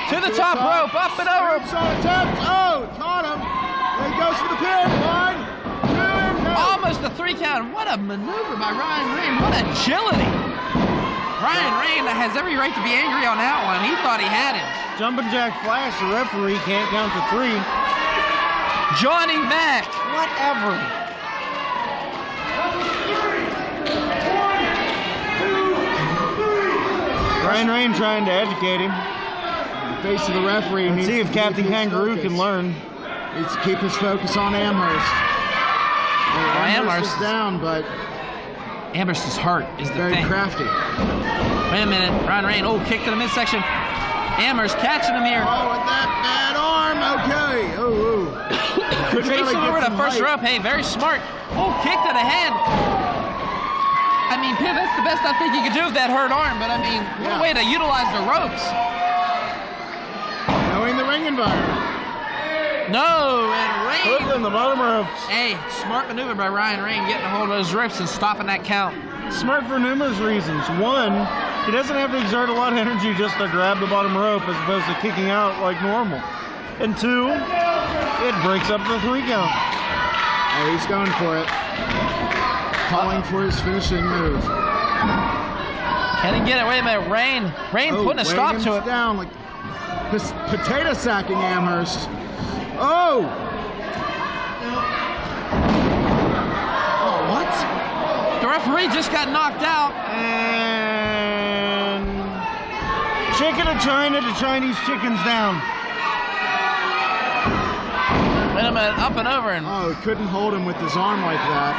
to the top rope, up and over. Attempt. Oh, caught him. There he goes for the pin. One, two, no. Almost a three count. What a maneuver by Ryan Rain. What agility. Ryan Rain has every right to be angry on that one. He thought he had him. Jumping Jack Flash, the referee can't count to three. Johnny Mack. Whatever. Ryan Rain trying to educate him. The face of the referee Let's see if Captain Kangaroo focus. can learn. Needs to keep his focus on Amherst. Oh, Amherst Amherst. is down, but Amherst's heart is the very thing. crafty. Wait a minute. Ryan Rain. Oh, kick to the midsection. Amherst catching him here. Oh, with that bad arm. Okay. Oh, oh. Couldn't Chasing really get over the first height. rope. Hey, very smart. Oh, kick to the head. I mean, Piv, that's the best I think you could do with that hurt arm. But I mean, what Yeah. a way to utilize the ropes. Knowing ring environment. No, and Hook Rain. in the bottom ropes. Hey, smart maneuver by Ryan Rain getting a hold of those ropes and stopping that count. Smart for numerous reasons. One, he doesn't have to exert a lot of energy just to grab the bottom rope as opposed to kicking out like normal. And two, it breaks up the three count. Oh, he's going for it. Calling for his finishing move. Can he get it? Wait a minute. Rain. Rain Oh, putting a stop to it. down like pos- potato sacking Amherst. Oh! Oh, what? The referee just got knocked out. And chicken of China to Chinese chickens down. Wait a minute. Up and over. And Oh, he couldn't hold him with his arm like that.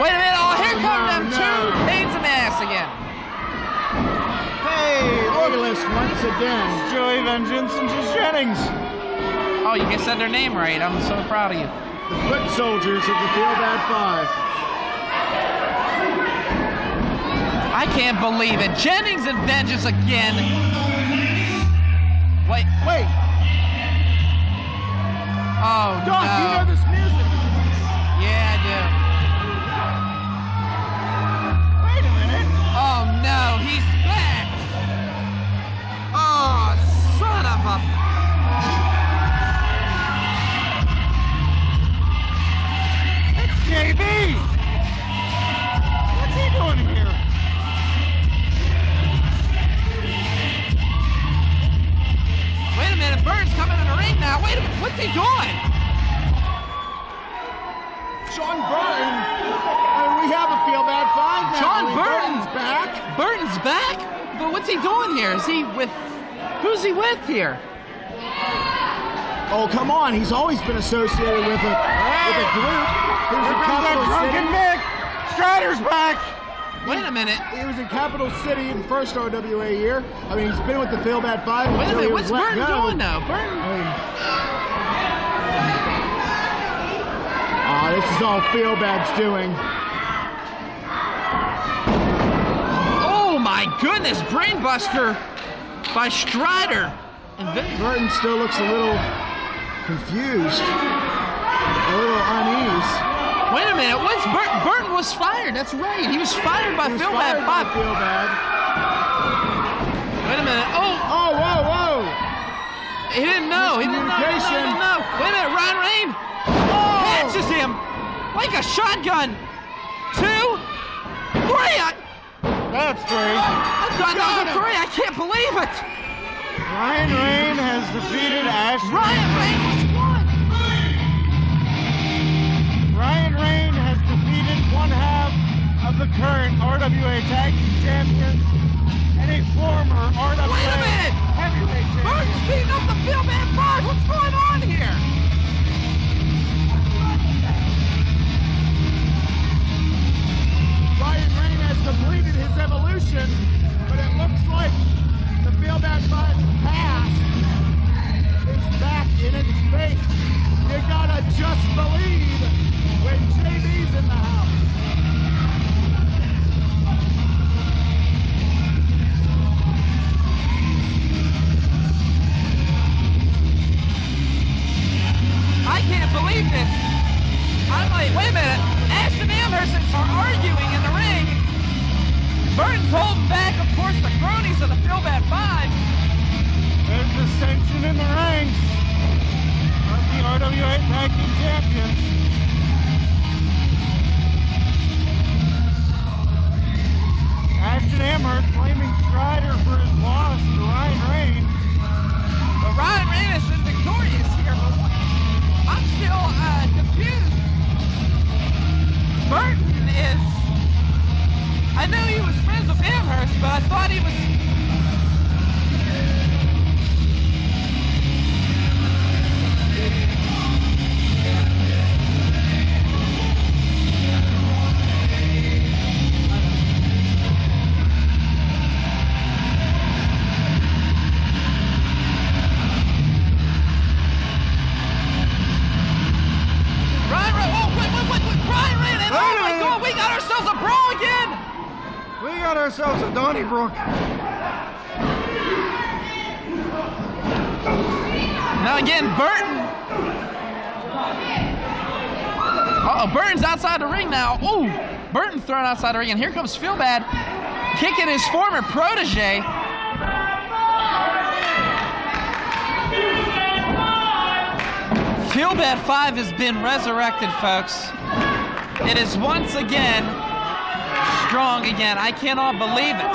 wait a minute. Oh, here Oh, come no, them no. two pains in the ass again. Hey, Loyalist once again. Joey Vengeance and just Jennings. Oh, you can said their name right. I'm so proud of you. The foot soldiers of the Feelbad Five. I can't believe it. Jennings and Vengeance again. Wait. Wait, Oh, Doc, no. you know this music. Yeah, I do. Wait a minute. Oh, no. He's back. Oh, son of a... It's JB! What's he doing here? Wait a minute, Burns coming in the ring now. Wait a minute, what's he doing? John Burton, and we have a feel bad find. John Burton's back. Burton's back? But what's he doing here? Is he with. Who's he with here? Oh, come on. He's always been associated with a, with a group. He was Here in that Capital drunken Mick. Stryder's back. Wait a minute. He was in Capital City in the first RWA year. I mean, he's been with the Feelbad Five. Wait a minute. What's Burton go. doing now? Burton. I mean, Ah, this is all Feelbad's doing. Oh my goodness. Brainbuster by Stryder. And then- Burton still looks a little confused, a little unease. Wait a minute. What's Burton? Burton was fired. That's right. He was fired by Feelbad Five. Feelbad. Wait a minute. Oh, Oh, whoa, whoa! he didn't know. He didn't know. He didn't know. He didn't know. Wait a minute. Ryan Rain Oh! catches him like a shotgun. Two, three. That's three. I thought that was a three. I can't believe it. Ryan Rain has defeated Ash. Ryan Rain was one. Ryan Rain has defeated one half of the current RWA Tag Team Champions and a former RWA Wait a minute. Heavyweight Champion. Burton's beating up the Phil Man. What's going on here? Ryan Rain has completed his evolution, but it looks like the Feelbad Five past is back in its face. You gotta just believe when JB's in the house. I can't believe this. I'm like, wait a minute. Ashton Amherst are arguing in the ring. Burton's holding back, of course, the cronies of the Feelbad Five. There's dissension in the ranks of the RWA Tag Team Champions. Ashton Amherst blaming Stryder for his loss to Ryan Rain. But Ryan has been victorious here. I'm still uh, confused. Burton is. I knew he was friends with Amherst, but I thought he was. Got ourselves a Donnybrook. Now again, Burton. Uh oh, Burton's outside the ring now. Ooh, Burton thrown outside the ring, and here comes Feelbad kicking his former protege. Feelbad 5 has been resurrected, folks. It is once again strong again. I cannot believe it.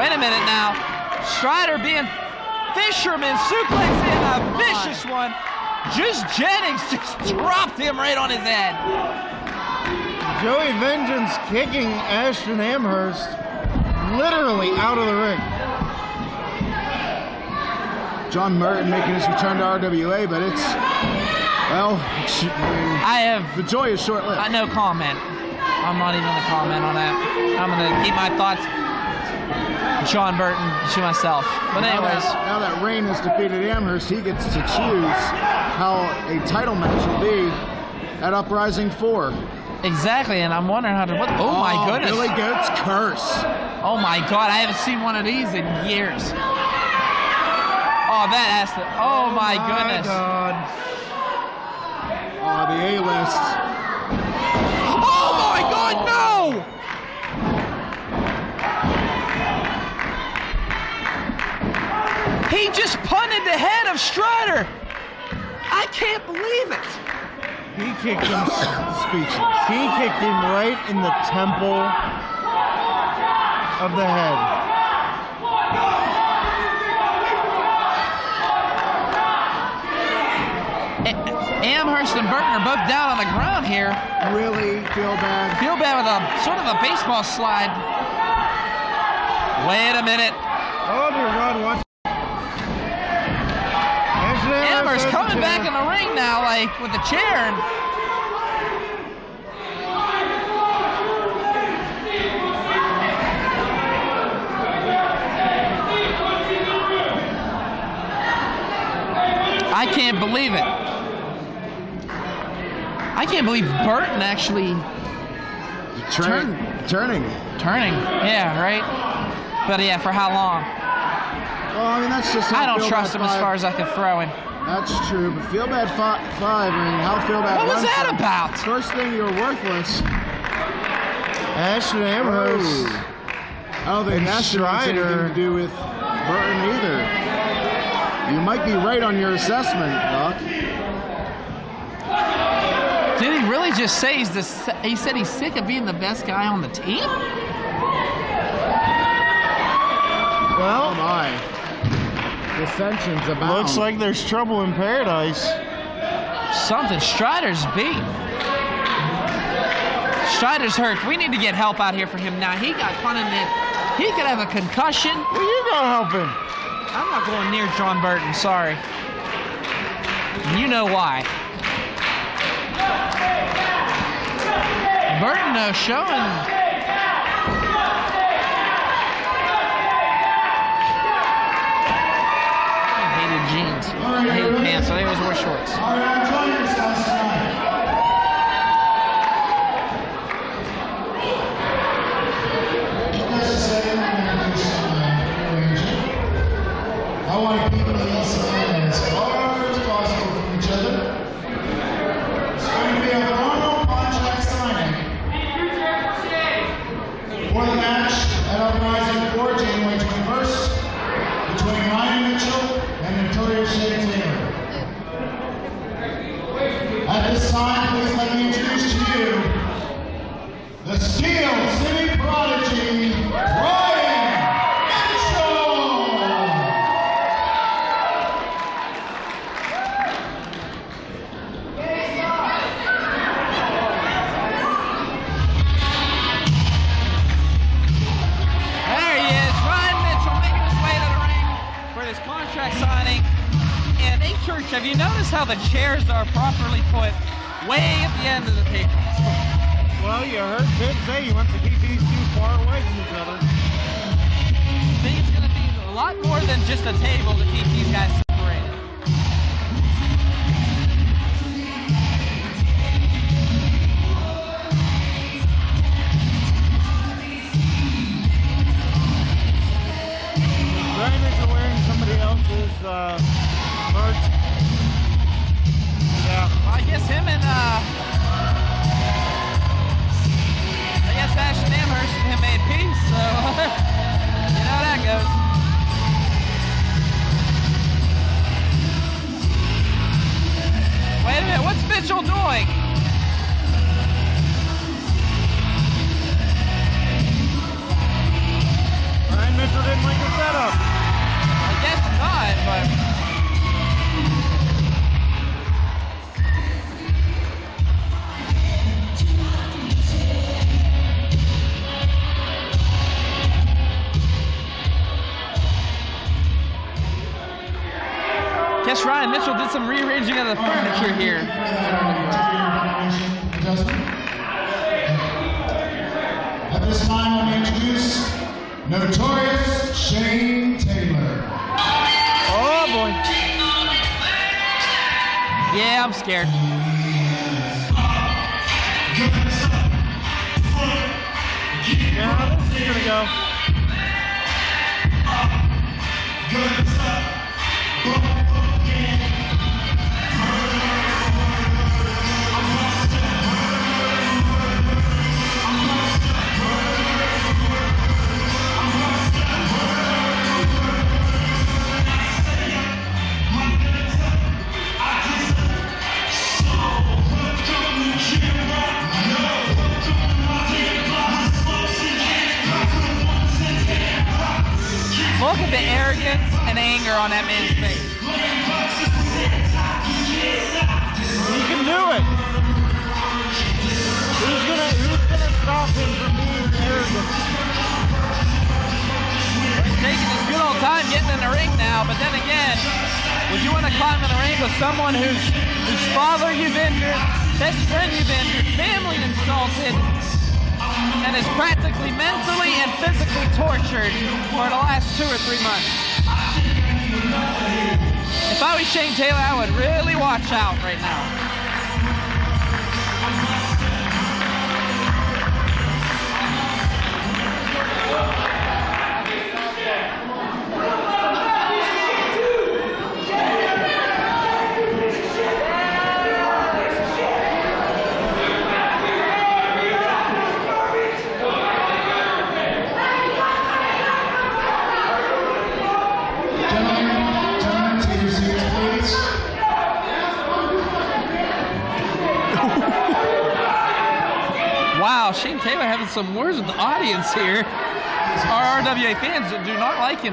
Wait a minute now. Stryder being fisherman suplex in a vicious one. Just Jennings just dropped him right on his head. Joey Vengeance kicking Ashton Amherst literally out of the ring. John Burton making his return to RWA, but it's well, it's- I mean, I have the joy is short-lived. I no comment. I'm not even gonna comment on that. I'm gonna keep my thoughts Sean Burton to myself. But Now anyways, that, now that Rain has defeated Amherst, he gets to choose how a title match will be at Uprising 4. exactly, and I'm wondering how to what oh my oh, goodness. Billy Goat's curse. Oh my god, I haven't seen one of these in years. Oh that has to oh, oh my goodness. God. Oh, the A-list. Oh god, no! He just punted the head of Stryder. I can't believe it. He kicked him. Speechless. He kicked him right in the temple of the head. Amherst and Burton are both down on the ground here. Really feel bad. Feelbad with a sort of a baseball slide. Wait a minute. Oh dear God. Angela Amherst coming back in the ring now, like with the chair. And I can't believe it. I can't believe Burton actually Turn, turning. turning. Yeah, right. But yeah, for how long? Well, I mean, that's just. I don't trust Bad him as far as I can throw him. That's true, but Feelbad fi- five. I mean, how feel bad. What was that from- about? First thing, you're worthless. Ashton Amherst. Oh. I don't think And that should have anything to do with Burton either. You might be right on your assessment, Doc. Did he really just say he's the? He said he's sick of being the best guy on the team. Well, Oh my. Dissensions abound. looks like there's trouble in paradise. Something. Stryder's beat. Stryder's hurt. We need to get help out here for him now. He got punted in. He could have a concussion. Well, you gonna help him? I'm not going near John Burton. Sorry. You know why. Burton though showing. I hated jeans. I hated pants, so they always wore shorts. All right, enjoy yourselves tonight. If necessary, I'm gonna do some, uh. I want people to listen as far the end of the table? Well, you heard Ted say he wants to keep these two far away from each other. I think it's going to be a lot more than just a table to keep these guys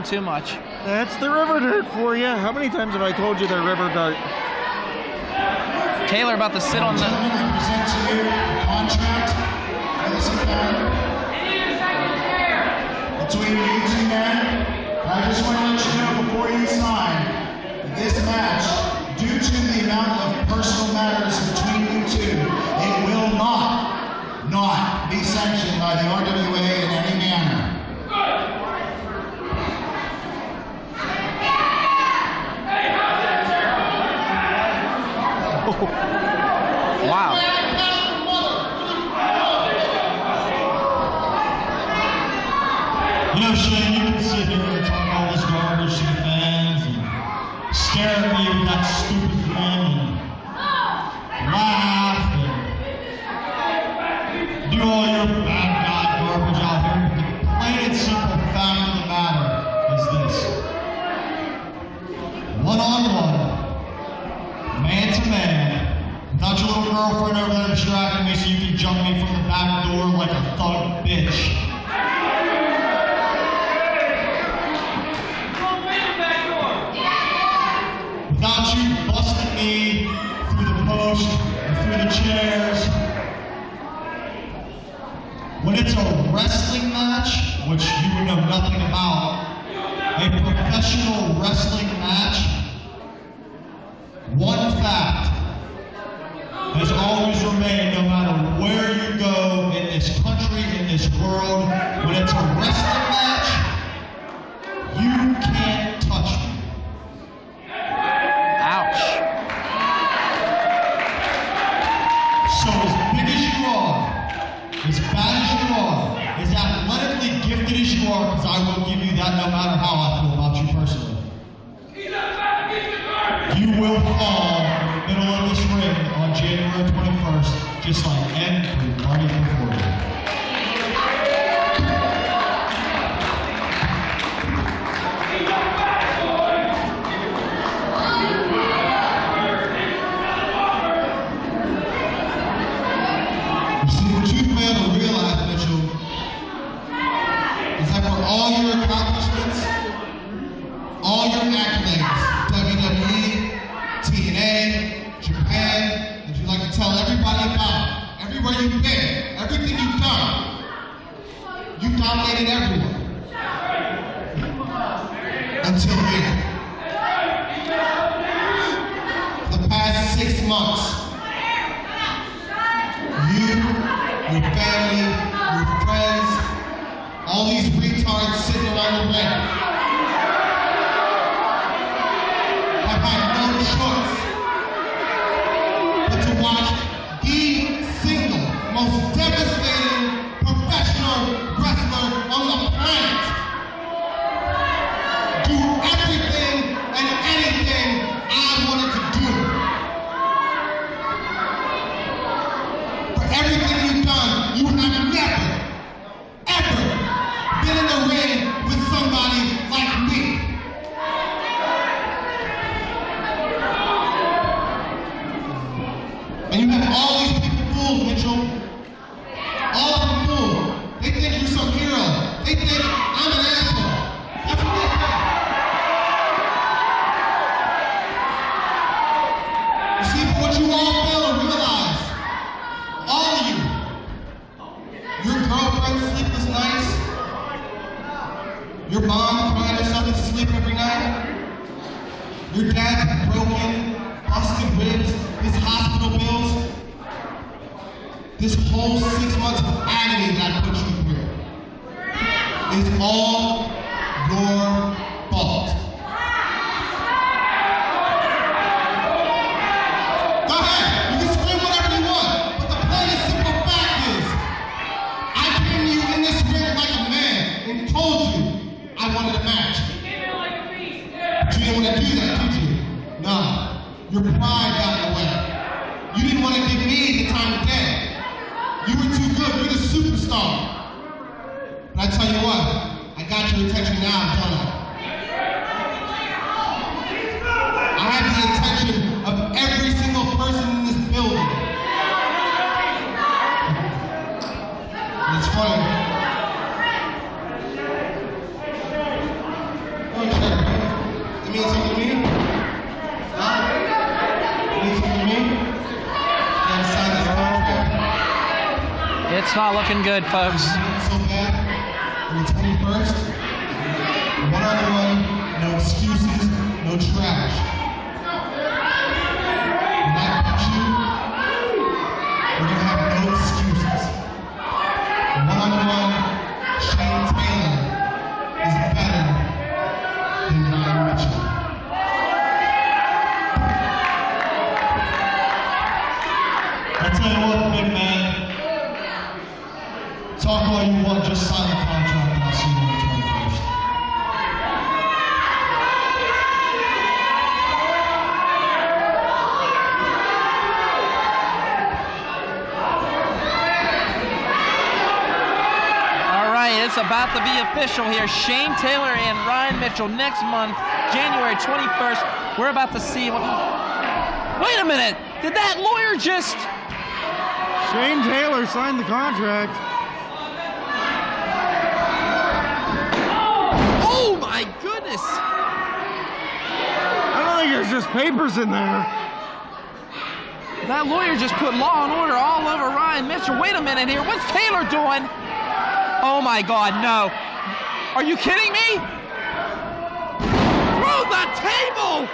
too much. That's the river dart for you. How many times have I told you the river dart? Taylor about to sit on the... Between you two men, I just want to let you know before you sign, this match, due to the amount of personal matters between you two, it will not, not be sanctioned by the RWA in any manner. Folks. About to be official here. Shane Taylor and Ryan Mitchell next month, January 21st. We're about to see. Wait a minute! Did that lawyer just? Shane Taylor signed the contract. Oh my goodness! I don't think there's just papers in there. That lawyer just put law and order all over Ryan Mitchell. Wait a minute here. What's Taylor doing? Oh my God, no. Are you kidding me? Through the table!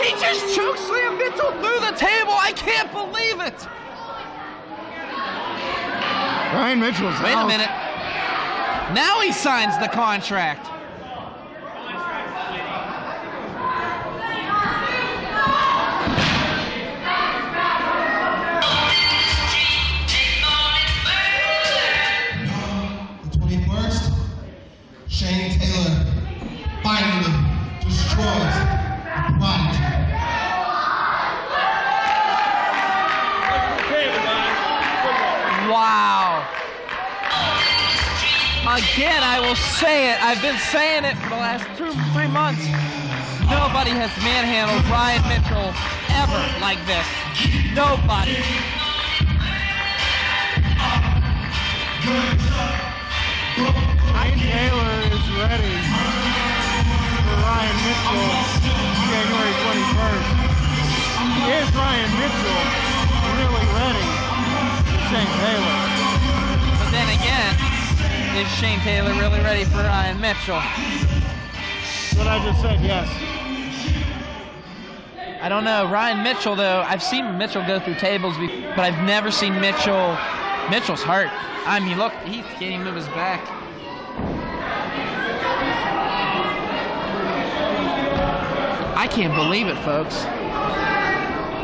He just chokeslammed Mitchell through the table. I can't believe it. Ryan Mitchell's Wait out. a minute. Now he signs the contract. Again, I will say it. I've been saying it for the last two, three months. Nobody has manhandled Ryan Mitchell ever like this. Nobody. Shane Taylor is ready for Ryan Mitchell January 21st. Is Ryan Mitchell really ready for Shane Taylor? But then again, is Shane Taylor really ready for Ryan Mitchell? What I just said, yes. I don't know. Ryan Mitchell, though, I've seen Mitchell go through tables, be- but I've never seen Mitchell. Mitchell's hurt. I mean, look, he can't even move his back. I can't believe it, folks.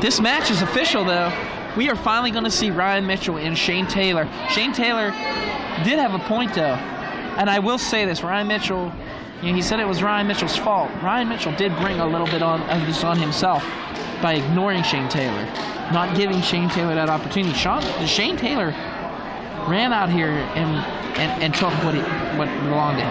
This match is official, though. We are finally going to see Ryan Mitchell and Shane Taylor. Shane Taylor did have a point, though. And I will say this Ryan Mitchell, you know, he said it was Ryan Mitchell's fault. Ryan Mitchell did bring a little bit on, of this on himself by ignoring Shane Taylor, not giving Shane Taylor that opportunity. Sean, Shane Taylor ran out here and, and, and took what, he, what belonged to him.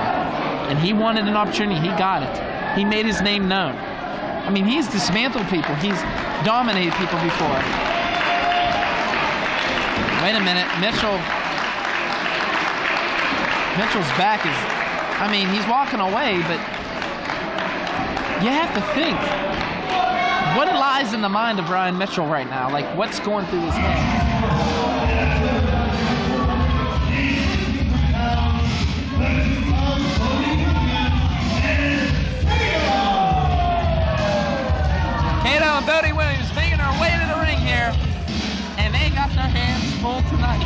And he wanted an opportunity. He got it. He made his name known. I mean, he's dismantled people. He's dominated people before. Wait a minute, Mitchell. Mitchell's back is. I mean, he's walking away, but you have to think. What lies in the mind of Ryan Mitchell right now? Like, what's going through his head? Kato and Bodie Williams making our way to the ring here they got their hands full tonight.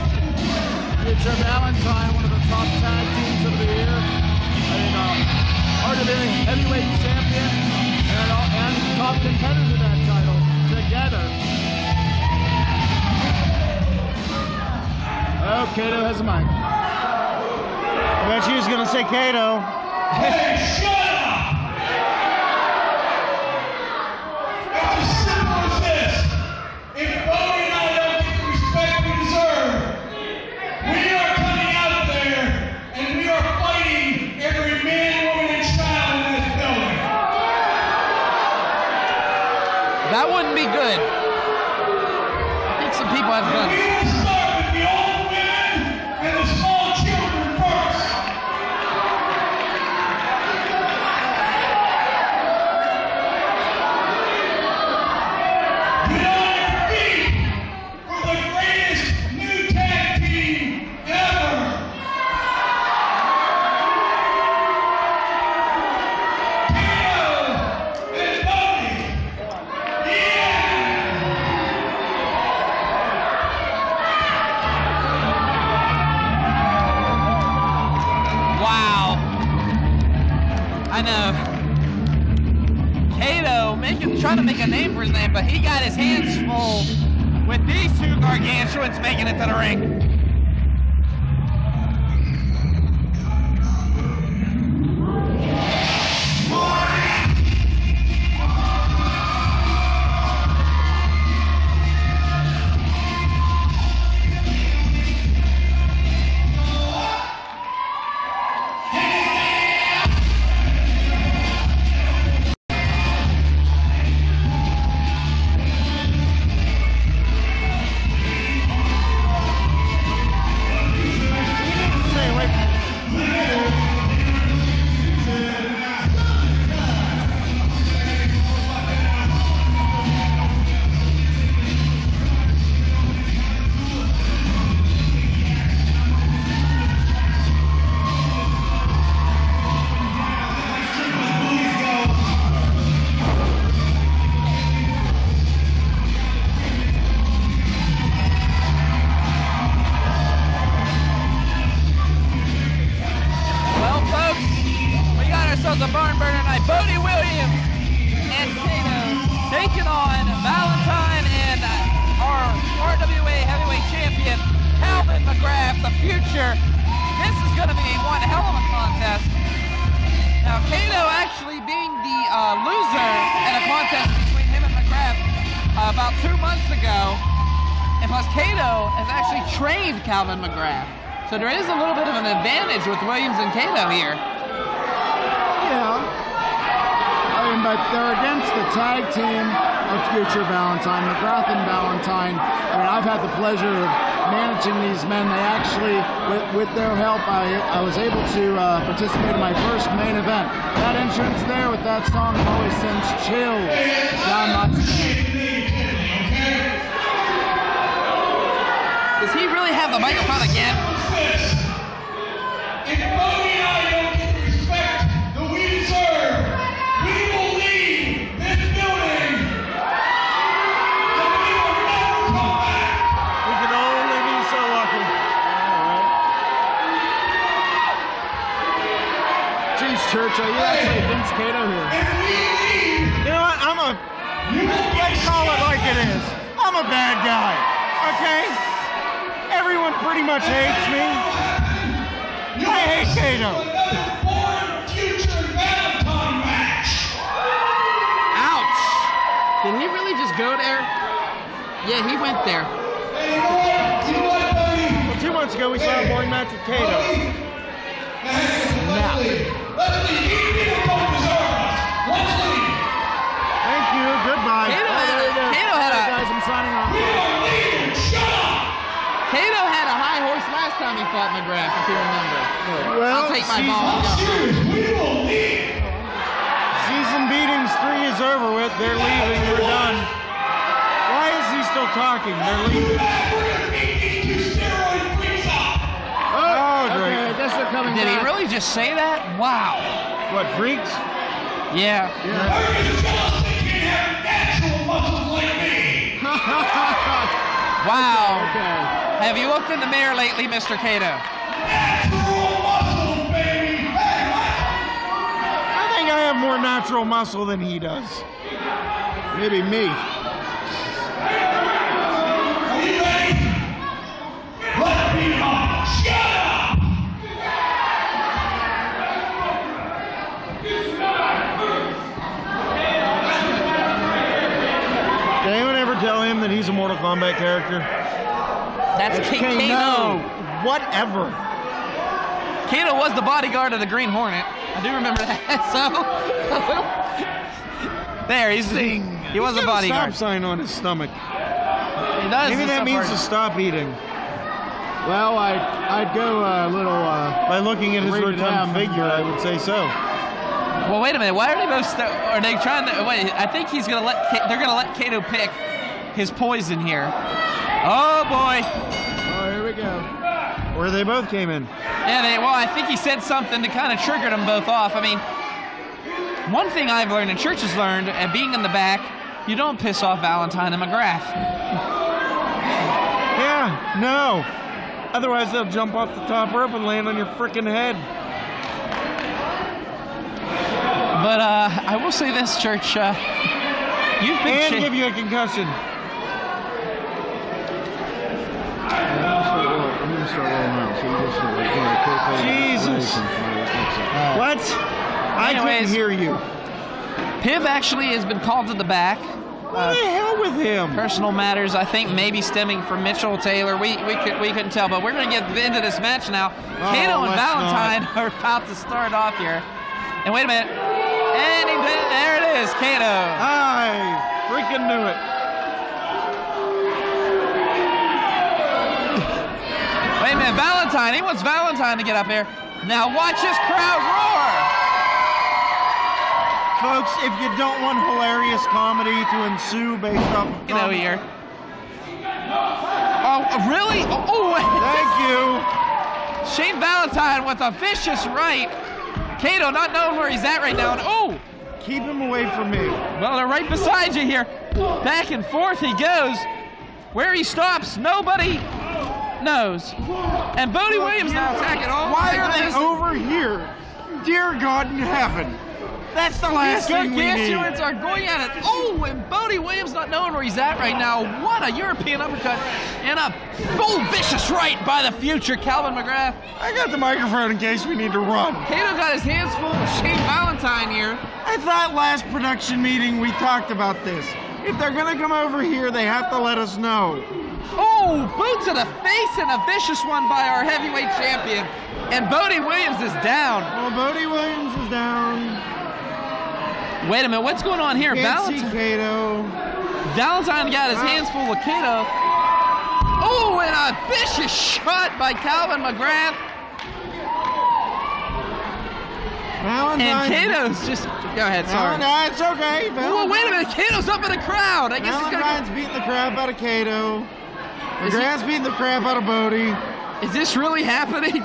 It's a Valentine, one of the top tag teams of the year. and mean, uh, Art of Hearing heavyweight champion and, uh, and top contender to that title together. Oh, Kato has a mic. I bet she was going to say Kato. Hey, shut up! That wouldn't be good. I think some people have guns. His hands full with these two gargantuans making it to the ring. So there is a little bit of an advantage with Williams and Kato here. Yeah. I mean, but they're against the tag team of Future Valentine, McGrath and Valentine. I mean, I've had the pleasure of managing these men. They actually, with, with their help, I, I was able to uh, participate in my first main event. That entrance there with that song always sends chills down my spine. Does he really have the microphone again? If Bodie and I don't get the respect that we deserve, we will leave this building and we will never come back. We can only be so lucky. Jeez, Churchill, you actually Vince Kato here. If we leave, You know what? I'm a. you will Let's call it like it is. I'm a bad guy. Okay? Everyone pretty much hates me. I hate Kato. another foreign future Valentine match. Ouch! Didn't he really just go there? Yeah, he went there. Hey, you know what? You know what, buddy? Well, two months ago, we saw a boring match with Kato. Now, let's leave. Let's leave. These people don't deserve us. Let's leave. Thank you. Goodbye. Kato Oh, had there a, it is. Kato had a, guys, I'm signing off. Kato had a high horse last time he fought McGrath, if you remember. Well, I'll take my ball. and go. Serious. We will leave. Season's Beatings three is over with. They're leaving. We're done. Why is he still talking? They're leaving. Back, we're gonna beat these two steroid freaks up. Oh, Okay, Drake. I guess they're coming Did he really just say that? Wow. What, freaks? Yeah. yeah. Are you jealous they can't have natural muscles like me? Wow. Okay. Have you looked in the mirror lately, Mr. Kato? Natural muscles, baby. I think I have more natural muscle than he does. Maybe me. Are you ready? Let's beat him. Shut up! Did anyone ever tell him that he's a Mortal Kombat character? That's K- Kano. Whatever. Kato was the bodyguard of the Green Hornet. I do remember that. So there, he's he was He's a got bodyguard. Stop sign on his stomach. He does. Maybe that stuff means hard. to stop eating Well, I I'd go a little. Uh, by looking at his Rated rotund figure. I would say so. Well, wait a minute. Why are they both? St- are they trying to? Wait, I think he's gonna let. Ka- they're gonna let Kato pick his poison here. Oh boy. oh, here we go. Where they both came in. Yeah. They, well, I think he said something that kind of triggered them both off. I mean, one thing I've learned and Church has learned, and being in the back, you don't piss off Valentine and McGrath. Yeah, no. Otherwise, they'll jump off the top rope and land on your freaking head. But uh, I will say this, Church. Uh, you've been. And give you a concussion. I'm gonna start rolling out. So you just start like, you know, quick, quick, Jesus. What? I Anyways. couldn't hear you. Piv actually has been called to the back. What the hell with him? Personal matters, I think, maybe stemming from Mitchell Taylor. We we could we couldn't tell, but we're gonna get into this match now. Oh, Kato and Oh, let's Valentine are about to start off here. And wait a minute. And he there it is, Kano. I freaking knew it. Wait a minute, Valentine. He wants Valentine to get up here. Now watch this crowd roar. Folks, if you don't want hilarious comedy to ensue based off of Get over here. Oh, really? Oh, oh, Thank you. Shane Valentine with a vicious right. Kato not knowing where he's at right now. And oh, Keep him away from me. well, they're right beside you here. Back and forth he goes. Where he stops, nobody knows. And Bodie Williams now attacking. Oh, Why are they over here? Dear God in heaven. That's the last These thing we need. gargantuans are going at it. Oh, and Bodie Williams not knowing where he's at right now. What a European uppercut and a full vicious right by the future Calvin McGrath. I got the microphone in case we need to run. Kato got his hands full with Shane Valentine here. At that last production meeting we talked about this. If they're gonna come over here, they have to let us know. Oh, boot to the face and a vicious one by our heavyweight champion. And Bodie Williams is down. Well, Bodie Williams is down. Wait a minute, what's going on here? Valentine, Kato. Valentine got his hands full of Kato. Oh, and a vicious shot by Calvin McGrath. Valentine. And Kato's just. Go ahead, sorry. Valentine, ah, it's okay. Well, wait a minute, Kato's up in the crowd. I guess he's Valentine's gonna. beating the crowd out of Kato. McGrath's beating the crap out of Bodie. Is this really happening?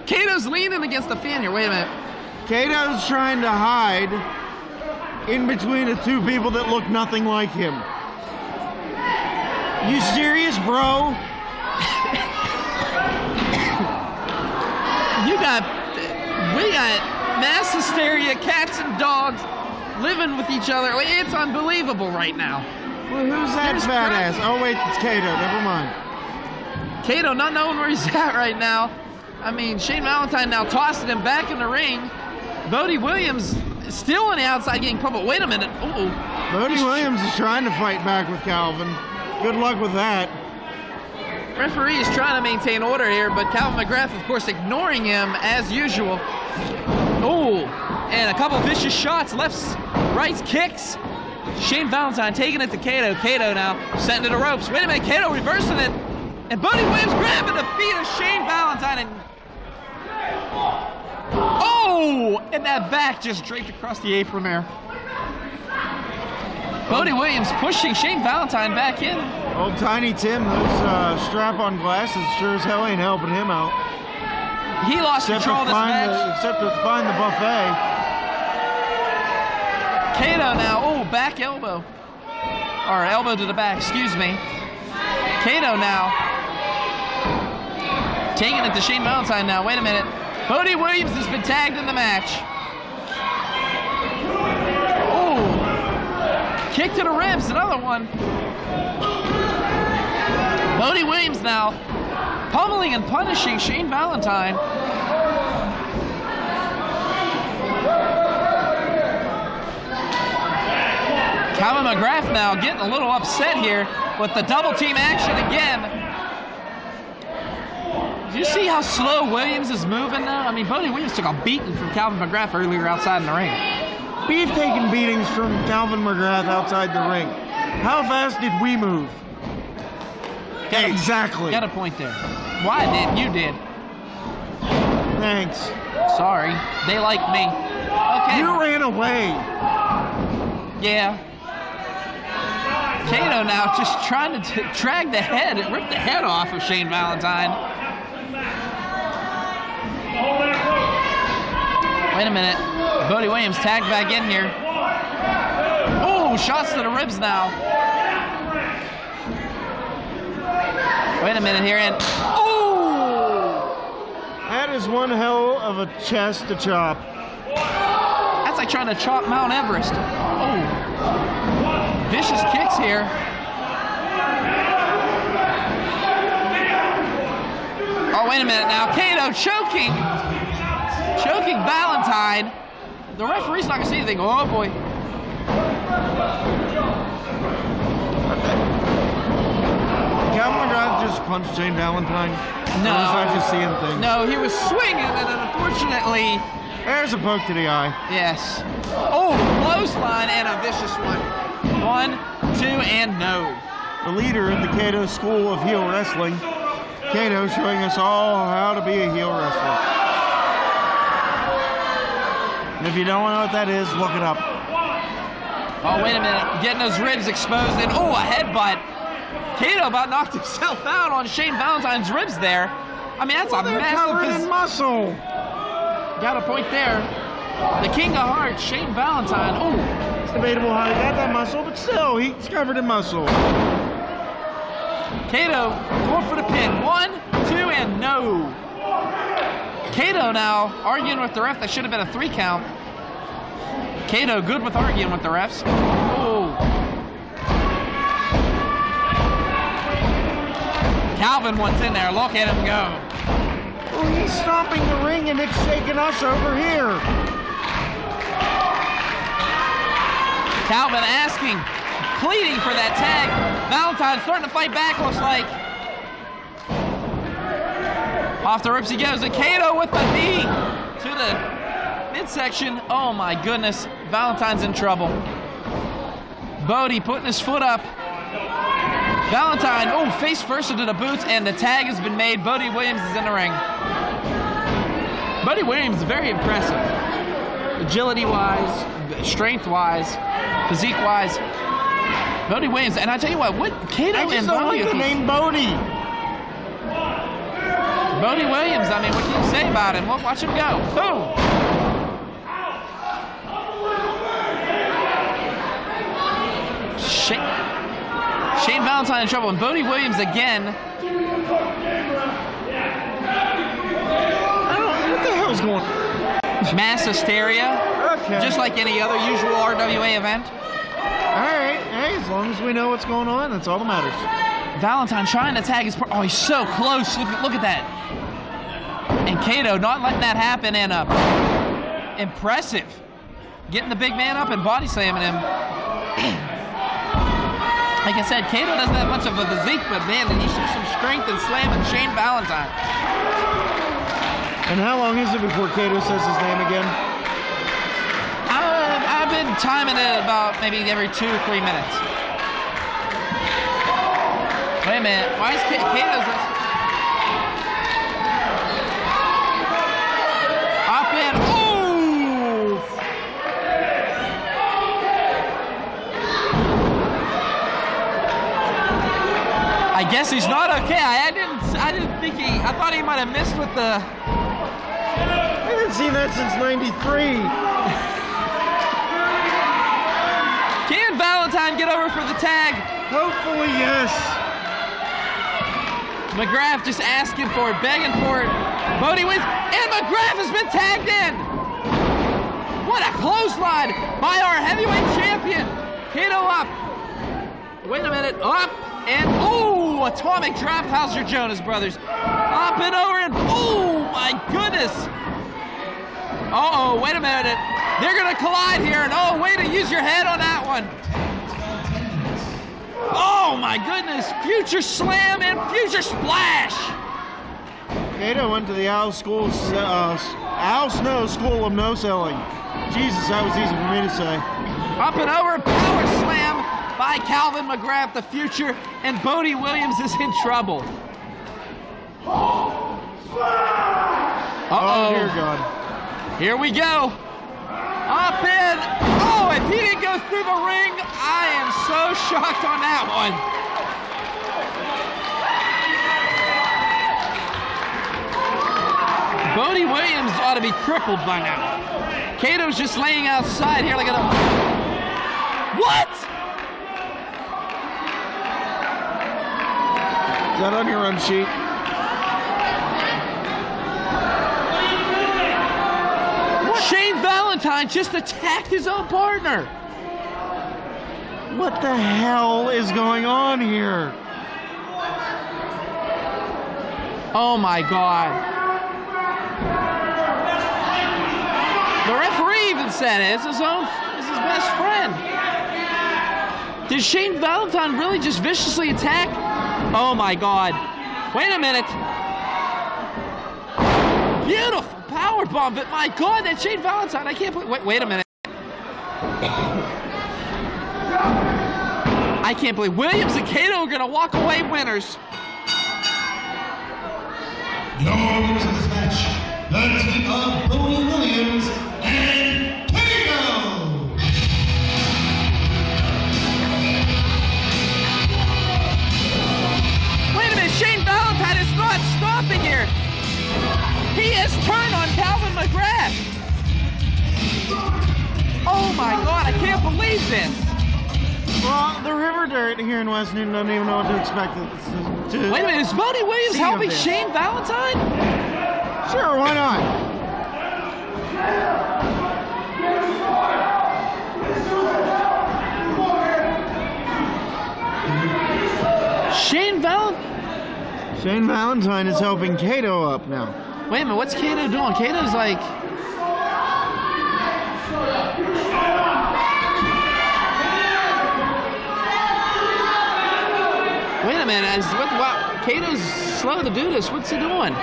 Kato's leaning against the fan here. Wait a minute. Kato's trying to hide in between the two people that look nothing like him. You serious, bro? You got, we got mass hysteria, cats and dogs living with each other. It's unbelievable right now. Well, who's that There's badass? Oh, wait, it's Kato. Never mind. Kato not knowing where he's at right now. I mean, Shane Valentine now tossing him back in the ring. Bodie Williams still on the outside getting pummeled. Wait a minute. Ooh. Bodie Williams is trying to fight back with Calvin. Good luck with that. Referee is trying to maintain order here, but Calvin McGrath, of course, ignoring him as usual. Oh, and a couple vicious shots, lefts, rights, kicks. Shane Valentine taking it to Kato. Kato now setting to the ropes. Wait a minute, Kato reversing it. And Bodie Williams grabbing the feet of Shane Valentine and Oh! And that back just draped across the apron there. Bodie Williams pushing Shane Valentine back in. Old Tiny Tim, those uh, strap-on glasses sure as hell ain't helping him out. He lost Except control of this match. the, except to find the buffet. Kato now. Oh, back elbow. Or elbow to the back, excuse me. Kato now. Taking it to Shane Valentine now. Wait a minute. Bodie Williams has been tagged in the match. Ooh. Kick to the ribs, another one. Bodie Williams now pummeling and punishing Shane Valentine. Calvin McGrath now getting a little upset here with the double team action again. Do you see how slow Williams is moving now? I mean, Bodie Williams took a beating from Calvin McGrath earlier outside in the ring. We've taken beatings from Calvin McGrath outside the ring. How fast did we move? Got a- exactly. Got a point there. Why did you did? Thanks. Sorry, they like me. Okay. You ran away. Yeah. Kato now just trying to drag the head, rip the head off of Shane Valentine. Wait a minute. Bodie Williams tagged back in here. Oh, shots to the ribs now. Wait a minute here, and oh, That is one hell of a chest to chop. that's like trying to chop Mount Everest. Oh, vicious kicks here. Oh, wait a minute now. Kato choking. Choking Valentine. The referee's not going to see anything. Oh, boy. Calvin McGrath just punched Shane Valentine. No. Or was I just seeing things? No, he was swinging, and unfortunately, There's a poke to the eye. yes. Oh, clothesline and a vicious one. One, two, and no. The leader in the Kato School of Heel Wrestling. Kato showing us all how to be a heel wrestler. And if you don't know what that is, look it up. Oh, wait a minute. Getting those ribs exposed, and oh, a headbutt. Kato about knocked himself out on Shane Valentine's ribs there. I mean, that's a They're covered massive. in muscle. Got a point there. The King of Hearts, Shane Valentine. Oh, It's debatable how he got that muscle, but still, he's covered in muscle. Kato going for the pin. One, two, and no. Kato now arguing with the ref. That should have been a three count. Kato good with arguing with the refs. Oh. Calvin wants in there. Look at him go. Oh, he's stomping the ring and it's shaking us over here. Calvin asking, pleading for that tag. Valentine starting to fight back, looks like. Off the ropes he goes. And Kato with the knee to the midsection. Oh my goodness. Valentine's in trouble. Bodie putting his foot up. Valentine, oh, face first into the boots, and the tag has been made. Bodie Williams is in the ring. Bodie Williams is very impressive. Agility wise, strength wise, physique wise. Bodie Williams, and I tell you what, what Kato I and just don't Bodie. like the name Bodie. Bodie Williams, I mean, what can you say about him? Well, watch him go. Boom. Shane, Shane Valentine in trouble, and Bodie Williams again. I don't, what the hell's going on? Mass hysteria, Okay. just like any other usual RWA event. All right. Hey, as long as we know what's going on, that's all that matters. Valentine trying to tag his. Oh, he's so close. Look, look at that. And Kato not letting that happen, and uh, impressive. Getting the big man up and body slamming him. like I said, Kato doesn't have much of a physique, but man, he shows some strength in slamming Shane Valentine. And how long is it before Kato says his name again? Been timing it about maybe every two or three minutes. Wait a minute. Why is Ka- Kato's up in? Ooh! I guess he's not okay. I, I didn't. I didn't think he. I thought he might have missed with the. I haven't seen that since '93. Can Valentine get over for the tag? Hopefully, yes. McGrath just asking for it, begging for it. Bodie wins, and McGrath has been tagged in. What a close clothesline by our heavyweight champion. Kato up. Wait a minute, up and oh, atomic drop. Hauser Jonas brothers up and over and oh my goodness. Uh oh, wait a minute. They're gonna collide here, and oh, way to use your head on that one. Oh my goodness! Future slam and future splash. Kato went to the Al School, uh, Al Snow School of No Selling. Jesus, that was easy for me to say. Up and over, power slam by Calvin McGrath, the future, and Bodie Williams is in trouble. Oh, oh. dear God. Here we go. Up in. Oh, if he didn't go through the ring, I am so shocked on that one. Bodie Williams ought to be crippled by now. Kato's just laying outside here like a. What? Is that on your run sheet? Shane Valentine just attacked his own partner. What the hell is going on here? Oh my God. The referee even said it. It's his own, it's his best friend. Did Shane Valentine really just viciously attack? Oh my God. Wait a minute. Beautiful power bomb, but my God, that Shane Valentine, I can't believe. Wait, wait a minute. I can't believe Williams and Kato are going to walk away winners. Your winners of this match, the team of Bodie Williams and Kato. Wait a minute, Shane Valentine is not stopping here. He has turned on Calvin McGrath. Oh my God, I can't believe this. Well, the River Dirt here in West Newton don't even know what to expect. To, to Wait a minute, is Bodie Williams helping. Shane Valentine? Sure, why not? Shane Valentine? Shane Valentine is helping Kato up now. Wait a minute, what's Kato doing? Kato's like. Wait a minute, is, what, what, Kato's slow to do this. What's he doing? Wait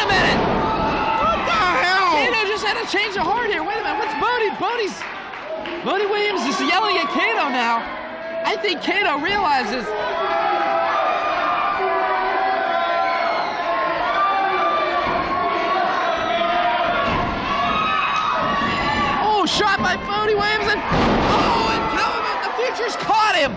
a minute! What the hell? Kato just had to change the heart here. Wait a minute, what's Bodie? Bodie's. Bodie Williams is yelling at Kato now. I think Kato realizes. Oh, shot by Bodie Williams and. Oh, and Calvin the Future's caught him.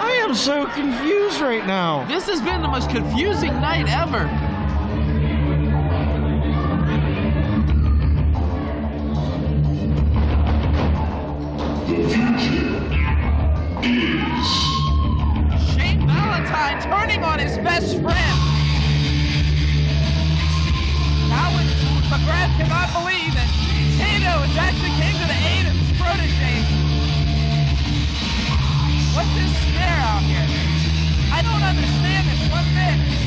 I am so confused right now. This has been the most confusing night ever. Shane Valentine turning on his best friend. Howard McGrath cannot believe actually came to the aid of his protege. What's this snare out here? I don't understand this one bit.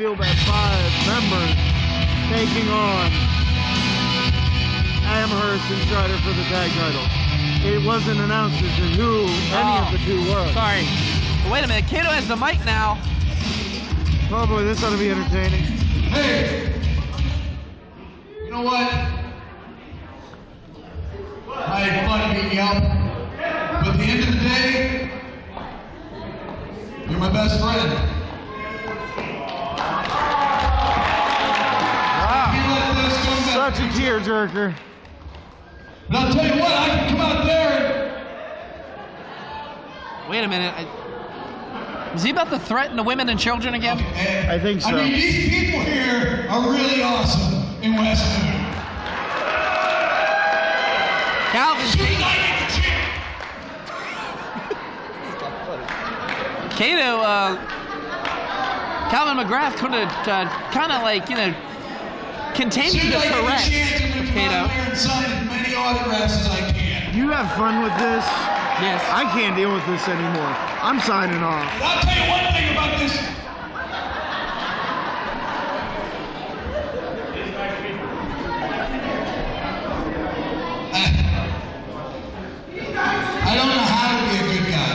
Of the field at five members taking on Amherst and Stryder for the tag title. It wasn't announced as to who any of the oh, two were. Sorry. Wait a minute, Kato has the mic now. Oh boy, this ought to be entertaining. Hey, you know what? I had fun beating you up, but at the end of the day, you're my best friend. Back. Such a tearjerker. But I'll tell you what, I can come out there Wait a minute. I, is he about to threaten the women and children again? and, I think so. I mean, these people here are really awesome in West Newton. Calvin, Soon as I get the chance. Kato, uh, Calvin McGrath could have uh, kind of like, you know, continued Soon to as I get correct chance, I'm going to come Kato. out there and sign as many autographs as I can. You have fun with this. Yes. I can't deal with this anymore. I'm signing off. But I'll tell you one thing about this. I don't know how to be a good guy.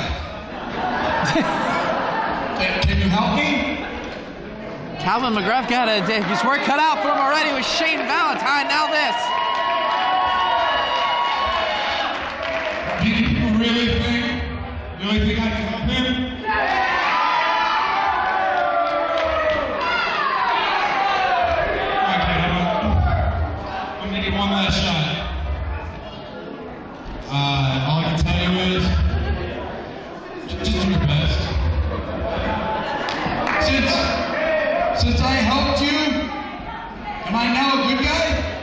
Can- Can you help me? Calvin McGrath got a, his work cut out for him already with Shane Valentine. Now this. Do you people really think the only thing I can help him? Okay, I'm gonna- give one last shot. Uh, all I can tell you is, just do your best. Since, since I helped you, am I now a good guy?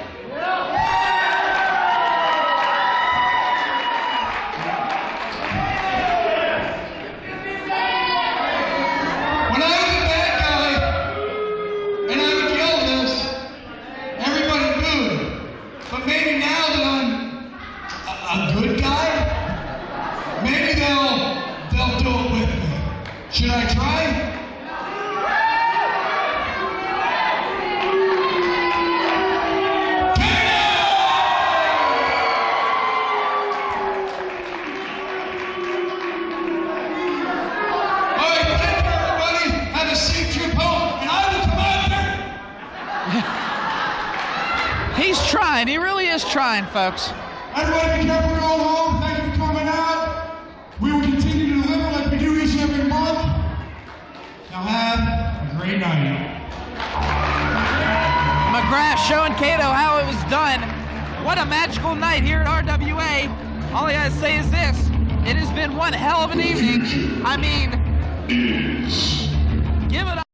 Trying, folks. Everybody be careful going home. Thank you for coming out. We will continue to deliver like we do each and every month. Now have a great night. McGrath showing Kato how it was done. What a magical night here at RWA. All I gotta say is this. It has been one hell of an evening. I mean, give it up.